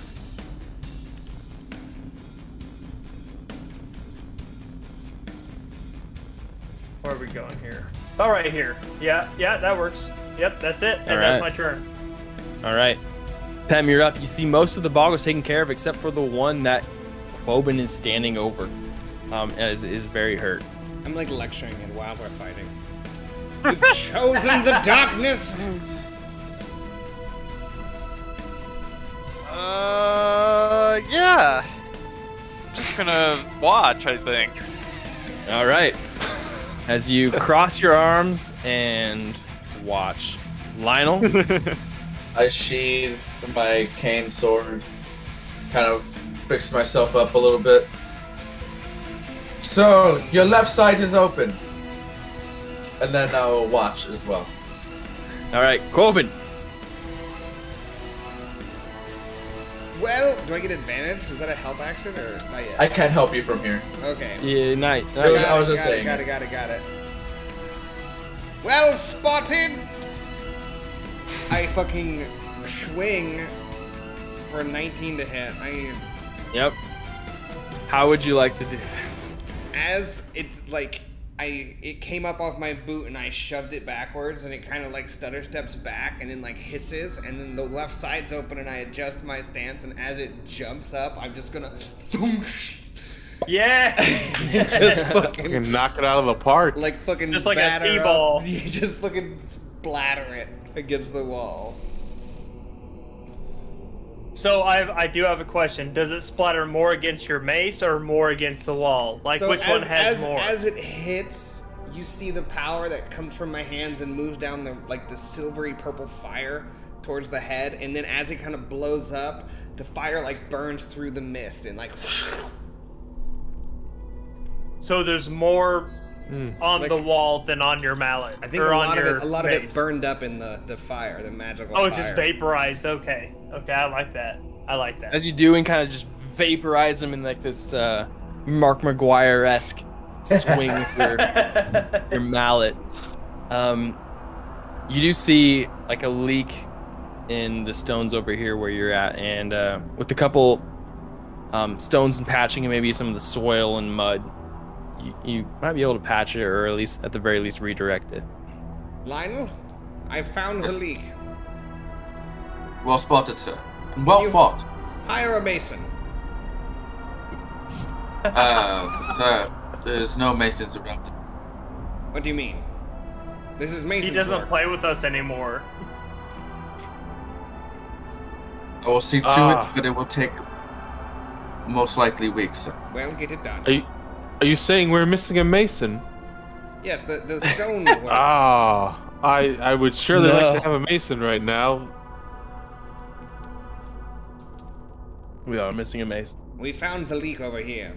Where are we going here? Oh, right here. Yeah, yeah, that works. Yep, that's it, and All that's my turn. all right, Pem, you're up. You see most of the boggles taken care of, except for the one that Quoben is standing over. Um, is, is very hurt. I'm like lecturing and while we're fighting. You've chosen the darkness. Uh, yeah. Just gonna watch, I think. All right. As you cross your arms and watch, Lionel. I sheathe my cane sword, kind of fix myself up a little bit. So, your left side is open. And then I'll watch as well. All right, Quoben. Well, do I get advantage? Is that a help action or not yet? I can't help you from here. Okay. Yeah, night. Yeah, night. I was it, just got saying. It, got it, got it, got it. Well spotted! I fucking swing for a 19 to hit. I, Yep. How would you like to do this? as it's like, I it came up off my boot and I shoved it backwards and it kind of like stutter steps back and then like hisses and then the left side's open and I adjust my stance and as it jumps up I'm just gonna Yeah. just fucking Fucking knock it out of the park. like fucking Just like a batter up. T-ball. You just fucking splatter it against the wall. So I I do have a question. Does it splatter more against your mace or more against the wall? Like so which as, one has as, more? As it hits, you see the power that comes from my hands and moves down the like the silvery purple fire towards the head, and then as it kind of blows up, the fire like burns through the mist and like so there's more on Like- the wall than on your mallet. I think or a on lot of it a lot of it burned up in the the fire, the magical. Oh, it fire. just vaporized. Okay. Okay, I like that. I like that. As you do and kind of just vaporize them in like this uh, Mark McGwire esque swing with your, your mallet. Um, you do see like a leak in the stones over here where you're at, and uh, with a couple um, stones and patching and maybe some of the soil and mud, you, you might be able to patch it or at least at the very least redirect it. Lionel, I found the leak. Well spotted, sir. And well You- fought. Hire a mason. Uh, sir, there's no masons around. What do you mean? This is Mason. he doesn't work. play with us anymore. I will see to Ah. it, but it will take most likely weeks, sir. Well, get it done. Are you, saying we're missing a mason? Yes, the the stone work. Ah, I I would surely like to have a mason right now. We are missing a mason. We found the leak over here.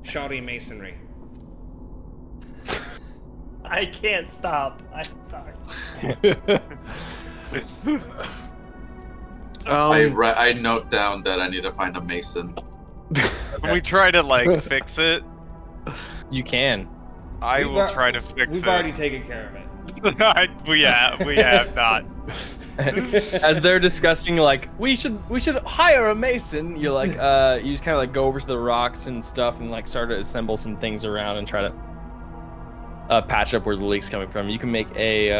Shoddy masonry. I can't stop. I'm sorry. I, um, ri- I note down that I need to find a mason. Can we try to like fix it? You can. I We've will al- try to fix it. We've already taken care of it. We have, we have not. as they're discussing like we should we should hire a mason you're like uh you just kind of like go over to the rocks and stuff and like start to assemble some things around and try to uh patch up where the leak's coming from you can make a uh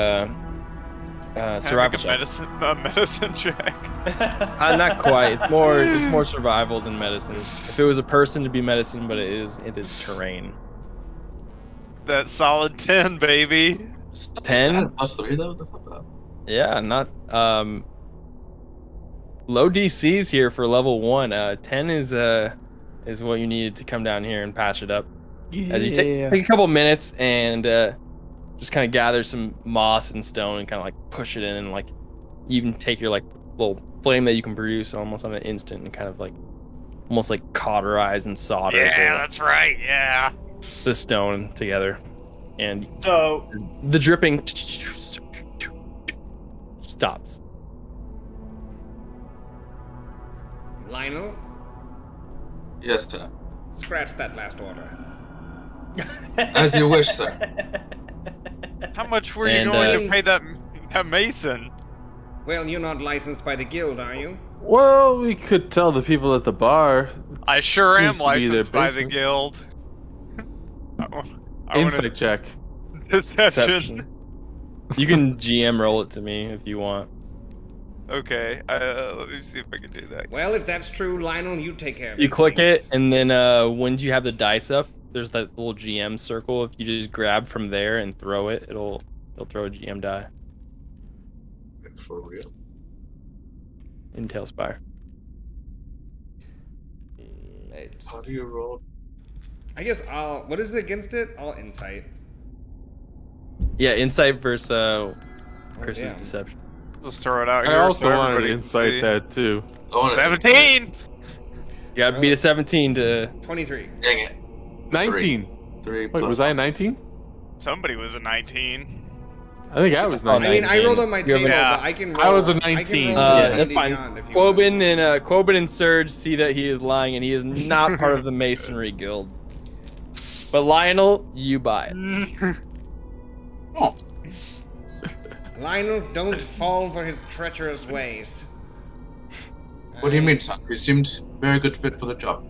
uh I survival check medicine, a medicine check. uh, not quite it's more it's more survival than medicine if it was a person to be medicine but it is it is terrain That solid ten, baby. 10 plus three though. That's not bad. yeah not um low dcs here for level one uh 10 is uh is what you needed to come down here and patch it up as you take, take a couple minutes and uh, just kind of gather some moss and stone and kind of like push it in and like even take your like little flame that you can produce almost on an instant and kind of like almost like cauterize and solder Yeah, the, that's right. Yeah. The stone together and So the dripping stops Lionel, Yes, sir. scratch that last order. As you wish, sir. How much were you going uh, to pay that that mason? Well, you're not licensed by the guild, are you? well, we could tell the people at the bar. I sure am Seems to be their licensed by the guild. I wa- I wanna- Insight check. Deception. Deception. you can gm roll it to me if you want Okay. Uh, let me see if I can do that. Well, if that's true, Lionel, you take care of You these click it, and then uh, when you have the dice up, there's that little GM circle. If you just grab from there and throw it, it'll it'll throw a GM die For real. in TaleSpire. How do you roll? I guess I'll. What is it against it? I'll insight. Yeah, insight versus uh, Chris's yeah. deception. Just throw it out I here. also so wanted to insight see. that too. I Seventeen. You gotta beat a 17 to. Twenty-three. Dang it. 19. Three. Wait, was I a 19? Somebody was a nineteen. I think I was Oh, I mean, 19. I rolled on my table, a- but I can. Roll, I was a I can 19. Uh, a that's D&D fine. beyond if you want. Quoben and uh, Quoben and Serj see that he is lying, and he is not part of the Masonry Guild. But Lionel, you buy it. Oh, Lionel, don't fall for his treacherous ways. what do you mean, son? He seems very good fit for the job.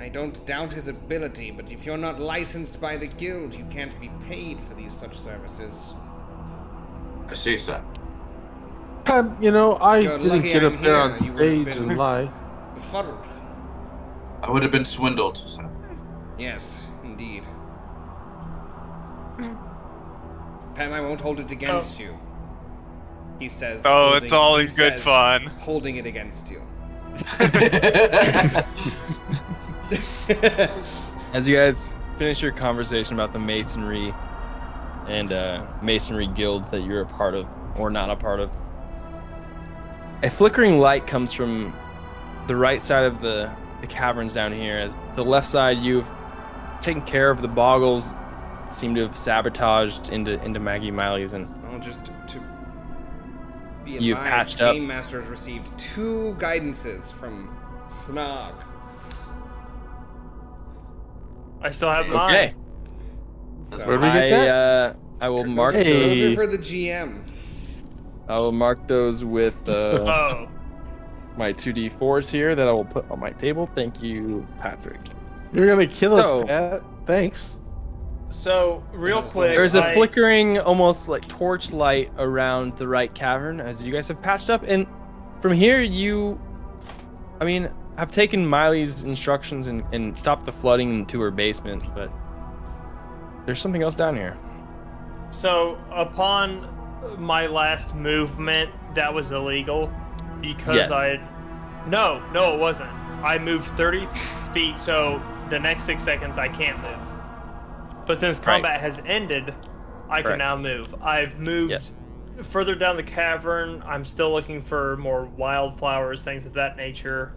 I don't doubt his ability, but if you're not licensed by the guild, you can't be paid for these such services. I see, sir. Um, you know, I You're didn't get I'm up there on here. You would've stage and lie. Befuddled. I would have been swindled, sir. Yes, indeed. Pem, I won't hold it against you. He says. Oh, it's holding- all in good says, fun. Holding it against you. As you guys finish your conversation about the Masonry and uh, Masonry guilds that you're a part of or not a part of, a flickering light comes from the right side of the, the caverns down here. As the left side, you've taken care of the boggles, seem to have sabotaged into into Maggie Miley's, and Well, just to be You advised, patched up. Game Master has received two guidances from Snog. I still have mine. okay, So Where'd we get I that? uh, I will mark are, those Hey. are for the GM. I will mark those with uh, Oh, my two d fours here that I will put on my table. Thank you, Patrick. You're gonna kill us, So- Pat. Thanks. so real quick, There's a I- flickering, almost like torch light around the right cavern as you guys have patched up. And from here, you, I mean, have taken Miley's instructions and, and stopped the flooding to her basement, but there's something else down here. So upon my last movement, that was illegal because Yes. I. No, no, it wasn't. I moved 30 feet, so the next six seconds I can't move. But since Right. combat has ended, I Correct. can now move. I've moved Yes. further down the cavern. I'm still looking for more wildflowers, things of that nature.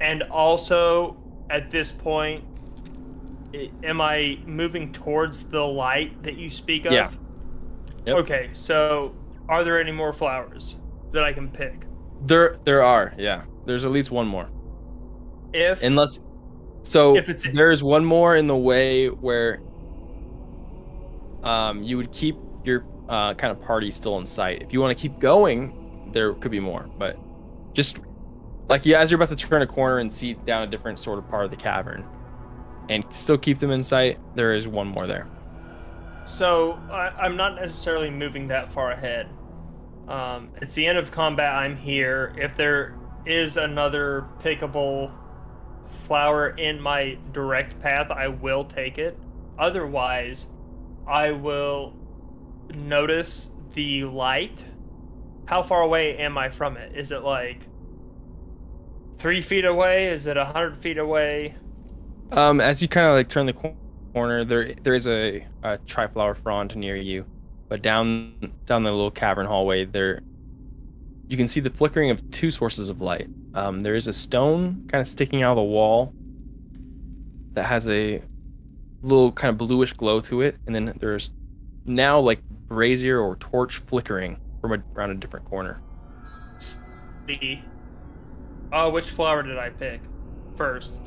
And also, at this point, am I moving towards the light that you speak of? Yeah. Yep. Okay, so are there any more flowers that I can pick? There, there are, yeah. There's at least one more. If Unless, so If it's- there's one more in the way where um, you would keep your uh, kind of party still in sight. If you want to keep going, there could be more, but just like you, as you're about to turn a corner and see down a different sort of part of the cavern, and still keep them in sight, there is one more there. so, I, I'm not necessarily moving that far ahead. Um, it's the end of combat. I'm here. If there is another pickable flower in my direct path, I will take it. Otherwise, I will notice the light. How far away am I from it? Is it like three feet away? Is it a hundred feet away? Um, as you kind of like turn the corner, there there is a, a triflower frond near you, but down down the little cavern hallway, there you can see the flickering of two sources of light. Um, there is a stone kind of sticking out of the wall that has a little kind of bluish glow to it, and then there's now like brazier or torch flickering from a, around a different corner. The uh, which flower did I pick first?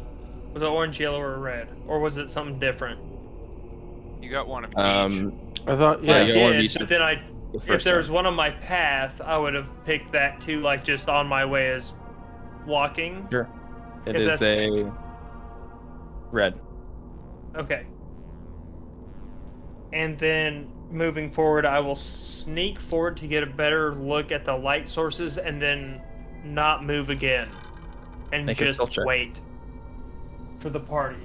Was it orange, yellow, or red, or was it something different? You got one of each. Um, I thought, Yeah, yeah, you I got one of did, each but then I, the if there one. was one on my path, I would have picked that too, like just on my way as walking. Sure. It is that's- a red. Okay. And then moving forward, I will sneak forward to get a better look at the light sources, and then not move again, and Make just wait for the party.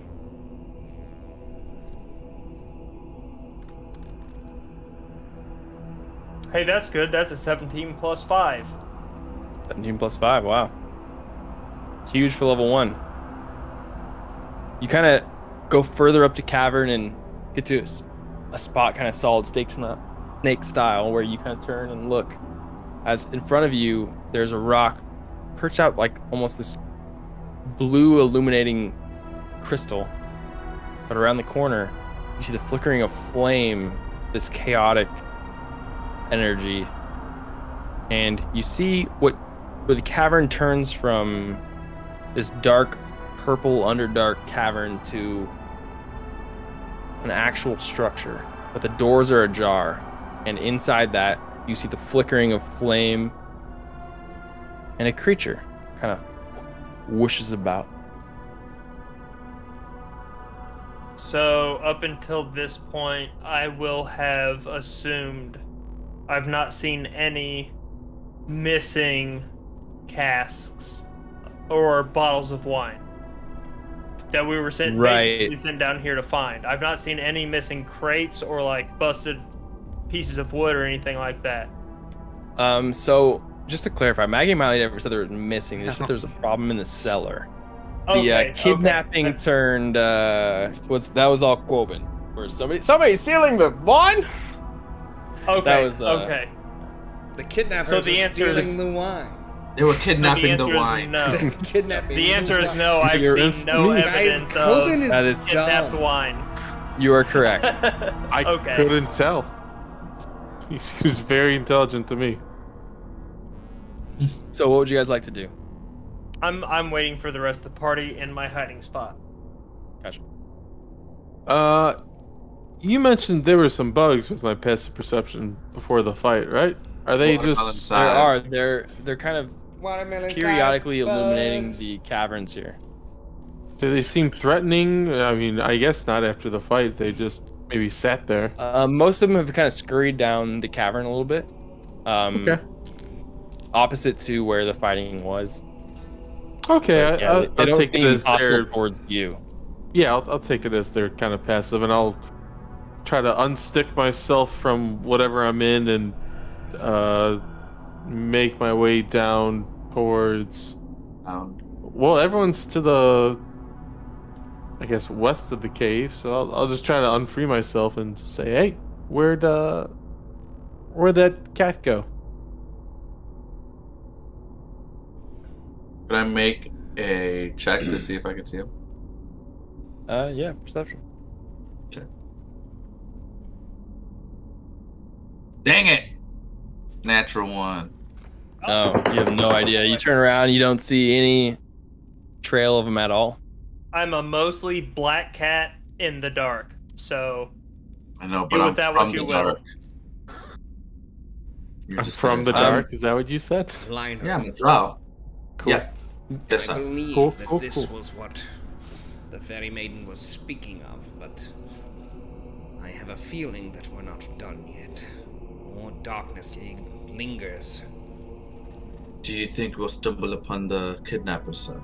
Hey, that's good. That's a 17 plus 5. 17 plus 5, wow. Huge for level 1. You kind of go further up the cavern and get to a spot kind of solid snake, sna- snake style where you kind of turn and look. As in front of you, there's a rock perched out like almost this blue illuminating crystal. But around the corner, you see the flickering of flame, this chaotic energy, and you see what where the cavern turns from this dark purple underdark cavern to an actual structure, but the doors are ajar, and inside that you see the flickering of flame, and a creature kind of whooshes about. So up until this point, I will have assumed I've not seen any missing casks or bottles of wine that we were sent Right. basically sent down here to find. I've not seen any missing crates or like busted pieces of wood or anything like that. Um, so just to clarify, Maggie and Miley never said there was missing. They just said there was a problem in the cellar. The Okay, uh, kidnapping that's- turned uh, was that was all Quoben. Where somebody somebody stealing the wine? Okay, That was, uh, okay. The kidnappers So the are answer stealing is- the wine. They were kidnapping the, answer is wine. no. Kidnapping. The answer is no. I've You're seen instant no me. evidence Guys, of Quoben is That is- kidnapped dumb. wine. You are correct. I Okay. couldn't tell. He he was very intelligent to me. so what would you guys like to do? I'm I'm waiting for the rest of the party in my hiding spot. Gotcha. Uh, you mentioned there were some bugs with my passive perception before the fight, right? Are they Watermelon just? There are they're they're kind of Watermelon periodically illuminating the caverns here. Do they seem threatening? I mean, I guess not after the fight. They just maybe sat there. Uh, most of them have kind of scurried down the cavern a little bit. Um, Okay. Opposite to where the fighting was. Okay, I, Yeah, I'll, they, they I'll don't take it as they're. towards you. Yeah, I'll, I'll take it as they're kind of passive, and I'll try to unstick myself from whatever I'm in and uh, make my way down towards. Um, Well, everyone's to the, I guess, west of the cave, so I'll, I'll just try to unfree myself and say, "Hey, where'd uh, where'd that cat go?" could I make a check to see if I can see him? Uh, yeah, perception. Dang it! Natural one. Oh, you have no idea. You turn around, you don't see any trail of them at all. I'm a mostly black cat in the dark. So I know, Do but I'm with that from what the you will. dark. You're I'm just from the very- Um, dark. Is that what you said? Line Yeah, I'm a drow. Cool. Yeah. Yes, I believe Cool, that cool, this cool. was what the fairy maiden was speaking of, but I have a feeling that we're not done yet. More darkness lingers. Do you think we'll stumble upon the kidnappers, sir?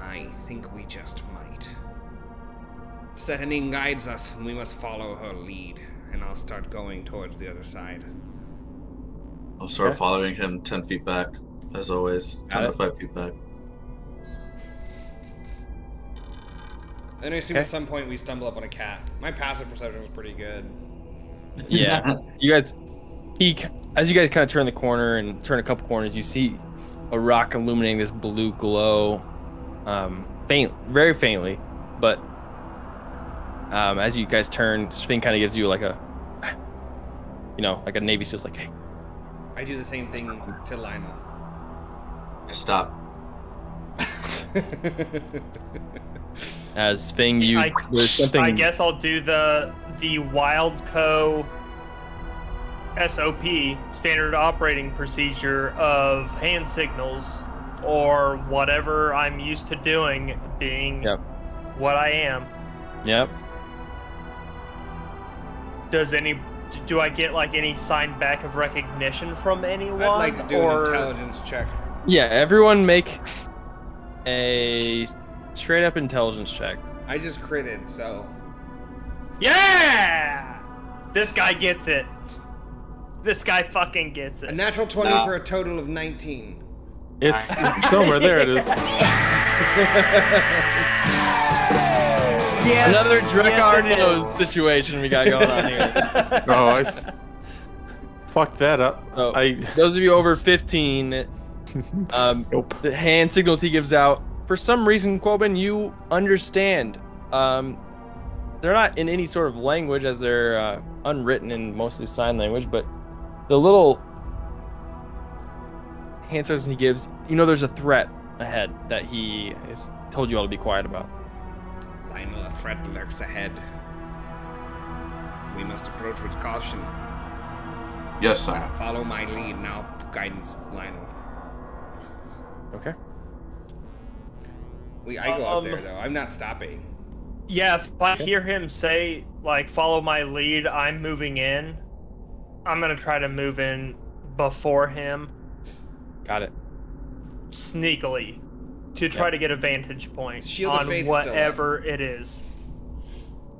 I think we just might. Sehanine guides us, and we must follow her lead. And I'll start going towards the other side. I'll start Okay. following him 10 feet back, as always. 10 to 5 feet back. And I assume Okay. at some point we stumble up on a cat. My passive perception was pretty good. Yeah. you guys, he, as you guys kind of turn the corner and turn a couple corners, you see a rock illuminating this blue glow, um, faint, very faintly, but um, as you guys turn, Sphing kind of gives you like a, you know, like a Navy SEAL's like, hey, I do the same thing to Lionel. Stop. as Sphing, you I, there's something. I guess I'll do the the Wild Co. SOP standard operating procedure of hand signals or whatever I'm used to doing, being Yep. what I am. Yep. Does any do I get like any sign back of recognition from anyone? I'd like to do or... an intelligence check. Yeah. Everyone make a straight up intelligence check. I just critted, so Yeah! This guy gets it. This guy fucking gets it. a natural 20 No. for a total of 19. It's, it's somewhere. There it is. Yes, Another yes, Drekar it situation we got going on here. Oh, I fucked that up. Oh. I Those of you over 15, um, nope. the hand signals he gives out, for some reason, Quoben, you understand. Um, they're not in any sort of language as they're uh, unwritten and mostly sign language, but the little hand signals he gives, you know there's a threat ahead that he has told you all to be quiet about. Lionel, a threat lurks ahead. We must approach with caution. Yes, sir. Follow my lead now, guidance, Lionel. Okay. We, I go out there Um, though. I'm not stopping. Yeah, if I hear him say like follow my lead, I'm moving in. I'm gonna try to move in before him, Got it. sneakily, to try to get a vantage point Shield on Fate's still up. whatever it is.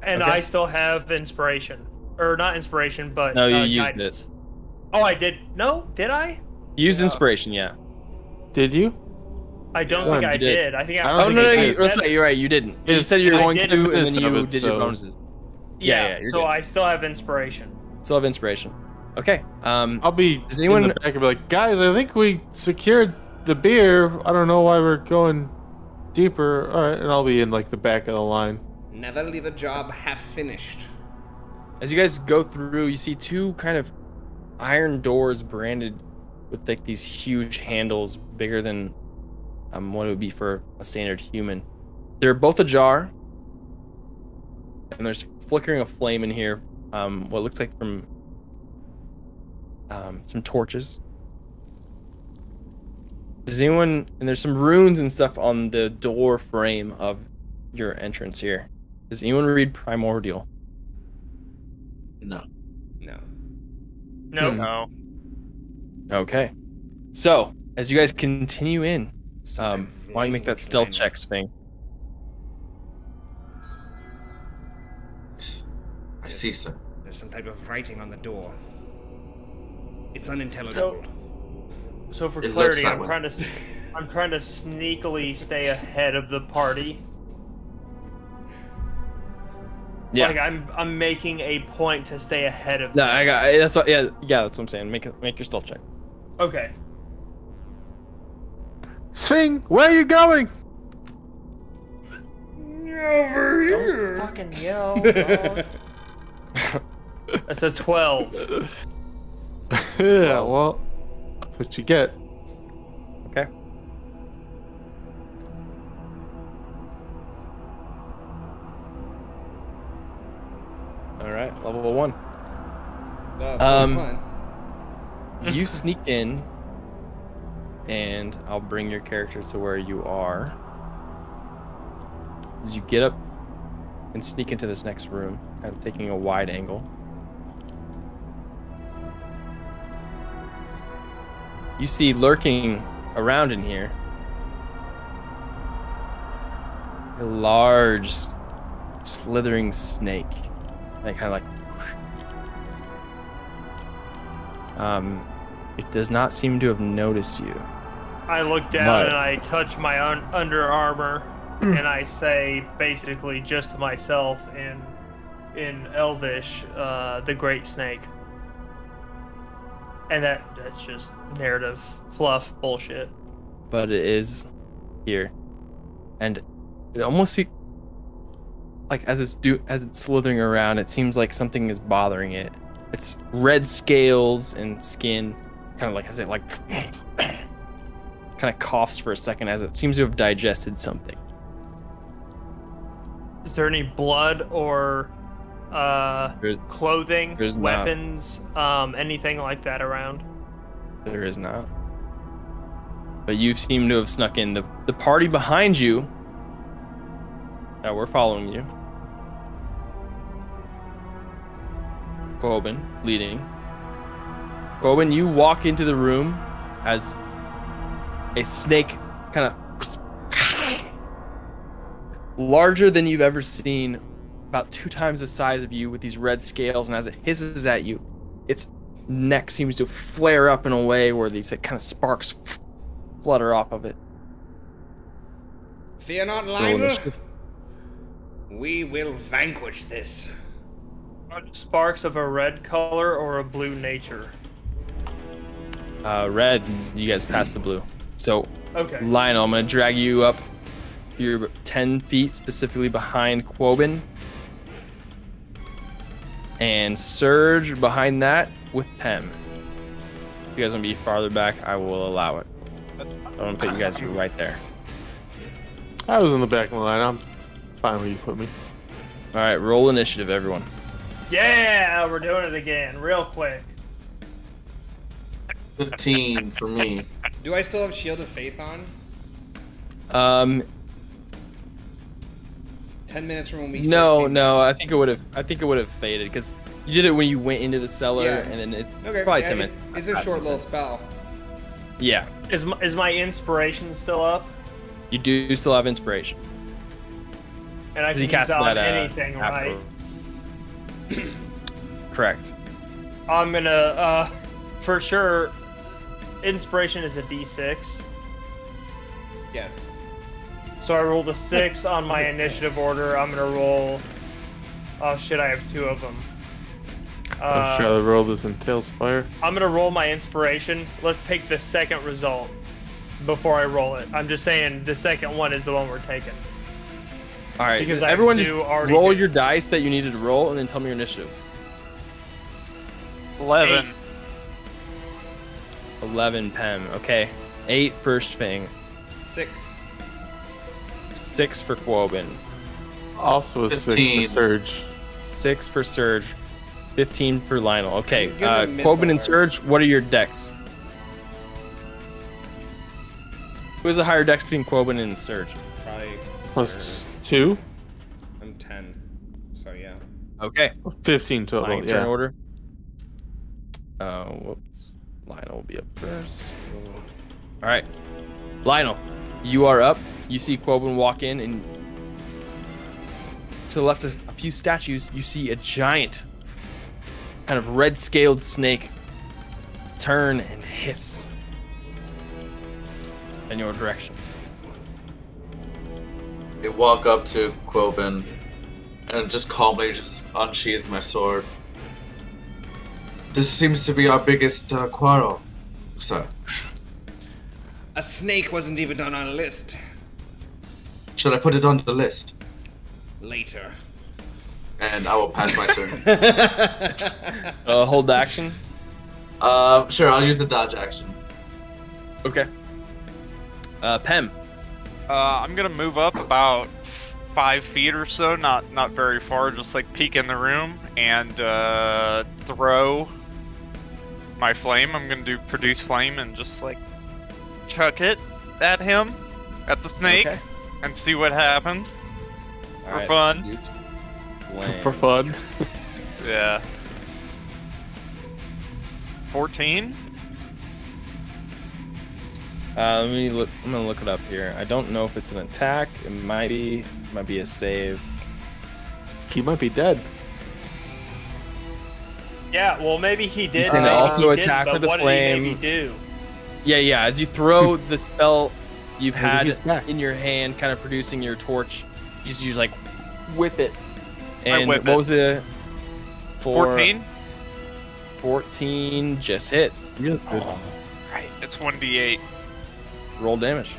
And Okay. I still have inspiration, or not inspiration, but No, you uh, used guidance. Oh, I did. No, did I? Use Yeah. inspiration, yeah. Did you? I don't Yeah, think you I did. did. I think I. I don't Oh think no, no, you, that's right. You're right. You didn't. You It's- said you were going to, and then you it, did your bonuses. Yeah, Yeah, yeah, so good. I still have inspiration. Still have inspiration. Okay. Um. I'll be Does anyone- in the back and be like, guys, I think we secured the beer. I don't know why we're going deeper. All right, and I'll be in like the back of the line. Never leave a job half finished. As you guys go through, you see two kind of iron doors branded with like these huge handles, bigger than um, what it would be for a standard human. They're both ajar, and there's flickering a flame in here. Um, what looks like from um, some torches. Does anyone? And there's some runes and stuff on the door frame of your entrance here. Does anyone read primordial? No. No. No. No. Okay. So, as you guys continue in, Some um, why don't you make that stealth check, Sphing? I see, sir. There's some type of writing on the door. It's unintelligible. So for It clarity, I'm way. trying to, s- I'm trying to sneakily stay ahead of the party. Yeah. Like I'm, I'm making a point to stay ahead of. No, them. I got. Eh, that's what. Yeah, yeah. That's what I'm saying. Make it. Make your stealth check. Okay. Sphing, where are you going? Don't fucking yell. That's a twelve. yeah, well, that's what you get. Okay. All right. Level one. Uh, Um, fun. you sneak in, and I'll bring your character to where you are. As you get up and sneak into this next room, kind of taking a wide angle. You see lurking around in here a large, slithering snake. That kind of like um, it does not seem to have noticed you. I look down But- and I touch my un- Under Armour, and I say basically just to myself in in Elvish, uh, the Great Snake. And that that's just narrative fluff bullshit. but it is here, and it almost seems like as it's do as it's slithering around, it seems like something is bothering it. It's red scales and skin, kind of like as it like kind of coughs for a second as it seems to have digested something. Is there any blood or uh, There's, clothing, There's weapons, um, anything like that around? there is not. But you seem to have snuck in. The the party behind you. Now we're following you. Quoben leading. Quoben, you walk into the room as a snake kind of larger than you've ever seen, about two times the size of you with these red scales, and as it hisses at you, its neck seems to flare up in a way where these like, kind of sparks flutter off of it. Fear not, Roll Lionel. We will vanquish this. Are Sparks of a red color or a blue nature? Uh, red, you guys passed the blue. So, Okay. Lionel, I'm gonna drag you up. You're 10 feet specifically behind Quoben. And Serj behind that with Pem. If you guys want to be farther back, I will allow it. I'm gonna put you guys right there. I was in the back of the line. I'm fine where you put me. All right, roll initiative, everyone. Yeah, we're doing it again, real quick. 15 for me. Do I still have Shield of Faith on? Um, Ten minutes from when we. no, first came no, I think it would have. I think it would have faded because you did it when you went into the cellar, Yeah. and then it Okay, probably yeah, ten minutes. it's a short little spell. Yeah, Is my, is my inspiration still up? you do still have inspiration. And I Because can he use cast that on that uh, anything, right? Correct. I'm gonna, uh, for sure, inspiration is a d6. Yes. So I rolled a six on my initiative order. I'm gonna roll. Oh shit! I have two of them. I'm Uh, rather roll this in TaleSpire. I'm gonna roll my inspiration. Let's take the second result before I roll it. I'm just saying the second one is the one we're taking. All right, Because I everyone just roll good. your dice that you needed to roll, and then tell me your initiative. 11. Eleven, Pem. Okay, eight first thing, Six. Six for Quoben. Also a six for Serj. six for Serj, fifteen for Lionel. Okay, Give him uh, a missile Quoben and. Serj. What are your decks? Who has a higher dex between Quoben and Serj? Probably. Two. I'm ten. So yeah. Okay, 15 total. Flying turn order. Uh, whoops. Lionel will be up first. All right, Lionel, you are up. You see Quoben walk in, and to the left of a few statues, you see a giant, kind of red-scaled snake turn and hiss in your direction. I walk up to Quoben and just calmly just unsheath my sword. This seems to be our biggest uh, quarrel, sir. A snake wasn't even on our list. Should I put it on the list? Later. And I will pass my turn. Uh, hold the action. uh, sure, I'll use the dodge action. Okay. Uh, Pem. Uh, I'm gonna move up about five feet or so, not not very far, just like peek in the room and uh, throw my flame. I'm gonna do produce flame and just like chuck it at him, at the snake, Okay. And see what happens. All For right, fun. use flame. For fun. Yeah. 14? Uh, let me look. I'm gonna look it up here. I don't know if it's an attack. It might be. It might be a save. He might be dead. Yeah, well maybe he did. You can maybe also he didn't, attack but with the what flame. Did he maybe do? Yeah, yeah. As you throw the spell you've had in your hand, kind of producing your torch, you just use like whip it. I And whip what it. was the? For 14? 14 just hits. Yeah, good. Right. It's 1d8. Roll damage.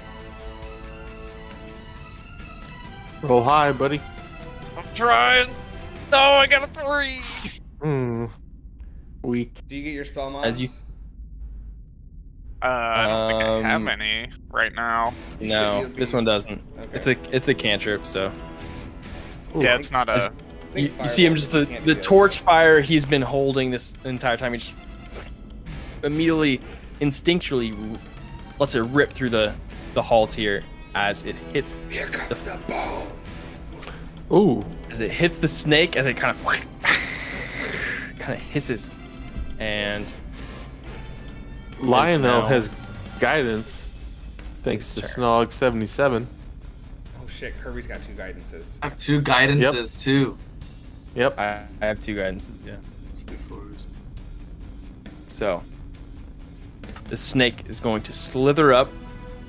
Roll high, buddy. I'm trying. No, I got a 3. Hmm. Weak. Do you get your spell mods? As you- Uh, I don't think I have Um, any right now. No, this one doesn't. Okay. It's a it's a cantrip, so Ooh. Yeah, it's not As- a. I think you, you see him just the, the be good. torch fire he's been holding this entire time. He just immediately, instinctually lets it rip through the the halls here as it hits Here comes the bone. Ooh. as it hits the snake as it kind of kind of hisses and Lionel has guidance thanks to It's Snog 77. Oh shit, Kirby's got two guidances. I have two guidances too. Yep. I, I have two guidances. Yeah. So the snake is going to slither up.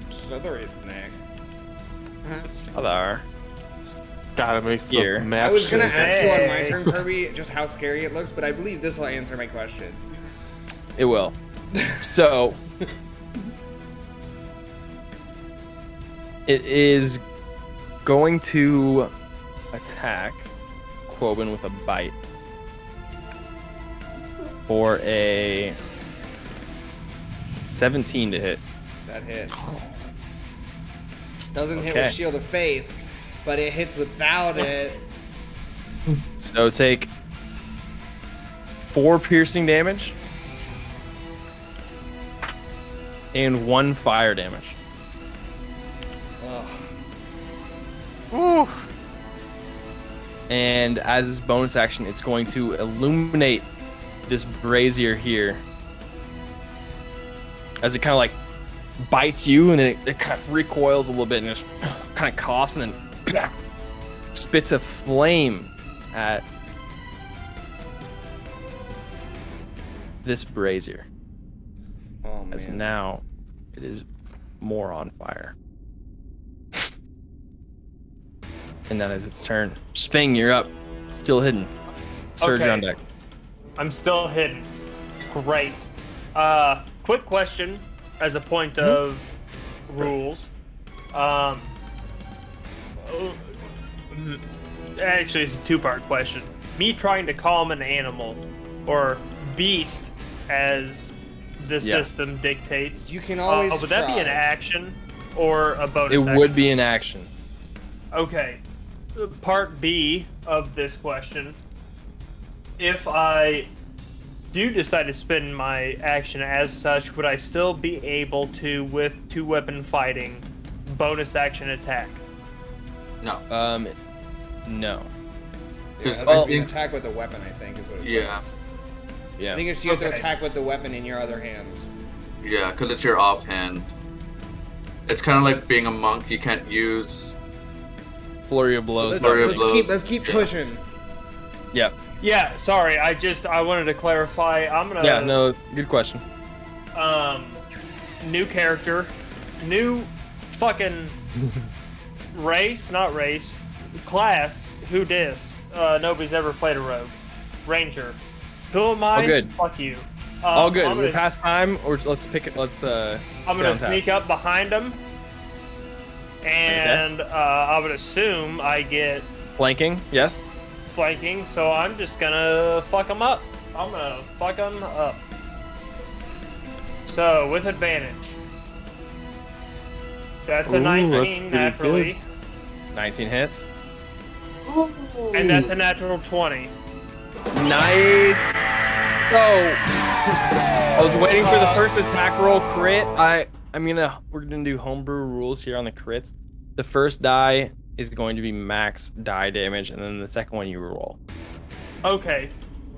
Slithery snake. Slither. God, it makes Here. the I mass was gonna shake. ask you on my turn, Kirby, just how scary it looks, but I believe this will answer my question. It will. So it is going to attack Quoben with a bite for a 17 to hit. That hits. Doesn't hit with Shield of Faith, but it hits without it. So take four piercing damage and one fire damage. Ugh. And as this bonus action, it's going to illuminate this brazier here. As it kind of like bites you, and then it, it kind of recoils a little bit, and just kind of coughs, and then spits a flame at this brazier. Oh As man. now it is more on fire. and that is its turn. Sphing, you're up. Still hidden. Serj Okay. on deck. I'm still hidden. Great. Uh, quick question as a point Mm-hmm. of rules. Um, uh, actually, it's a two-part question. Me trying to calm an animal, or beast, as the Yeah. system dictates. You can Uh, always would that be an action or a bonus? It bonus? would be an action. Okay. Uh, Part B of this question. If I do decide to spend my action as such, would I still be able to, with two weapon fighting, bonus action attack? No. Um, no. Yeah, Because I attack with a weapon, I think, is what it Yeah. says. Yeah. I think it's you have to attack with the weapon in your other hand. Yeah, because it's your offhand. It's kind of like being a monk. You can't use. Flurry of blows. Let's, Flurry of let's blows. keep let's keep Yeah. pushing. Yep. Yeah, sorry, I just I wanted to clarify. I'm gonna Yeah. No. Good question. um new character, new fucking race, not race, class. Who dis? Uh, nobody's ever played a rogue. Ranger. Who am I? All good. Fuck you. Um, All good. I'm We're gonna, past time, or let's pick it. Let's uh. I'm gonna stay on sneak up behind him, and uh, I would assume I get. Flanking. Yes. flanking, so I'm just gonna fuck him up. I'm gonna fuck him up. So with advantage. That's a Ooh, 19 pretty naturally, 19 hits. and that's a natural 20. Nice. So I was waiting for the first attack roll crit. I I'm gonna we're gonna do homebrew rules here on the crits. The first die is going to be max die damage, and then the second one you roll. Okay,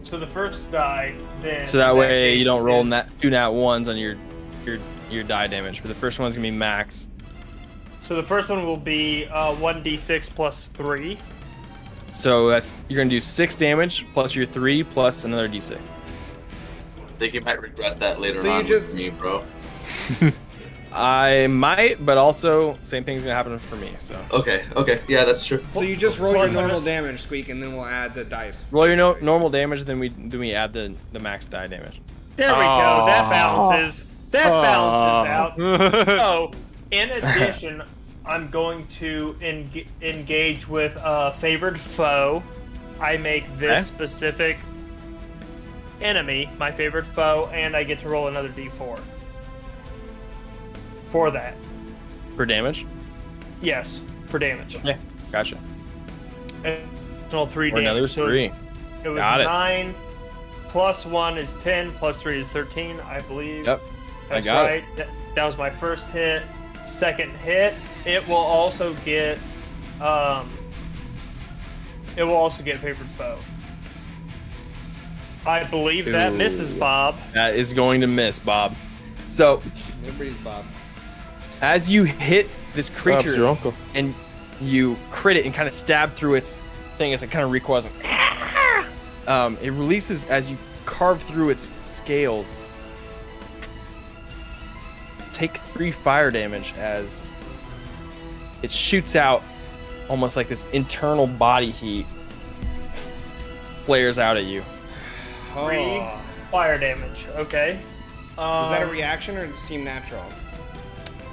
so the first die then. So that in way you don't roll is- nat two nat ones on your your your die damage. But the first one's gonna be max. So the first one will be uh, 1d6 plus 3. So that's you're gonna do six damage plus your three plus another d6. I think you might regret that later So you just- with me, bro. I might, but also same thing's gonna happen for me. So Okay, okay, yeah, that's true. So you just roll your normal damage, Squeak, and then we'll add the dice. roll your no, normal damage, then we then we add the the max die damage. There we go. That balances. That balances out. So, in addition, I'm going to eng- engage with a favored foe. I make this Okay. specific enemy my favorite foe, and I get to roll another d4 for that. For damage. Yes, for damage. Yeah, gotcha. Additional three Or another damage. So three. It was Got it. nine. Plus one is ten. Plus three is thirteen, I believe. Yep. I That's got it. That, that was my first hit. Second hit, it will also get um it will also get favored foe. I believe that Ooh. misses Bob. That is going to miss, Bob. So Everybody's Bob. as you hit this creature your uncle. and you crit it and kind of stab through its thing as it kind of recoils, and um, it releases as you carve through its scales. Take three fire damage as it shoots out almost like this internal body heat flares out at you. Three. Oh. Fire damage. Okay. Um, Was that a reaction or did it seem natural?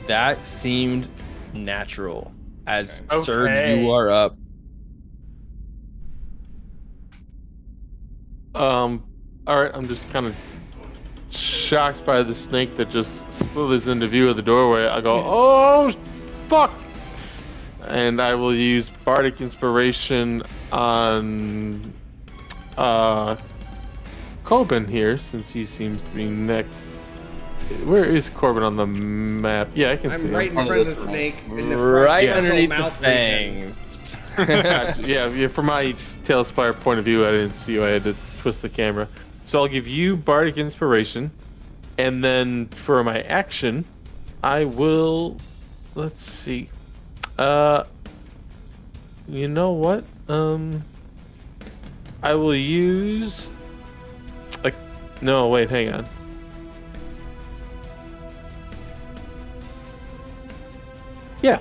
That seemed natural. As Okay. Serj, you are up. Um, all right, I'm just kind of shocked by the snake that just slithers into view of the doorway, I go, "Oh, fuck!" And I will use bardic inspiration on uh Quoben here, since he seems to be next. Where is Quoben on the map? Yeah, I can see I'm him. right in front of the room. snake in the front right frontal underneath the mouth region. fangs. Gotcha. yeah, yeah, from my TaleSpire point of view, I didn't see you. I had to twist the camera. So I'll give you Bardic Inspiration, and then for my action, I will. Let's see. Uh, you know what? Um, I will use. Like, no, wait, hang on. Yeah.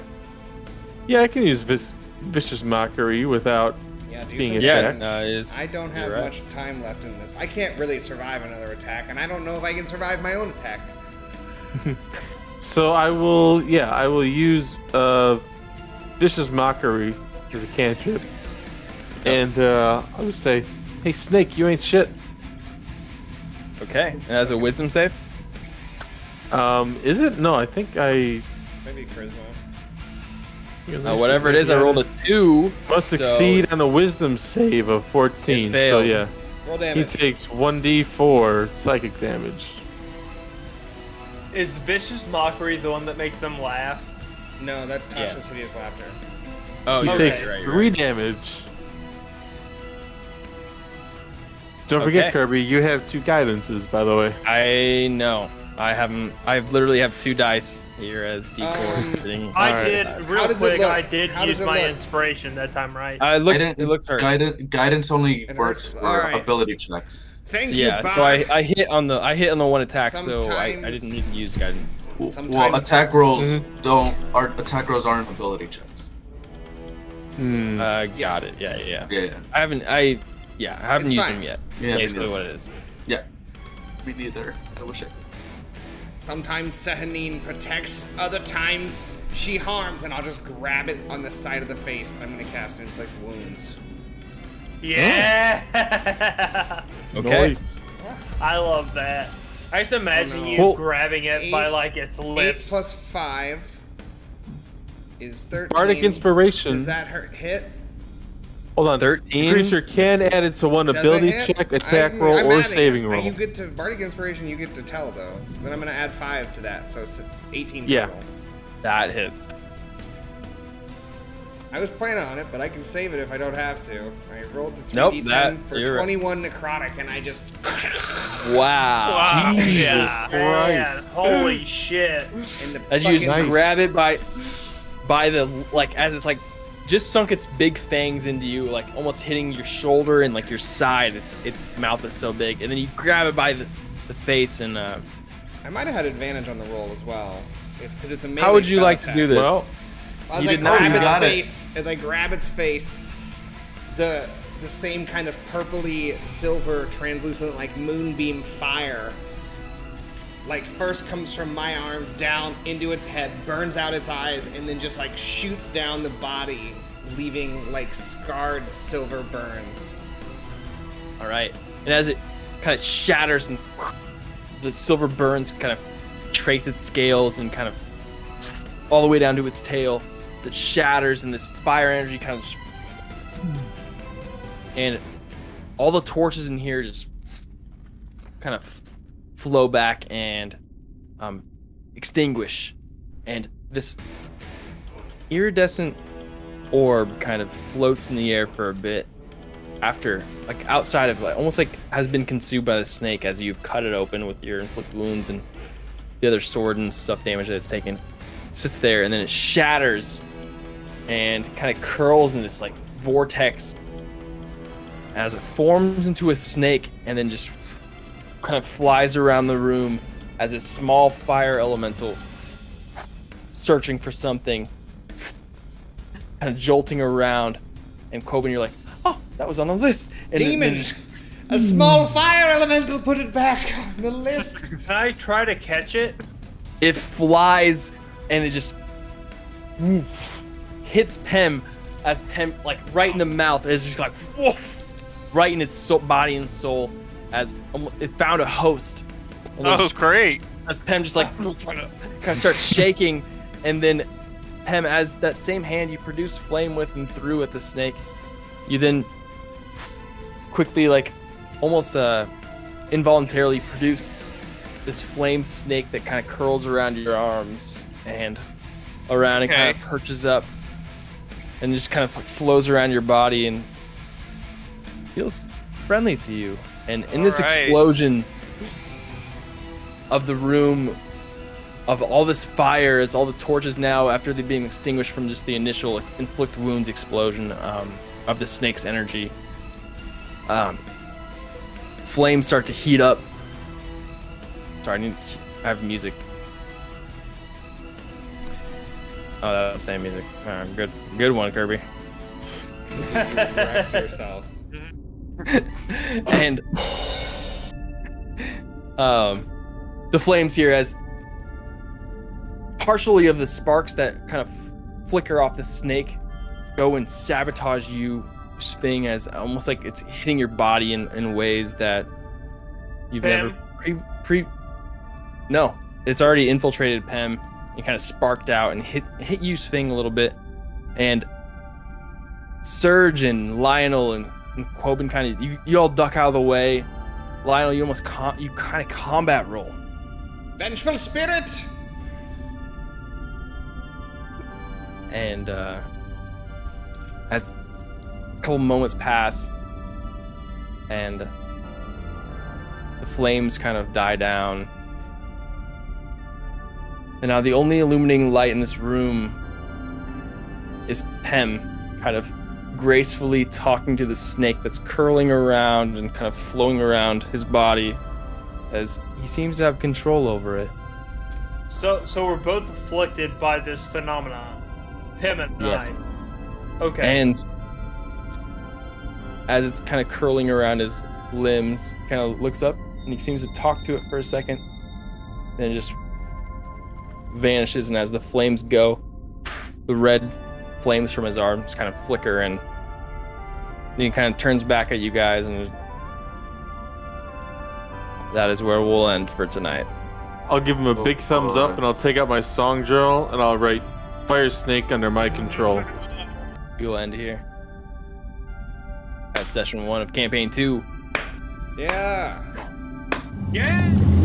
Yeah, I can use vis- vicious mockery without Yeah, do Being some yeah, attacked. no, it is. I don't have right. much time left in this. I can't really survive another attack, and I don't know if I can survive my own attack. So I will, yeah, I will use uh, vicious mockery as a cantrip, and uh, I'll just say, "Hey, Snake, you ain't shit." Okay, and as a wisdom save. Um, is it? No, I think I. Maybe charisma. Uh, whatever it is, I rolled a two. Must so succeed on a wisdom save of 14. It So yeah, Roll he takes 1d4 psychic damage. Is vicious mockery the one that makes them laugh? No, that's Tasha's Yes. hideous laughter. Oh, He you're takes right, right, three damage. Don't forget, Kirby, you have two guidances, by the way. I know. I haven't. I literally have two dice here as d4s. Um. I Alright. did real quick. I did How use my look? inspiration that time, right? Uh, it looks. Guidance- It looks hurt. Guidance, guidance only It works hurts. for Alright. ability checks. Thank you, Yeah, so I, I hit on the I hit on the one attack, so I, I didn't need to use guidance. Well, attack rolls Mm-hmm. don't. Are attack rolls aren't ability checks. Hmm. Uh, got it. Yeah, yeah. Yeah, yeah. I haven't. I yeah. I haven't It's used fine. them yet. Yeah, me basically neither. what it is. Yeah. Me neither. I wish I could. Sometimes Sehanine protects, other times she harms, and I'll just grab it on the side of the face. I'm gonna cast inflict wounds. Yeah. Okay. Nice. I love that. I just imagine Oh, no. you Well- grabbing it by like its lips. Eight plus five is thirteen. Bardic Inspiration. Does that hurt? Hit? Hold on. 13? Creature can add it to one Does ability check, attack I'm- roll, I'm or saving it. roll. You get to Bardic Inspiration. You get to tell though. Then I'm gonna add five to that, so it's 18 Yeah. total. That hits. I was planning on it, but I can save it if I don't have to. I rolled the 3d10 Nope, that- for you're right. 21 necrotic, and I just Wow. Wow, Jesus yeah, man, Christ. holy shit. As you just Nice. grab it by by the like as it's like just sunk its big fangs into you, like almost hitting your shoulder and like your side. Its its mouth is so big, and then you grab it by the, the face and uh, I might have had advantage on the roll as well, because it's a melee how would you like attack. to do this? Well, As You I did not- grab You its got it. face, as I grab its face, the the same kind of purpley silver, translucent, like moonbeam fire, like first comes from my arms down into its head, burns out its eyes, and then just like shoots down the body, leaving like scarred silver burns. All right. And as it kind of shatters and the silver burns kind of trace its scales and kind of all the way down to its tail that shatters and this fire energy kind of and all the torches in here just kind of flow back and um, extinguish. And this iridescent orb kind of floats in the air for a bit after like outside of like almost like has been consumed by the snake as you've cut it open with your inflict wounds and the other sword and stuff damage that it's taken. Sits there and then it shatters and kind of curls in this like vortex as it forms into a snake and then just kind of flies around the room as a small fire elemental searching for something kind of jolting around and Quoben you're like oh that was on the list and then- then Demon! just- A small fire elemental put it back on the list. Can I try to catch it? it flies and it just woof, hits Pem as Pem like right in the mouth. It's just like woof, right in its soul, body and soul as it found a host Oh, great. As Pem just like kind of starts shaking, and then Pem, as that same hand you produce flame with and threw at the snake, you then quickly, like almost uh, involuntarily, produce this flame snake that kind of curls around your arms and around and kind of perches up and just kind of flows around your body and feels friendly to you. And in this Alright. explosion of the room of all this fire as all the torches now after they being extinguished from just the initial inflict wounds explosion um, of the snake's energy um, flames start to heat up sorry i need i have music oh that's the same music Alright, good good one kirby You yourself. And um, the flames here as partially of the sparks that kind of flicker off the snake go and sabotage you Sphing as almost like it's hitting your body in, in ways that you've Pam? never pre pre no it's already infiltrated Pem and kind of sparked out and hit hit you Sphing a little bit and Serj and Lionel and, and Quoben kind of you, you all duck out of the way. Lionel, you almost com- you kind of combat roll. Vengeful spirit! and uh, as a couple moments pass and the flames kind of die down and now the only illuminating light in this room is Pem kind of gracefully talking to the snake that's curling around and kind of flowing around his body as he seems to have control over it So, so we're both afflicted by this phenomenon. Him and Yes. I. Okay. And as it's kind of curling around his limbs, kind of looks up and he seems to talk to it for a second. Then it just vanishes, and as the flames go, the red flames from his arms kind of flicker, and then he kind of turns back at you guys, and that is where we'll end for tonight. I'll give him a Oh, big thumbs up, and I'll take out my song journal, and I'll write "Fire Snake" under my control. We'll end here. That's session one of campaign two. Yeah! yeah.